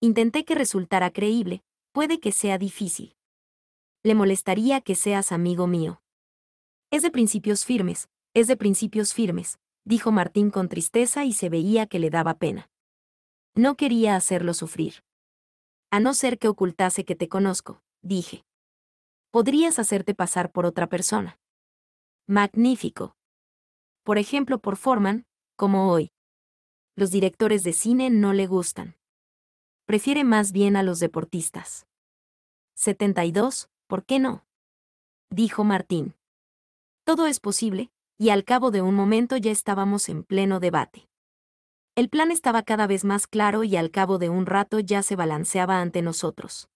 Intenté que resultara creíble, puede que sea difícil. Le molestaría que seas amigo mío. Es de principios firmes, es de principios firmes, dijo Martín con tristeza y se veía que le daba pena. No quería hacerlo sufrir. A no ser que ocultase que te conozco, dije. Podrías hacerte pasar por otra persona. Magnífico. Por ejemplo, por Forman, como hoy. Los directores de cine no le gustan. Prefiere más bien a los deportistas. 72, ¿por qué no? Dijo Martín. Todo es posible, y al cabo de un momento ya estábamos en pleno debate. El plan estaba cada vez más claro y al cabo de un rato ya se balanceaba ante nosotros.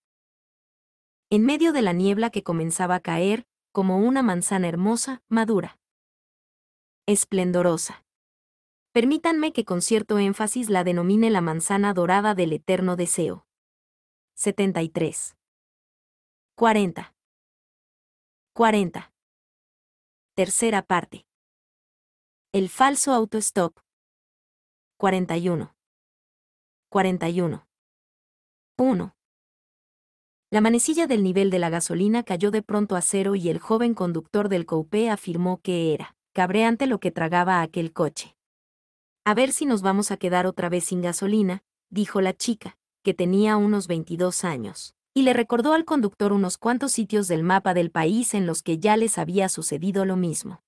En medio de la niebla que comenzaba a caer, como una manzana hermosa, madura, esplendorosa. Permítanme que con cierto énfasis la denomine la manzana dorada del eterno deseo. 73. 40. 40. Tercera parte. El falso autostop. 41. 41. 1. La manecilla del nivel de la gasolina cayó de pronto a cero y el joven conductor del coupé afirmó que era cabreante lo que tragaba aquel coche. A ver si nos vamos a quedar otra vez sin gasolina, dijo la chica, que tenía unos 22 años, y le recordó al conductor unos cuantos sitios del mapa del país en los que ya les había sucedido lo mismo.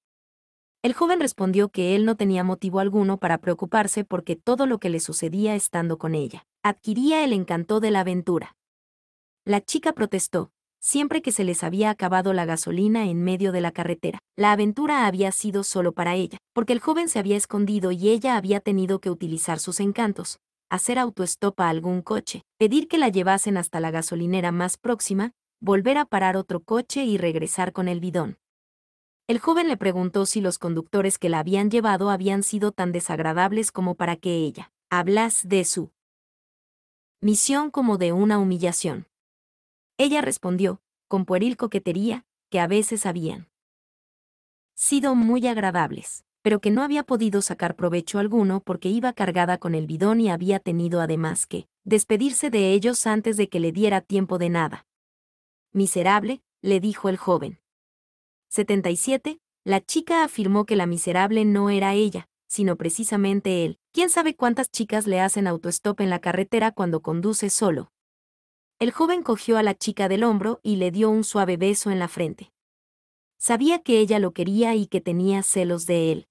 El joven respondió que él no tenía motivo alguno para preocuparse porque todo lo que le sucedía estando con ella adquiría el encanto de la aventura. La chica protestó, siempre que se les había acabado la gasolina en medio de la carretera. La aventura había sido solo para ella, porque el joven se había escondido y ella había tenido que utilizar sus encantos, hacer autostop a algún coche, pedir que la llevasen hasta la gasolinera más próxima, volver a parar otro coche y regresar con el bidón. El joven le preguntó si los conductores que la habían llevado habían sido tan desagradables como para que ella hablas de su misión como de una humillación. Ella respondió, con pueril coquetería, que a veces habían sido muy agradables, pero que no había podido sacar provecho alguno porque iba cargada con el bidón y había tenido además que despedirse de ellos antes de que le diera tiempo de nada. Miserable, le dijo el joven. 77. La chica afirmó que la miserable no era ella, sino precisamente él. ¿Quién sabe cuántas chicas le hacen autostop en la carretera cuando conduce solo? El joven cogió a la chica del hombro y le dio un suave beso en la frente. Sabía que ella lo quería y que tenía celos de él.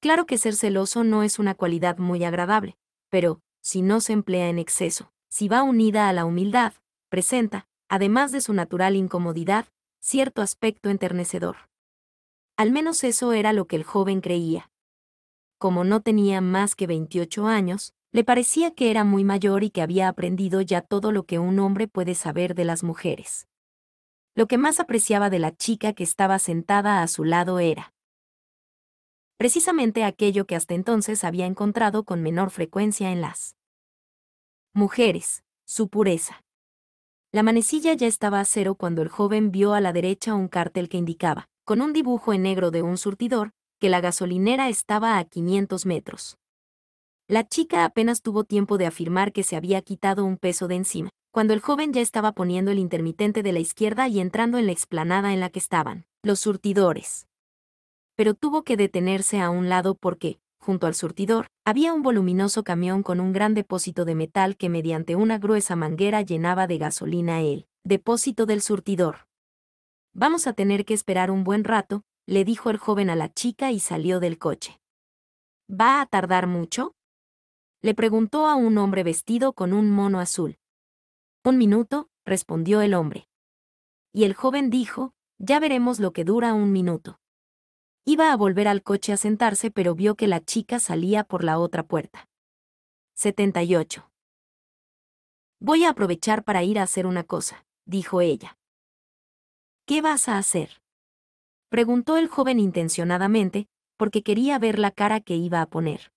Claro que ser celoso no es una cualidad muy agradable, pero, si no se emplea en exceso, si va unida a la humildad, presenta, además de su natural incomodidad, cierto aspecto enternecedor. Al menos eso era lo que el joven creía. Como no tenía más que 28 años, le parecía que era muy mayor y que había aprendido ya todo lo que un hombre puede saber de las mujeres. Lo que más apreciaba de la chica que estaba sentada a su lado era precisamente aquello que hasta entonces había encontrado con menor frecuencia en las mujeres, su pureza. La manecilla ya estaba a cero cuando el joven vio a la derecha un cartel que indicaba, con un dibujo en negro de un surtidor, que la gasolinera estaba a 500 metros. La chica apenas tuvo tiempo de afirmar que se había quitado un peso de encima, cuando el joven ya estaba poniendo el intermitente de la izquierda y entrando en la explanada en la que estaban, los surtidores. Pero tuvo que detenerse a un lado porque, junto al surtidor, había un voluminoso camión con un gran depósito de metal que mediante una gruesa manguera llenaba de gasolina el depósito del surtidor. Vamos a tener que esperar un buen rato, le dijo el joven a la chica y salió del coche. ¿Va a tardar mucho? le preguntó a un hombre vestido con un mono azul. Un minuto, respondió el hombre. Y el joven dijo, ya veremos lo que dura un minuto. Iba a volver al coche a sentarse pero vio que la chica salía por la otra puerta. 78. Voy a aprovechar para ir a hacer una cosa, dijo ella. ¿Qué vas a hacer? Preguntó el joven intencionadamente, porque quería ver la cara que iba a poner.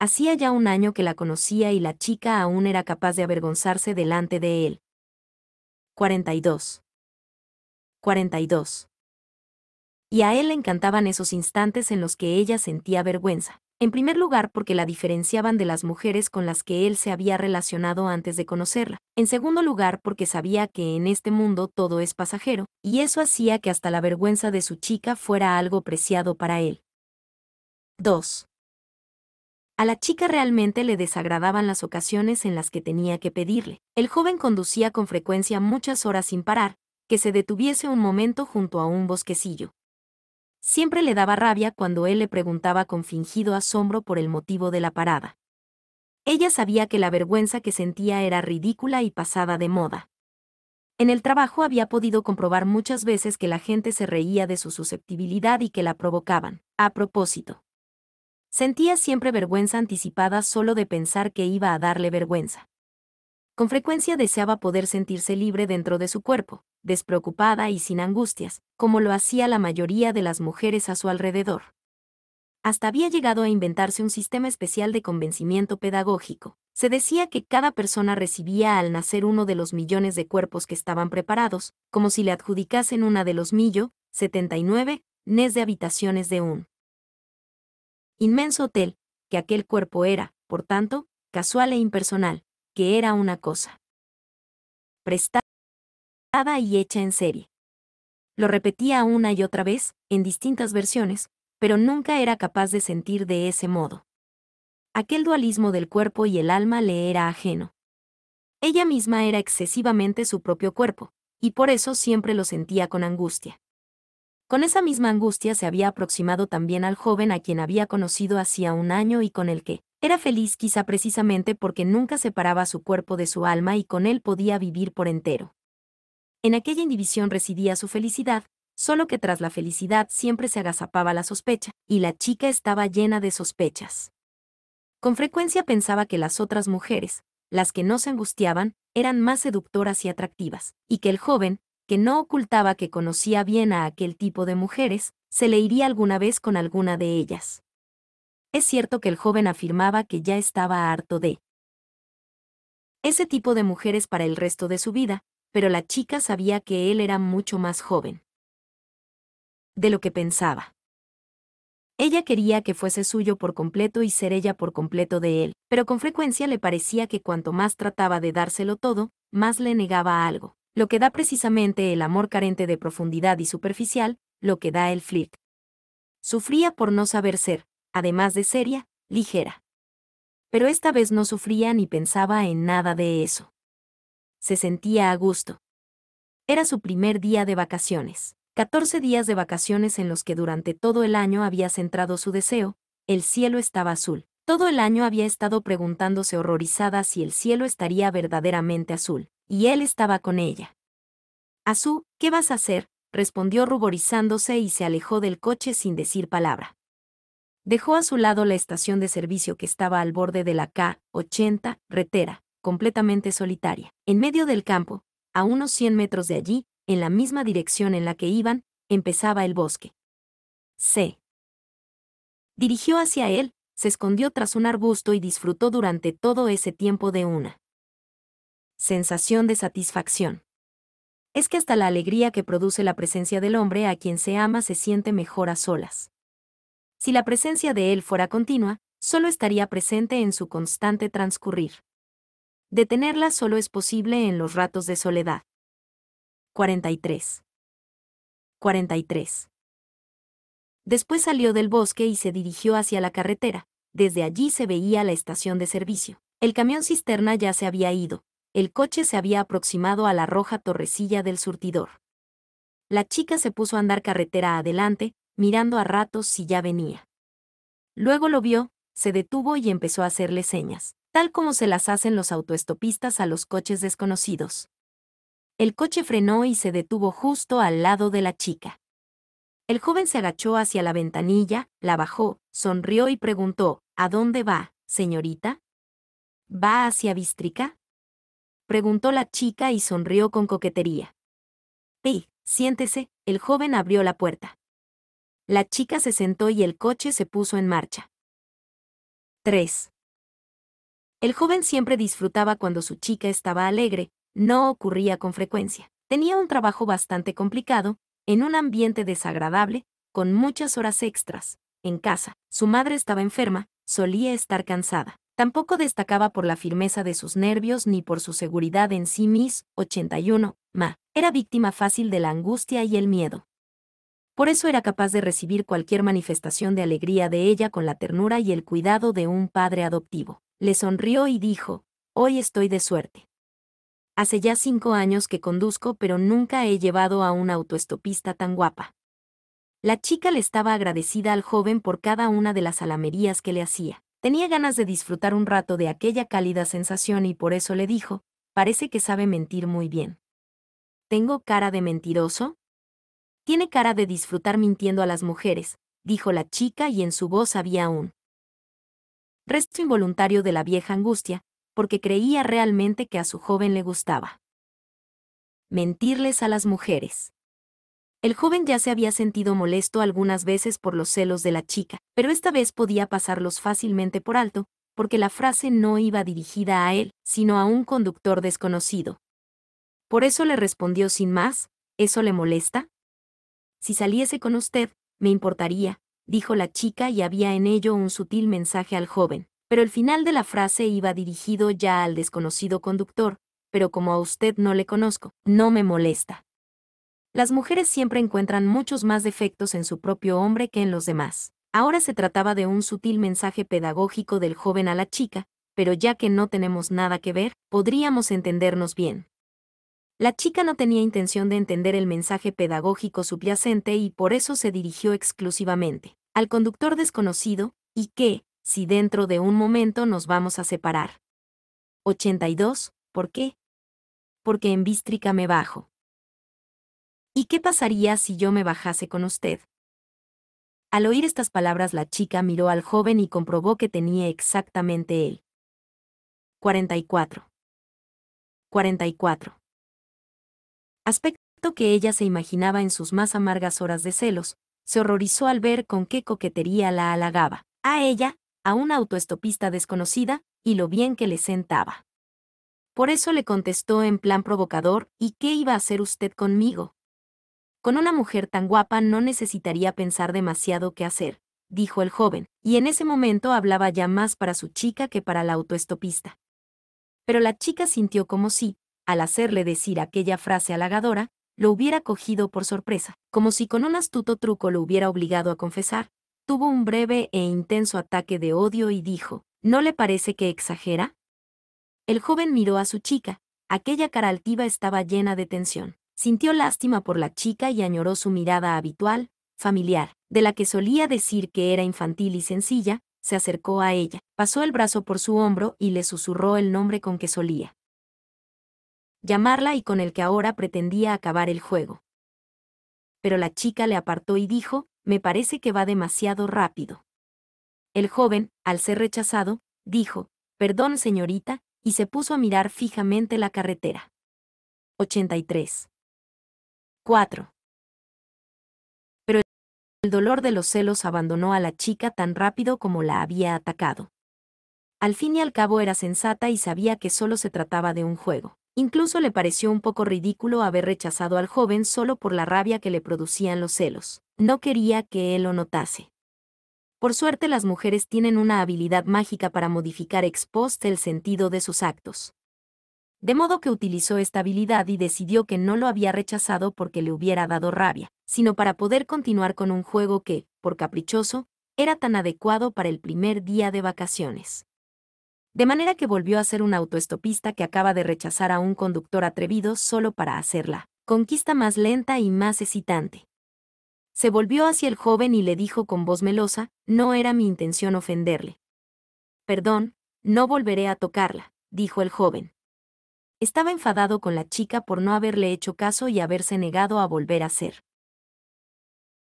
Hacía ya un año que la conocía y la chica aún era capaz de avergonzarse delante de él. 42. 42. Y a él le encantaban esos instantes en los que ella sentía vergüenza. En primer lugar, porque la diferenciaban de las mujeres con las que él se había relacionado antes de conocerla. En segundo lugar, porque sabía que en este mundo todo es pasajero, y eso hacía que hasta la vergüenza de su chica fuera algo preciado para él. 2. A la chica realmente le desagradaban las ocasiones en las que tenía que pedirle. El joven conducía con frecuencia muchas horas sin parar, que se detuviese un momento junto a un bosquecillo. Siempre le daba rabia cuando él le preguntaba con fingido asombro por el motivo de la parada. Ella sabía que la vergüenza que sentía era ridícula y pasada de moda. En el trabajo había podido comprobar muchas veces que la gente se reía de su susceptibilidad y que la provocaban. A propósito, Sentía siempre vergüenza anticipada solo de pensar que iba a darle vergüenza. Con frecuencia deseaba poder sentirse libre dentro de su cuerpo, despreocupada y sin angustias, como lo hacía la mayoría de las mujeres a su alrededor. Hasta había llegado a inventarse un sistema especial de convencimiento pedagógico. Se decía que cada persona recibía al nacer uno de los millones de cuerpos que estaban preparados, como si le adjudicasen una de los millo, 79, nes de habitaciones de un inmenso hotel, que aquel cuerpo era, por tanto, casual e impersonal, que era una cosa y hecha en serie. Lo repetía una y otra vez, en distintas versiones, pero nunca era capaz de sentir de ese modo. Aquel dualismo del cuerpo y el alma le era ajeno. Ella misma era excesivamente su propio cuerpo, y por eso siempre lo sentía con angustia. Con esa misma angustia se había aproximado también al joven a quien había conocido hacía un año y con el que era feliz quizá precisamente porque nunca separaba su cuerpo de su alma y con él podía vivir por entero. En aquella indivisión residía su felicidad, solo que tras la felicidad siempre se agazapaba la sospecha, y la chica estaba llena de sospechas. Con frecuencia pensaba que las otras mujeres, las que no se angustiaban, eran más seductoras y atractivas, y que el joven, que no ocultaba que conocía bien a aquel tipo de mujeres, se le iría alguna vez con alguna de ellas. Es cierto que el joven afirmaba que ya estaba harto de ese tipo de mujeres para el resto de su vida, pero la chica sabía que él era mucho más joven de lo que pensaba. Ella quería que fuese suyo por completo y ser ella por completo de él, pero con frecuencia le parecía que cuanto más trataba de dárselo todo, más le negaba algo, lo que da precisamente el amor carente de profundidad y superficial, lo que da el flirt. Sufría por no saber ser, además de seria, ligera. Pero esta vez no sufría ni pensaba en nada de eso se sentía a gusto. Era su primer día de vacaciones. 14 días de vacaciones en los que durante todo el año había centrado su deseo, el cielo estaba azul. Todo el año había estado preguntándose horrorizada si el cielo estaría verdaderamente azul, y él estaba con ella. Azú, ¿qué vas a hacer? respondió ruborizándose y se alejó del coche sin decir palabra. Dejó a su lado la estación de servicio que estaba al borde de la K-80, retera, completamente solitaria. En medio del campo, a unos 100 metros de allí, en la misma dirección en la que iban, empezaba el bosque. Se dirigió hacia él, se escondió tras un arbusto y disfrutó durante todo ese tiempo de una sensación de satisfacción. Es que hasta la alegría que produce la presencia del hombre a quien se ama se siente mejor a solas. Si la presencia de él fuera continua, solo estaría presente en su constante transcurrir. Detenerla solo es posible en los ratos de soledad. 43. 43. Después salió del bosque y se dirigió hacia la carretera. Desde allí se veía la estación de servicio. El camión cisterna ya se había ido. El coche se había aproximado a la roja torrecilla del surtidor. La chica se puso a andar carretera adelante, mirando a ratos si ya venía. Luego lo vio, se detuvo y empezó a hacerle señas tal como se las hacen los autoestopistas a los coches desconocidos. El coche frenó y se detuvo justo al lado de la chica. El joven se agachó hacia la ventanilla, la bajó, sonrió y preguntó, ¿A dónde va, señorita? ¿Va hacia Bistrica? Preguntó la chica y sonrió con coquetería. ¡Ey, siéntese! El joven abrió la puerta. La chica se sentó y el coche se puso en marcha. 3. El joven siempre disfrutaba cuando su chica estaba alegre, no ocurría con frecuencia. Tenía un trabajo bastante complicado, en un ambiente desagradable, con muchas horas extras. En casa, su madre estaba enferma, solía estar cansada. Tampoco destacaba por la firmeza de sus nervios ni por su seguridad en sí mis 81, ma. Era víctima fácil de la angustia y el miedo. Por eso era capaz de recibir cualquier manifestación de alegría de ella con la ternura y el cuidado de un padre adoptivo. Le sonrió y dijo, Hoy estoy de suerte. Hace ya cinco años que conduzco, pero nunca he llevado a una autoestopista tan guapa. La chica le estaba agradecida al joven por cada una de las alamerías que le hacía. Tenía ganas de disfrutar un rato de aquella cálida sensación y por eso le dijo, parece que sabe mentir muy bien. ¿Tengo cara de mentiroso? Tiene cara de disfrutar mintiendo a las mujeres, dijo la chica y en su voz había un resto involuntario de la vieja angustia, porque creía realmente que a su joven le gustaba. Mentirles a las mujeres. El joven ya se había sentido molesto algunas veces por los celos de la chica, pero esta vez podía pasarlos fácilmente por alto, porque la frase no iba dirigida a él, sino a un conductor desconocido. Por eso le respondió sin más, ¿eso le molesta? Si saliese con usted, me importaría, dijo la chica y había en ello un sutil mensaje al joven, pero el final de la frase iba dirigido ya al desconocido conductor, pero como a usted no le conozco, no me molesta. Las mujeres siempre encuentran muchos más defectos en su propio hombre que en los demás. Ahora se trataba de un sutil mensaje pedagógico del joven a la chica, pero ya que no tenemos nada que ver, podríamos entendernos bien. La chica no tenía intención de entender el mensaje pedagógico subyacente y por eso se dirigió exclusivamente al conductor desconocido, y que, si dentro de un momento nos vamos a separar. 82. ¿Por qué? Porque en Bístrica me bajo. ¿Y qué pasaría si yo me bajase con usted? Al oír estas palabras la chica miró al joven y comprobó que tenía exactamente él. 44. 44 aspecto que ella se imaginaba en sus más amargas horas de celos, se horrorizó al ver con qué coquetería la halagaba, a ella, a una autoestopista desconocida, y lo bien que le sentaba. Por eso le contestó en plan provocador, ¿y qué iba a hacer usted conmigo? Con una mujer tan guapa no necesitaría pensar demasiado qué hacer, dijo el joven, y en ese momento hablaba ya más para su chica que para la autoestopista. Pero la chica sintió como si, al hacerle decir aquella frase halagadora, lo hubiera cogido por sorpresa, como si con un astuto truco lo hubiera obligado a confesar. Tuvo un breve e intenso ataque de odio y dijo, ¿No le parece que exagera? El joven miró a su chica, aquella cara altiva estaba llena de tensión. Sintió lástima por la chica y añoró su mirada habitual, familiar, de la que solía decir que era infantil y sencilla, se acercó a ella, pasó el brazo por su hombro y le susurró el nombre con que solía llamarla y con el que ahora pretendía acabar el juego. Pero la chica le apartó y dijo, me parece que va demasiado rápido. El joven, al ser rechazado, dijo, perdón señorita, y se puso a mirar fijamente la carretera. 83. 4. Pero el dolor de los celos abandonó a la chica tan rápido como la había atacado. Al fin y al cabo era sensata y sabía que solo se trataba de un juego. Incluso le pareció un poco ridículo haber rechazado al joven solo por la rabia que le producían los celos. No quería que él lo notase. Por suerte las mujeres tienen una habilidad mágica para modificar ex post el sentido de sus actos. De modo que utilizó esta habilidad y decidió que no lo había rechazado porque le hubiera dado rabia, sino para poder continuar con un juego que, por caprichoso, era tan adecuado para el primer día de vacaciones de manera que volvió a ser un autoestopista que acaba de rechazar a un conductor atrevido solo para hacerla. Conquista más lenta y más excitante. Se volvió hacia el joven y le dijo con voz melosa, no era mi intención ofenderle. Perdón, no volveré a tocarla, dijo el joven. Estaba enfadado con la chica por no haberle hecho caso y haberse negado a volver a ser.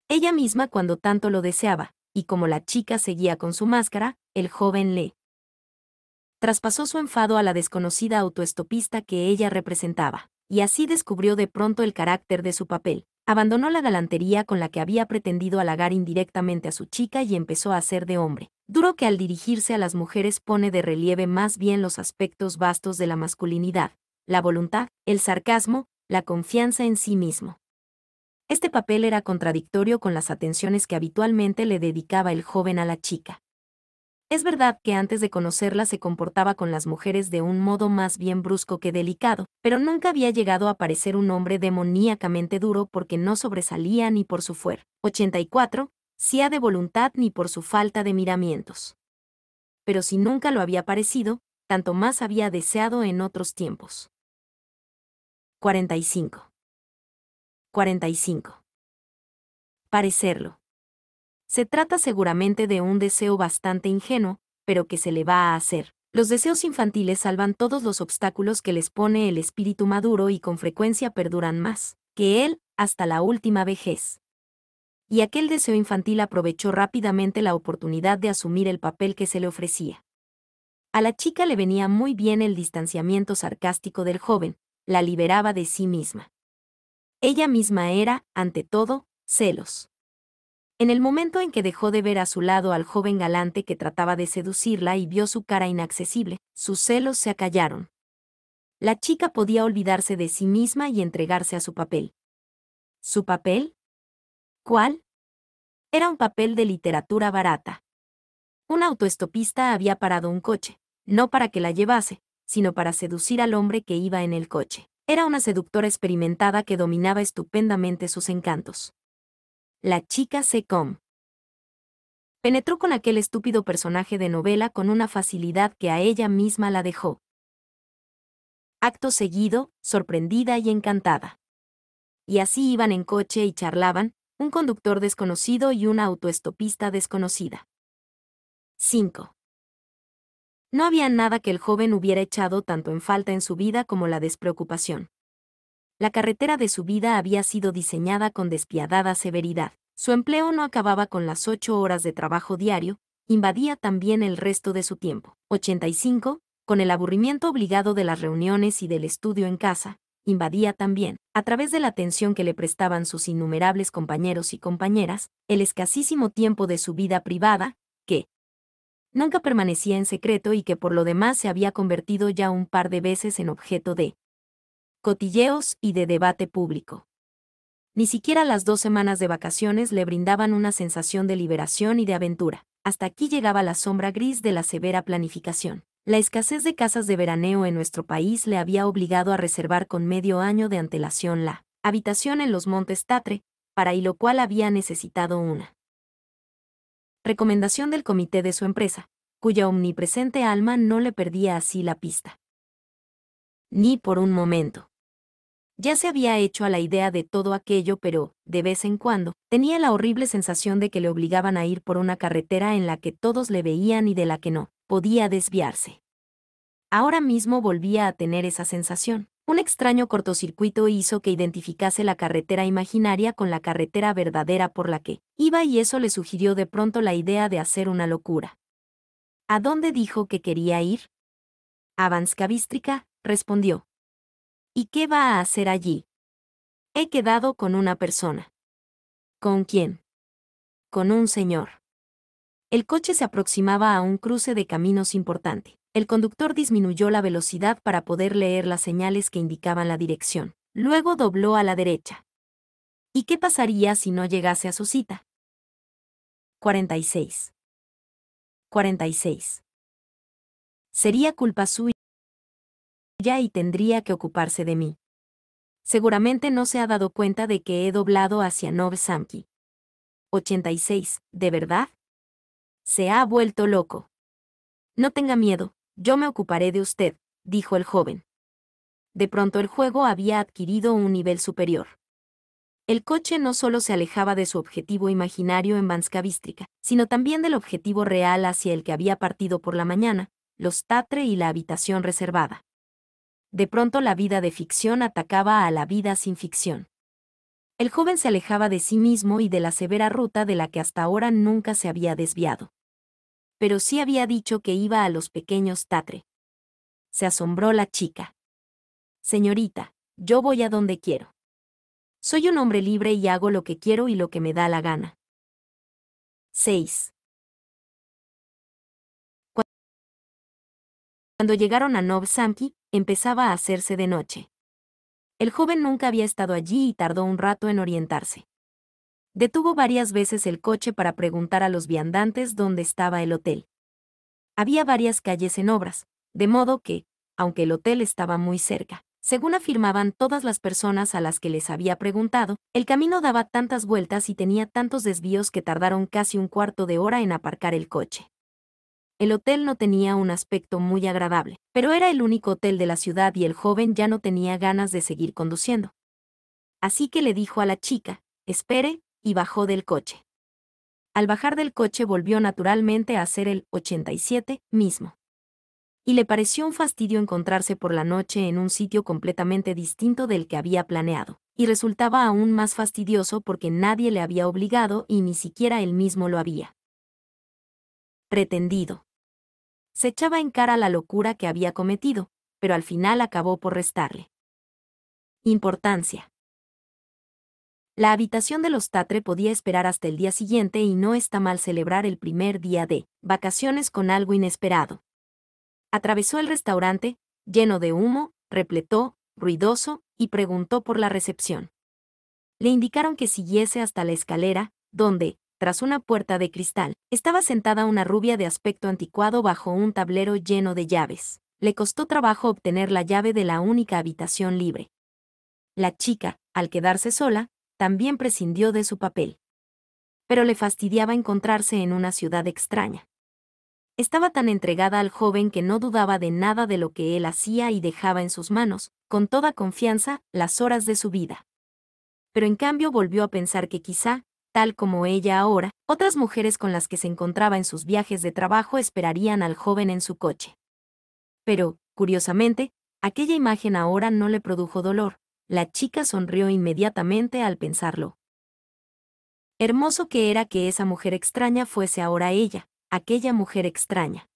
Ella misma cuando tanto lo deseaba, y como la chica seguía con su máscara, el joven le traspasó su enfado a la desconocida autoestopista que ella representaba, y así descubrió de pronto el carácter de su papel. Abandonó la galantería con la que había pretendido halagar indirectamente a su chica y empezó a ser de hombre, duro que al dirigirse a las mujeres pone de relieve más bien los aspectos vastos de la masculinidad, la voluntad, el sarcasmo, la confianza en sí mismo. Este papel era contradictorio con las atenciones que habitualmente le dedicaba el joven a la chica. Es verdad que antes de conocerla se comportaba con las mujeres de un modo más bien brusco que delicado, pero nunca había llegado a parecer un hombre demoníacamente duro porque no sobresalía ni por su fuer. 84, ha de voluntad ni por su falta de miramientos. Pero si nunca lo había parecido, tanto más había deseado en otros tiempos. 45. 45. Parecerlo. Se trata seguramente de un deseo bastante ingenuo, pero que se le va a hacer. Los deseos infantiles salvan todos los obstáculos que les pone el espíritu maduro y con frecuencia perduran más que él hasta la última vejez. Y aquel deseo infantil aprovechó rápidamente la oportunidad de asumir el papel que se le ofrecía. A la chica le venía muy bien el distanciamiento sarcástico del joven, la liberaba de sí misma. Ella misma era, ante todo, celos. En el momento en que dejó de ver a su lado al joven galante que trataba de seducirla y vio su cara inaccesible, sus celos se acallaron. La chica podía olvidarse de sí misma y entregarse a su papel. ¿Su papel? ¿Cuál? Era un papel de literatura barata. Un autoestopista había parado un coche, no para que la llevase, sino para seducir al hombre que iba en el coche. Era una seductora experimentada que dominaba estupendamente sus encantos. La chica Secom. Penetró con aquel estúpido personaje de novela con una facilidad que a ella misma la dejó. Acto seguido, sorprendida y encantada. Y así iban en coche y charlaban, un conductor desconocido y una autoestopista desconocida. 5. No había nada que el joven hubiera echado tanto en falta en su vida como la despreocupación. La carretera de su vida había sido diseñada con despiadada severidad. Su empleo no acababa con las ocho horas de trabajo diario, invadía también el resto de su tiempo. 85, con el aburrimiento obligado de las reuniones y del estudio en casa, invadía también, a través de la atención que le prestaban sus innumerables compañeros y compañeras, el escasísimo tiempo de su vida privada, que, nunca permanecía en secreto y que por lo demás se había convertido ya un par de veces en objeto de cotilleos y de debate público. Ni siquiera las dos semanas de vacaciones le brindaban una sensación de liberación y de aventura. Hasta aquí llegaba la sombra gris de la severa planificación. La escasez de casas de veraneo en nuestro país le había obligado a reservar con medio año de antelación la habitación en los Montes Tatre, para y lo cual había necesitado una recomendación del comité de su empresa, cuya omnipresente alma no le perdía así la pista. Ni por un momento. Ya se había hecho a la idea de todo aquello, pero, de vez en cuando, tenía la horrible sensación de que le obligaban a ir por una carretera en la que todos le veían y de la que no podía desviarse. Ahora mismo volvía a tener esa sensación. Un extraño cortocircuito hizo que identificase la carretera imaginaria con la carretera verdadera por la que iba y eso le sugirió de pronto la idea de hacer una locura. ¿A dónde dijo que quería ir? A Vanskavístrica, respondió. ¿Y qué va a hacer allí? He quedado con una persona. ¿Con quién? Con un señor. El coche se aproximaba a un cruce de caminos importante. El conductor disminuyó la velocidad para poder leer las señales que indicaban la dirección. Luego dobló a la derecha. ¿Y qué pasaría si no llegase a su cita? 46. 46. Sería culpa suya y tendría que ocuparse de mí. Seguramente no se ha dado cuenta de que he doblado hacia Nov Samki. 86. ¿De verdad? Se ha vuelto loco. No tenga miedo, yo me ocuparé de usted, dijo el joven. De pronto el juego había adquirido un nivel superior. El coche no solo se alejaba de su objetivo imaginario en Vanskavístrica, sino también del objetivo real hacia el que había partido por la mañana, los Tatre y la habitación reservada. De pronto la vida de ficción atacaba a la vida sin ficción. El joven se alejaba de sí mismo y de la severa ruta de la que hasta ahora nunca se había desviado pero sí había dicho que iba a los pequeños Tatre. Se asombró la chica. Señorita, yo voy a donde quiero. Soy un hombre libre y hago lo que quiero y lo que me da la gana. 6. Cuando llegaron a Nov Samki, empezaba a hacerse de noche. El joven nunca había estado allí y tardó un rato en orientarse. Detuvo varias veces el coche para preguntar a los viandantes dónde estaba el hotel. Había varias calles en obras, de modo que, aunque el hotel estaba muy cerca, según afirmaban todas las personas a las que les había preguntado, el camino daba tantas vueltas y tenía tantos desvíos que tardaron casi un cuarto de hora en aparcar el coche. El hotel no tenía un aspecto muy agradable, pero era el único hotel de la ciudad y el joven ya no tenía ganas de seguir conduciendo. Así que le dijo a la chica, espere, y bajó del coche. Al bajar del coche volvió naturalmente a hacer el 87 mismo. Y le pareció un fastidio encontrarse por la noche en un sitio completamente distinto del que había planeado, y resultaba aún más fastidioso porque nadie le había obligado y ni siquiera él mismo lo había pretendido. Se echaba en cara la locura que había cometido, pero al final acabó por restarle importancia. La habitación de los Tatre podía esperar hasta el día siguiente y no está mal celebrar el primer día de vacaciones con algo inesperado. Atravesó el restaurante, lleno de humo, repletó, ruidoso, y preguntó por la recepción. Le indicaron que siguiese hasta la escalera, donde, tras una puerta de cristal, estaba sentada una rubia de aspecto anticuado bajo un tablero lleno de llaves. Le costó trabajo obtener la llave de la única habitación libre. La chica, al quedarse sola, también prescindió de su papel. Pero le fastidiaba encontrarse en una ciudad extraña. Estaba tan entregada al joven que no dudaba de nada de lo que él hacía y dejaba en sus manos, con toda confianza, las horas de su vida. Pero en cambio volvió a pensar que quizá, tal como ella ahora, otras mujeres con las que se encontraba en sus viajes de trabajo esperarían al joven en su coche. Pero, curiosamente, aquella imagen ahora no le produjo dolor, la chica sonrió inmediatamente al pensarlo. Hermoso que era que esa mujer extraña fuese ahora ella, aquella mujer extraña.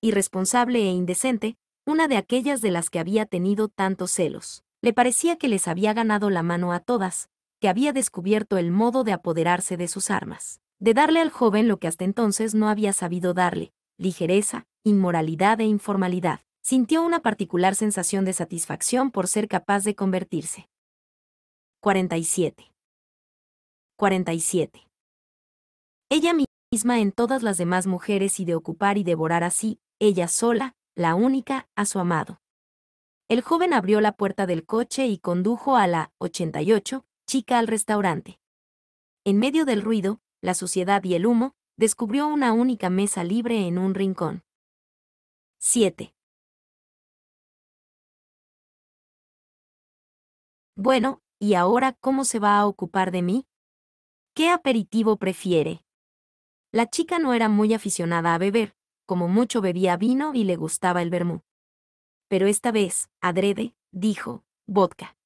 Irresponsable e indecente, una de aquellas de las que había tenido tantos celos. Le parecía que les había ganado la mano a todas, que había descubierto el modo de apoderarse de sus armas, de darle al joven lo que hasta entonces no había sabido darle, ligereza, inmoralidad e informalidad. Sintió una particular sensación de satisfacción por ser capaz de convertirse. 47. 47. Ella misma en todas las demás mujeres y de ocupar y devorar así, ella sola, la única, a su amado. El joven abrió la puerta del coche y condujo a la 88, chica al restaurante. En medio del ruido, la suciedad y el humo, descubrió una única mesa libre en un rincón. 7. Bueno, ¿y ahora cómo se va a ocupar de mí? ¿Qué aperitivo prefiere? La chica no era muy aficionada a beber, como mucho bebía vino y le gustaba el vermú. Pero esta vez, adrede, dijo, vodka.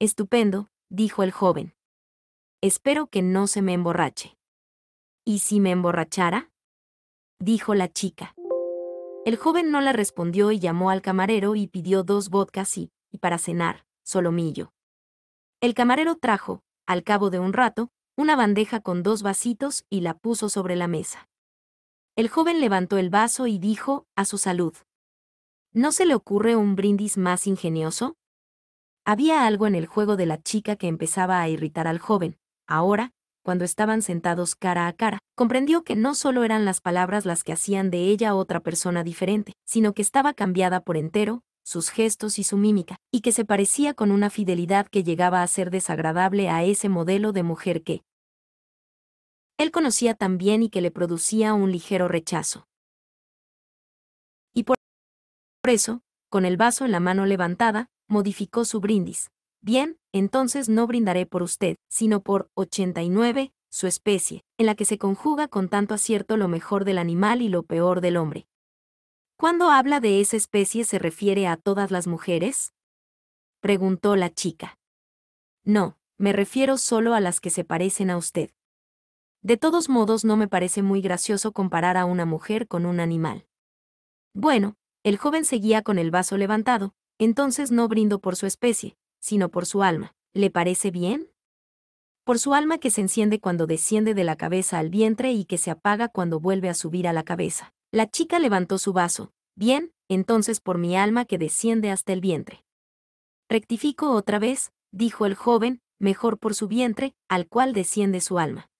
Estupendo, dijo el joven. Espero que no se me emborrache. ¿Y si me emborrachara? dijo la chica. El joven no la respondió y llamó al camarero y pidió dos vodkas y, y para cenar, solomillo. El camarero trajo, al cabo de un rato, una bandeja con dos vasitos y la puso sobre la mesa. El joven levantó el vaso y dijo, a su salud. ¿No se le ocurre un brindis más ingenioso? Había algo en el juego de la chica que empezaba a irritar al joven. Ahora, cuando estaban sentados cara a cara, comprendió que no solo eran las palabras las que hacían de ella otra persona diferente, sino que estaba cambiada por entero, sus gestos y su mímica, y que se parecía con una fidelidad que llegaba a ser desagradable a ese modelo de mujer que él conocía tan bien y que le producía un ligero rechazo. Y por eso, con el vaso en la mano levantada, modificó su brindis. Bien, entonces no brindaré por usted, sino por 89, su especie, en la que se conjuga con tanto acierto lo mejor del animal y lo peor del hombre. ¿Cuándo habla de esa especie se refiere a todas las mujeres? preguntó la chica. No, me refiero solo a las que se parecen a usted. De todos modos no me parece muy gracioso comparar a una mujer con un animal. Bueno, el joven seguía con el vaso levantado, entonces no brindo por su especie, sino por su alma. ¿Le parece bien? Por su alma que se enciende cuando desciende de la cabeza al vientre y que se apaga cuando vuelve a subir a la cabeza. La chica levantó su vaso. Bien, entonces por mi alma que desciende hasta el vientre. Rectifico otra vez, dijo el joven, mejor por su vientre, al cual desciende su alma.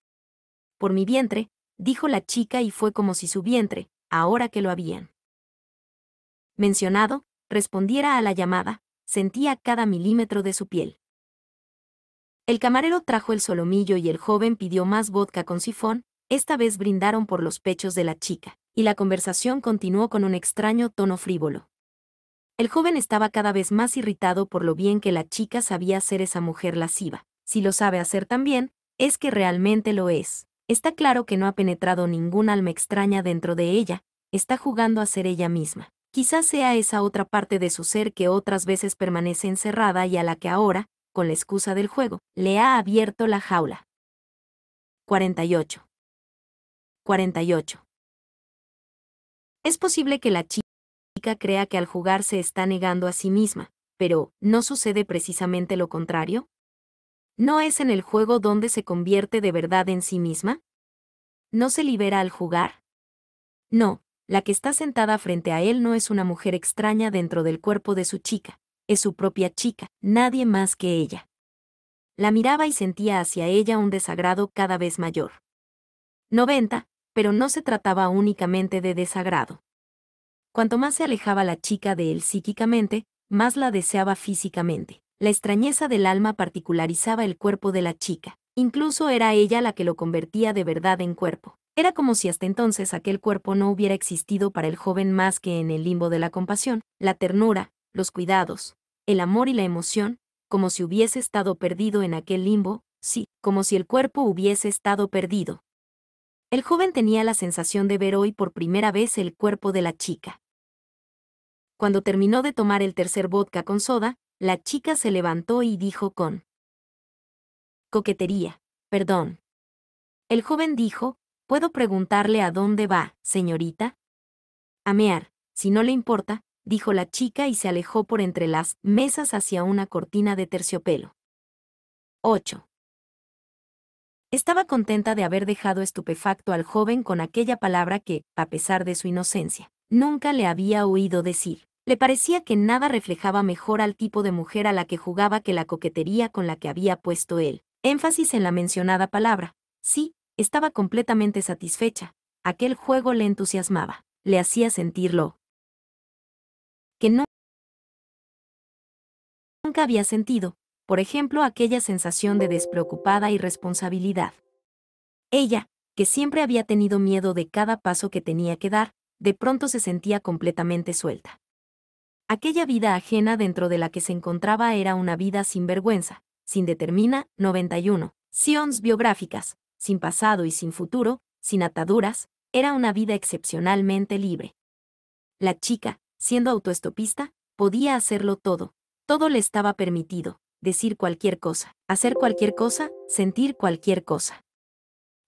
Por mi vientre, dijo la chica y fue como si su vientre, ahora que lo habían mencionado, respondiera a la llamada, sentía cada milímetro de su piel. El camarero trajo el solomillo y el joven pidió más vodka con sifón, esta vez brindaron por los pechos de la chica, y la conversación continuó con un extraño tono frívolo. El joven estaba cada vez más irritado por lo bien que la chica sabía hacer esa mujer lasciva. Si lo sabe hacer tan bien, es que realmente lo es. Está claro que no ha penetrado ningún alma extraña dentro de ella, está jugando a ser ella misma. Quizás sea esa otra parte de su ser que otras veces permanece encerrada y a la que ahora, con la excusa del juego, le ha abierto la jaula. 48. 48. Es posible que la chica crea que al jugar se está negando a sí misma, pero ¿no sucede precisamente lo contrario? ¿No es en el juego donde se convierte de verdad en sí misma? ¿No se libera al jugar? No, la que está sentada frente a él no es una mujer extraña dentro del cuerpo de su chica, es su propia chica, nadie más que ella. La miraba y sentía hacia ella un desagrado cada vez mayor. 90, pero no se trataba únicamente de desagrado. Cuanto más se alejaba la chica de él psíquicamente, más la deseaba físicamente. La extrañeza del alma particularizaba el cuerpo de la chica. Incluso era ella la que lo convertía de verdad en cuerpo. Era como si hasta entonces aquel cuerpo no hubiera existido para el joven más que en el limbo de la compasión, la ternura, los cuidados, el amor y la emoción, como si hubiese estado perdido en aquel limbo, sí, como si el cuerpo hubiese estado perdido. El joven tenía la sensación de ver hoy por primera vez el cuerpo de la chica. Cuando terminó de tomar el tercer vodka con soda, la chica se levantó y dijo con coquetería, perdón. El joven dijo, ¿puedo preguntarle a dónde va, señorita? A mear, si no le importa, dijo la chica y se alejó por entre las mesas hacia una cortina de terciopelo. 8. Estaba contenta de haber dejado estupefacto al joven con aquella palabra que, a pesar de su inocencia, nunca le había oído decir. Le parecía que nada reflejaba mejor al tipo de mujer a la que jugaba que la coquetería con la que había puesto él. Énfasis en la mencionada palabra. Sí, estaba completamente satisfecha. Aquel juego le entusiasmaba. Le hacía sentirlo. Que no nunca había sentido, por ejemplo, aquella sensación de despreocupada irresponsabilidad. Ella, que siempre había tenido miedo de cada paso que tenía que dar, de pronto se sentía completamente suelta. Aquella vida ajena dentro de la que se encontraba era una vida sin vergüenza, sin determina, 91, sions biográficas, sin pasado y sin futuro, sin ataduras, era una vida excepcionalmente libre. La chica, siendo autoestopista, podía hacerlo todo, todo le estaba permitido, decir cualquier cosa, hacer cualquier cosa, sentir cualquier cosa.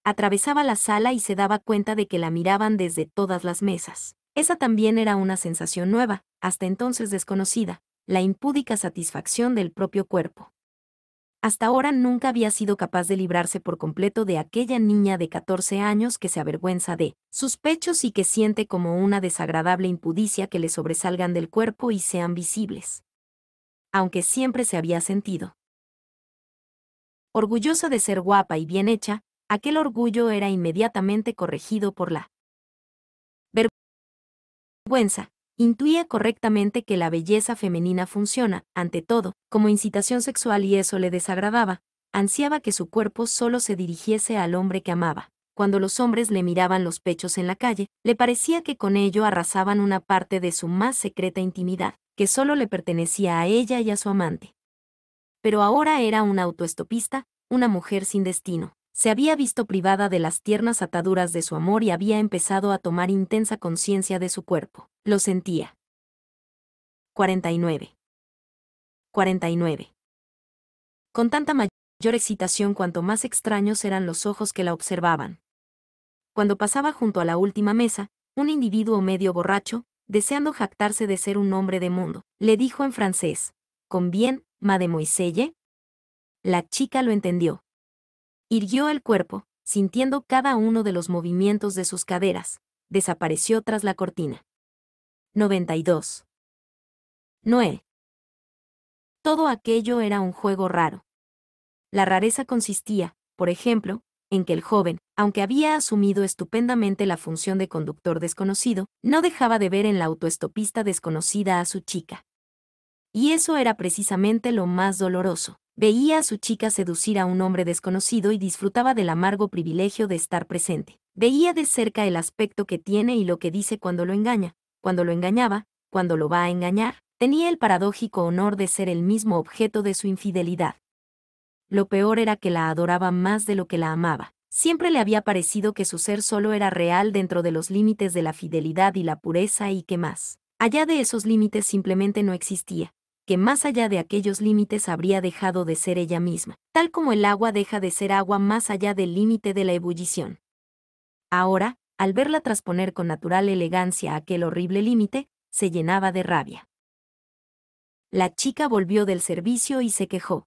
Atravesaba la sala y se daba cuenta de que la miraban desde todas las mesas. Esa también era una sensación nueva, hasta entonces desconocida, la impúdica satisfacción del propio cuerpo. Hasta ahora nunca había sido capaz de librarse por completo de aquella niña de 14 años que se avergüenza de sus pechos y que siente como una desagradable impudicia que le sobresalgan del cuerpo y sean visibles aunque siempre se había sentido. Orgullosa de ser guapa y bien hecha, aquel orgullo era inmediatamente corregido por la vergüenza. Intuía correctamente que la belleza femenina funciona, ante todo, como incitación sexual y eso le desagradaba. Ansiaba que su cuerpo solo se dirigiese al hombre que amaba. Cuando los hombres le miraban los pechos en la calle, le parecía que con ello arrasaban una parte de su más secreta intimidad que solo le pertenecía a ella y a su amante. Pero ahora era una autoestopista, una mujer sin destino. Se había visto privada de las tiernas ataduras de su amor y había empezado a tomar intensa conciencia de su cuerpo. Lo sentía. 49. 49. Con tanta mayor excitación cuanto más extraños eran los ojos que la observaban. Cuando pasaba junto a la última mesa, un individuo medio borracho, deseando jactarse de ser un hombre de mundo, le dijo en francés, ¿con bien, mademoiselle? La chica lo entendió. Irguió el cuerpo, sintiendo cada uno de los movimientos de sus caderas, desapareció tras la cortina. 92. Noé. Todo aquello era un juego raro. La rareza consistía, por ejemplo, en que el joven, aunque había asumido estupendamente la función de conductor desconocido, no dejaba de ver en la autoestopista desconocida a su chica. Y eso era precisamente lo más doloroso. Veía a su chica seducir a un hombre desconocido y disfrutaba del amargo privilegio de estar presente. Veía de cerca el aspecto que tiene y lo que dice cuando lo engaña, cuando lo engañaba, cuando lo va a engañar. Tenía el paradójico honor de ser el mismo objeto de su infidelidad lo peor era que la adoraba más de lo que la amaba. Siempre le había parecido que su ser solo era real dentro de los límites de la fidelidad y la pureza y que más. Allá de esos límites simplemente no existía, que más allá de aquellos límites habría dejado de ser ella misma, tal como el agua deja de ser agua más allá del límite de la ebullición. Ahora, al verla trasponer con natural elegancia aquel horrible límite, se llenaba de rabia. La chica volvió del servicio y se quejó.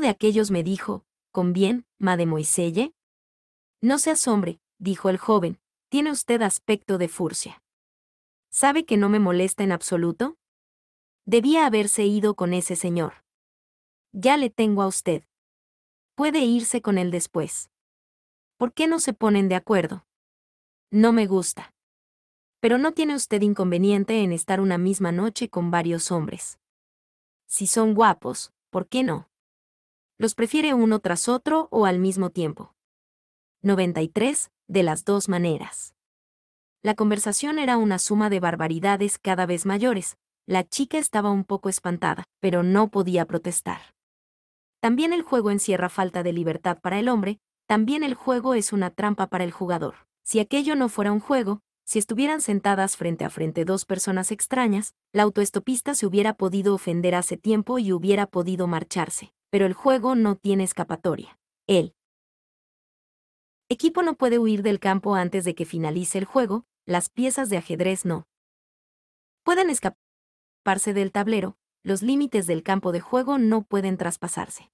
de aquellos me dijo, ¿con bien, mademoiselle? No se asombre, dijo el joven, tiene usted aspecto de furcia. ¿Sabe que no me molesta en absoluto? Debía haberse ido con ese señor. Ya le tengo a usted. Puede irse con él después. ¿Por qué no se ponen de acuerdo? No me gusta. Pero no tiene usted inconveniente en estar una misma noche con varios hombres. Si son guapos, ¿por qué no? ¿Los prefiere uno tras otro o al mismo tiempo? 93. De las dos maneras. La conversación era una suma de barbaridades cada vez mayores. La chica estaba un poco espantada, pero no podía protestar. También el juego encierra falta de libertad para el hombre, también el juego es una trampa para el jugador. Si aquello no fuera un juego, si estuvieran sentadas frente a frente dos personas extrañas, la autoestopista se hubiera podido ofender hace tiempo y hubiera podido marcharse. Pero el juego no tiene escapatoria. El equipo no puede huir del campo antes de que finalice el juego, las piezas de ajedrez no. Pueden escaparse del tablero, los límites del campo de juego no pueden traspasarse.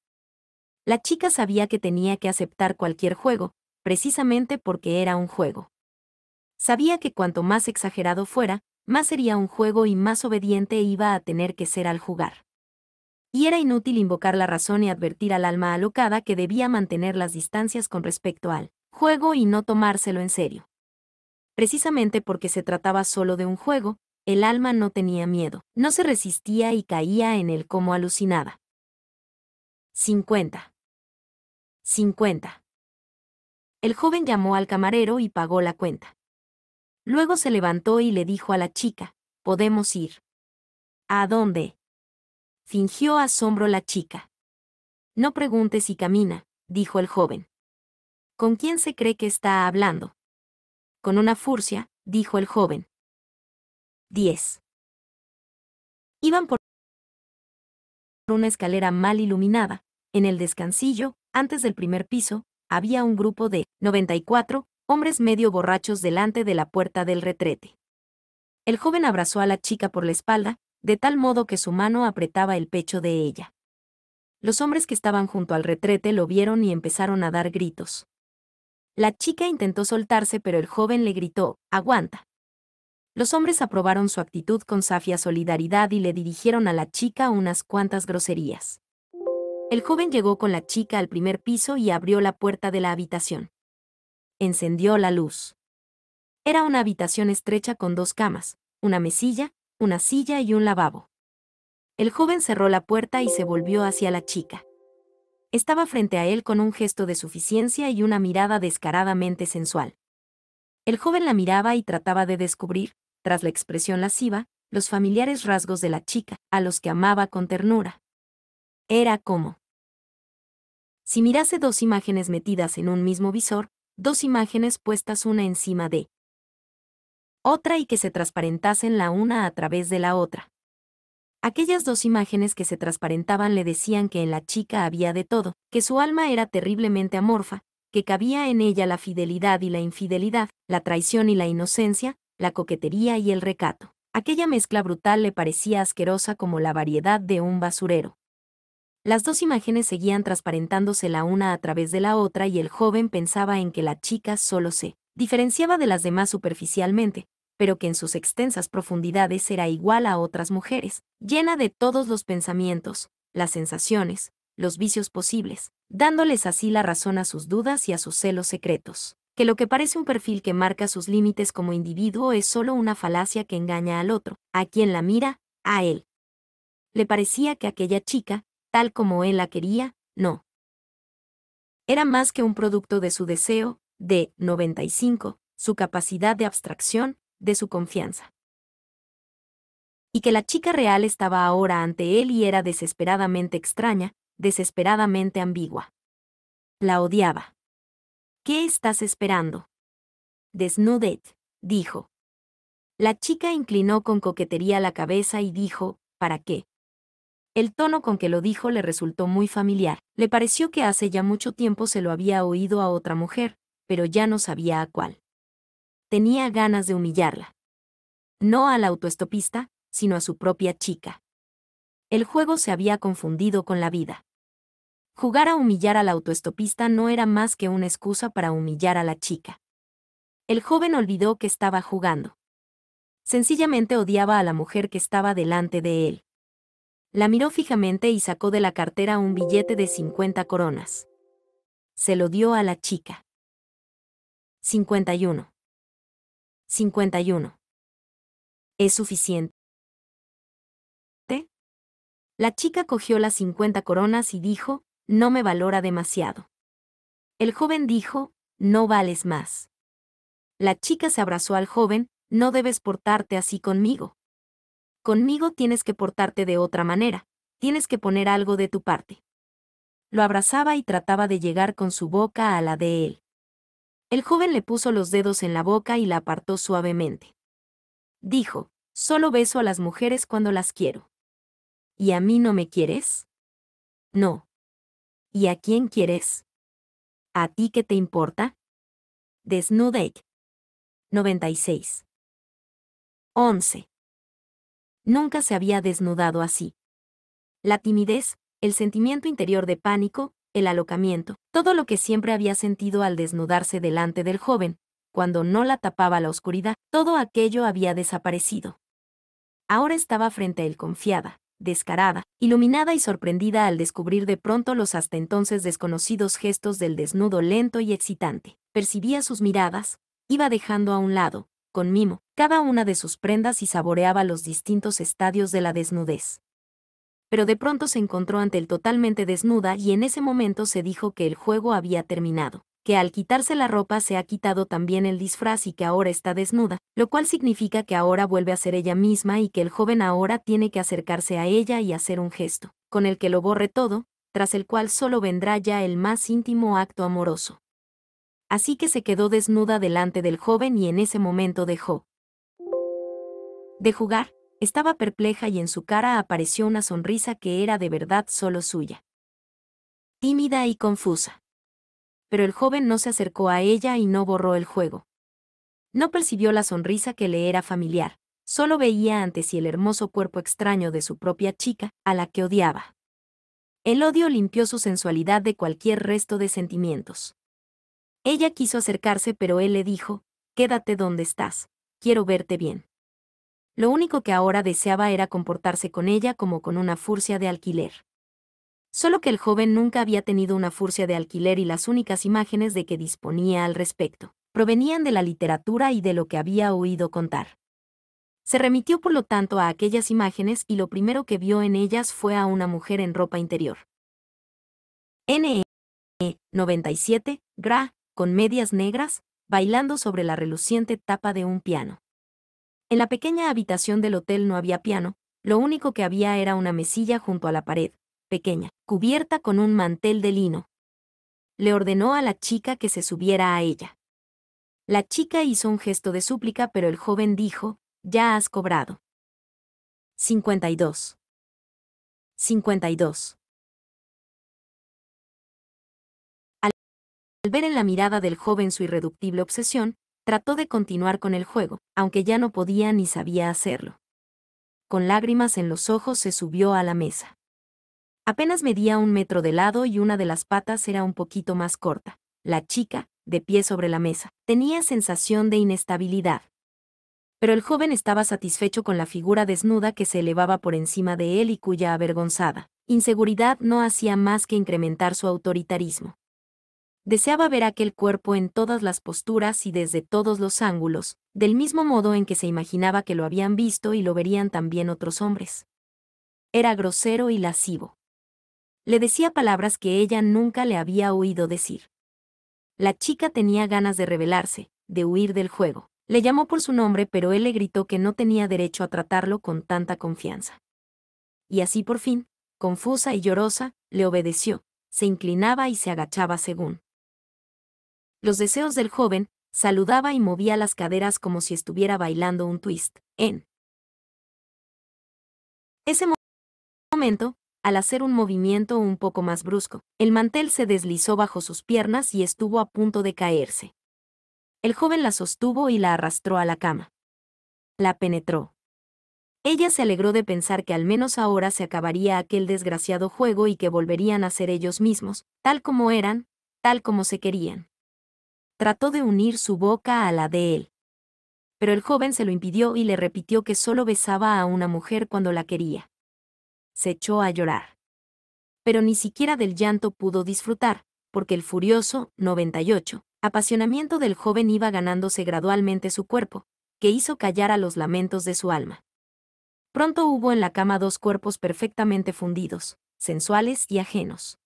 La chica sabía que tenía que aceptar cualquier juego, precisamente porque era un juego. Sabía que cuanto más exagerado fuera, más sería un juego y más obediente iba a tener que ser al jugar. Y era inútil invocar la razón y advertir al alma alocada que debía mantener las distancias con respecto al juego y no tomárselo en serio. Precisamente porque se trataba solo de un juego, el alma no tenía miedo, no se resistía y caía en él como alucinada. 50. 50. El joven llamó al camarero y pagó la cuenta. Luego se levantó y le dijo a la chica, podemos ir. ¿A dónde? Fingió asombro la chica. No pregunte si camina, dijo el joven. ¿Con quién se cree que está hablando? Con una furcia, dijo el joven. 10. Iban por una escalera mal iluminada. En el descansillo, antes del primer piso, había un grupo de 94 hombres medio borrachos delante de la puerta del retrete. El joven abrazó a la chica por la espalda, de tal modo que su mano apretaba el pecho de ella. Los hombres que estaban junto al retrete lo vieron y empezaron a dar gritos. La chica intentó soltarse, pero el joven le gritó, Aguanta. Los hombres aprobaron su actitud con safia solidaridad y le dirigieron a la chica unas cuantas groserías. El joven llegó con la chica al primer piso y abrió la puerta de la habitación. Encendió la luz. Era una habitación estrecha con dos camas, una mesilla, una silla y un lavabo. El joven cerró la puerta y se volvió hacia la chica. Estaba frente a él con un gesto de suficiencia y una mirada descaradamente sensual. El joven la miraba y trataba de descubrir, tras la expresión lasciva, los familiares rasgos de la chica, a los que amaba con ternura. Era como si mirase dos imágenes metidas en un mismo visor, dos imágenes puestas una encima de otra y que se transparentasen la una a través de la otra. Aquellas dos imágenes que se transparentaban le decían que en la chica había de todo, que su alma era terriblemente amorfa, que cabía en ella la fidelidad y la infidelidad, la traición y la inocencia, la coquetería y el recato. Aquella mezcla brutal le parecía asquerosa como la variedad de un basurero. Las dos imágenes seguían transparentándose la una a través de la otra y el joven pensaba en que la chica solo se diferenciaba de las demás superficialmente, pero que en sus extensas profundidades era igual a otras mujeres, llena de todos los pensamientos, las sensaciones, los vicios posibles, dándoles así la razón a sus dudas y a sus celos secretos que lo que parece un perfil que marca sus límites como individuo es solo una falacia que engaña al otro, a quien la mira, a él. Le parecía que aquella chica, tal como él la quería, no. Era más que un producto de su deseo, de 95, su capacidad de abstracción, de su confianza. Y que la chica real estaba ahora ante él y era desesperadamente extraña, desesperadamente ambigua. La odiaba. ¿Qué estás esperando? Desnudet, dijo. La chica inclinó con coquetería la cabeza y dijo, ¿para qué? El tono con que lo dijo le resultó muy familiar. Le pareció que hace ya mucho tiempo se lo había oído a otra mujer, pero ya no sabía a cuál. Tenía ganas de humillarla. No al autoestopista, sino a su propia chica. El juego se había confundido con la vida. Jugar a humillar al autoestopista no era más que una excusa para humillar a la chica. El joven olvidó que estaba jugando. Sencillamente odiaba a la mujer que estaba delante de él. La miró fijamente y sacó de la cartera un billete de 50 coronas. Se lo dio a la chica. 51. 51. ¿Es suficiente? La chica cogió las 50 coronas y dijo, no me valora demasiado. El joven dijo, no vales más. La chica se abrazó al joven, no debes portarte así conmigo. Conmigo tienes que portarte de otra manera, tienes que poner algo de tu parte. Lo abrazaba y trataba de llegar con su boca a la de él. El joven le puso los dedos en la boca y la apartó suavemente. Dijo, solo beso a las mujeres cuando las quiero. ¿Y a mí no me quieres? No. ¿Y a quién quieres? ¿A ti qué te importa? Desnudek. 96. 11. Nunca se había desnudado así. La timidez, el sentimiento interior de pánico, el alocamiento, todo lo que siempre había sentido al desnudarse delante del joven, cuando no la tapaba la oscuridad, todo aquello había desaparecido. Ahora estaba frente a él confiada, descarada, iluminada y sorprendida al descubrir de pronto los hasta entonces desconocidos gestos del desnudo lento y excitante. Percibía sus miradas, iba dejando a un lado, con mimo, cada una de sus prendas y saboreaba los distintos estadios de la desnudez. Pero de pronto se encontró ante él totalmente desnuda y en ese momento se dijo que el juego había terminado que al quitarse la ropa se ha quitado también el disfraz y que ahora está desnuda, lo cual significa que ahora vuelve a ser ella misma y que el joven ahora tiene que acercarse a ella y hacer un gesto, con el que lo borre todo, tras el cual solo vendrá ya el más íntimo acto amoroso. Así que se quedó desnuda delante del joven y en ese momento dejó de jugar, estaba perpleja y en su cara apareció una sonrisa que era de verdad solo suya. Tímida y confusa pero el joven no se acercó a ella y no borró el juego. No percibió la sonrisa que le era familiar, solo veía ante sí el hermoso cuerpo extraño de su propia chica, a la que odiaba. El odio limpió su sensualidad de cualquier resto de sentimientos. Ella quiso acercarse, pero él le dijo, Quédate donde estás, quiero verte bien. Lo único que ahora deseaba era comportarse con ella como con una furcia de alquiler. Solo que el joven nunca había tenido una furcia de alquiler y las únicas imágenes de que disponía al respecto provenían de la literatura y de lo que había oído contar. Se remitió por lo tanto a aquellas imágenes y lo primero que vio en ellas fue a una mujer en ropa interior. NE 97, Gra, con medias negras, bailando sobre la reluciente tapa de un piano. En la pequeña habitación del hotel no había piano, lo único que había era una mesilla junto a la pared, pequeña, cubierta con un mantel de lino. Le ordenó a la chica que se subiera a ella. La chica hizo un gesto de súplica, pero el joven dijo, ya has cobrado. 52. 52. Al ver en la mirada del joven su irreductible obsesión, trató de continuar con el juego, aunque ya no podía ni sabía hacerlo. Con lágrimas en los ojos se subió a la mesa. Apenas medía un metro de lado y una de las patas era un poquito más corta. La chica, de pie sobre la mesa, tenía sensación de inestabilidad. Pero el joven estaba satisfecho con la figura desnuda que se elevaba por encima de él y cuya avergonzada inseguridad no hacía más que incrementar su autoritarismo. Deseaba ver aquel cuerpo en todas las posturas y desde todos los ángulos, del mismo modo en que se imaginaba que lo habían visto y lo verían también otros hombres. Era grosero y lascivo le decía palabras que ella nunca le había oído decir. La chica tenía ganas de rebelarse, de huir del juego. Le llamó por su nombre, pero él le gritó que no tenía derecho a tratarlo con tanta confianza. Y así por fin, confusa y llorosa, le obedeció, se inclinaba y se agachaba según. Los deseos del joven, saludaba y movía las caderas como si estuviera bailando un twist. En ese momento, al hacer un movimiento un poco más brusco, el mantel se deslizó bajo sus piernas y estuvo a punto de caerse. El joven la sostuvo y la arrastró a la cama. La penetró. Ella se alegró de pensar que al menos ahora se acabaría aquel desgraciado juego y que volverían a ser ellos mismos, tal como eran, tal como se querían. Trató de unir su boca a la de él. Pero el joven se lo impidió y le repitió que solo besaba a una mujer cuando la quería. Se echó a llorar. Pero ni siquiera del llanto pudo disfrutar, porque el furioso, 98, apasionamiento del joven iba ganándose gradualmente su cuerpo, que hizo callar a los lamentos de su alma. Pronto hubo en la cama dos cuerpos perfectamente fundidos, sensuales y ajenos.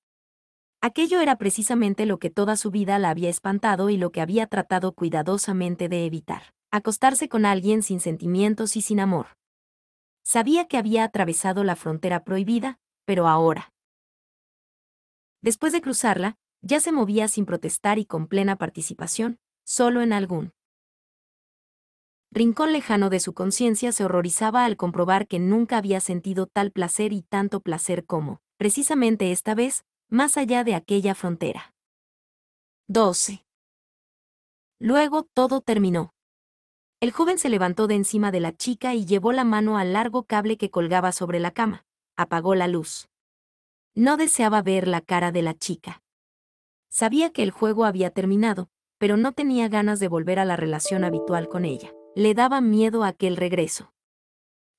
Aquello era precisamente lo que toda su vida la había espantado y lo que había tratado cuidadosamente de evitar. Acostarse con alguien sin sentimientos y sin amor. Sabía que había atravesado la frontera prohibida, pero ahora. Después de cruzarla, ya se movía sin protestar y con plena participación, solo en algún rincón lejano de su conciencia se horrorizaba al comprobar que nunca había sentido tal placer y tanto placer como, precisamente esta vez, más allá de aquella frontera. 12. Luego todo terminó. El joven se levantó de encima de la chica y llevó la mano al largo cable que colgaba sobre la cama. Apagó la luz. No deseaba ver la cara de la chica. Sabía que el juego había terminado, pero no tenía ganas de volver a la relación habitual con ella le daba miedo aquel regreso.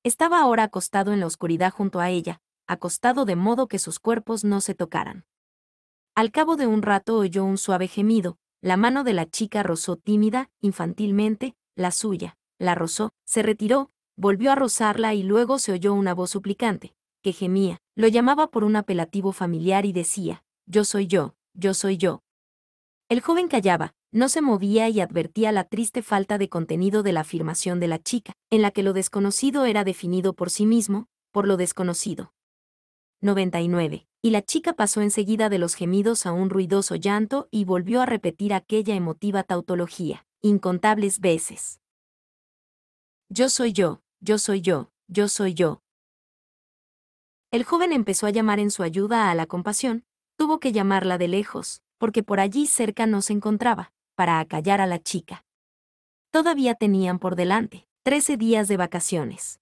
Estaba ahora acostado en la oscuridad junto a ella, acostado de modo que sus cuerpos no se tocaran. Al cabo de un rato oyó un suave gemido, la mano de la chica rozó tímida, infantilmente, la suya, la rozó, se retiró, volvió a rozarla y luego se oyó una voz suplicante, que gemía, lo llamaba por un apelativo familiar y decía, yo soy yo, yo soy yo. El joven callaba, no se movía y advertía la triste falta de contenido de la afirmación de la chica, en la que lo desconocido era definido por sí mismo, por lo desconocido. 99. Y la chica pasó enseguida de los gemidos a un ruidoso llanto y volvió a repetir aquella emotiva tautología, incontables veces. Yo soy yo, yo soy yo, yo soy yo. El joven empezó a llamar en su ayuda a la compasión, tuvo que llamarla de lejos, porque por allí cerca no se encontraba, para acallar a la chica. Todavía tenían por delante, trece días de vacaciones.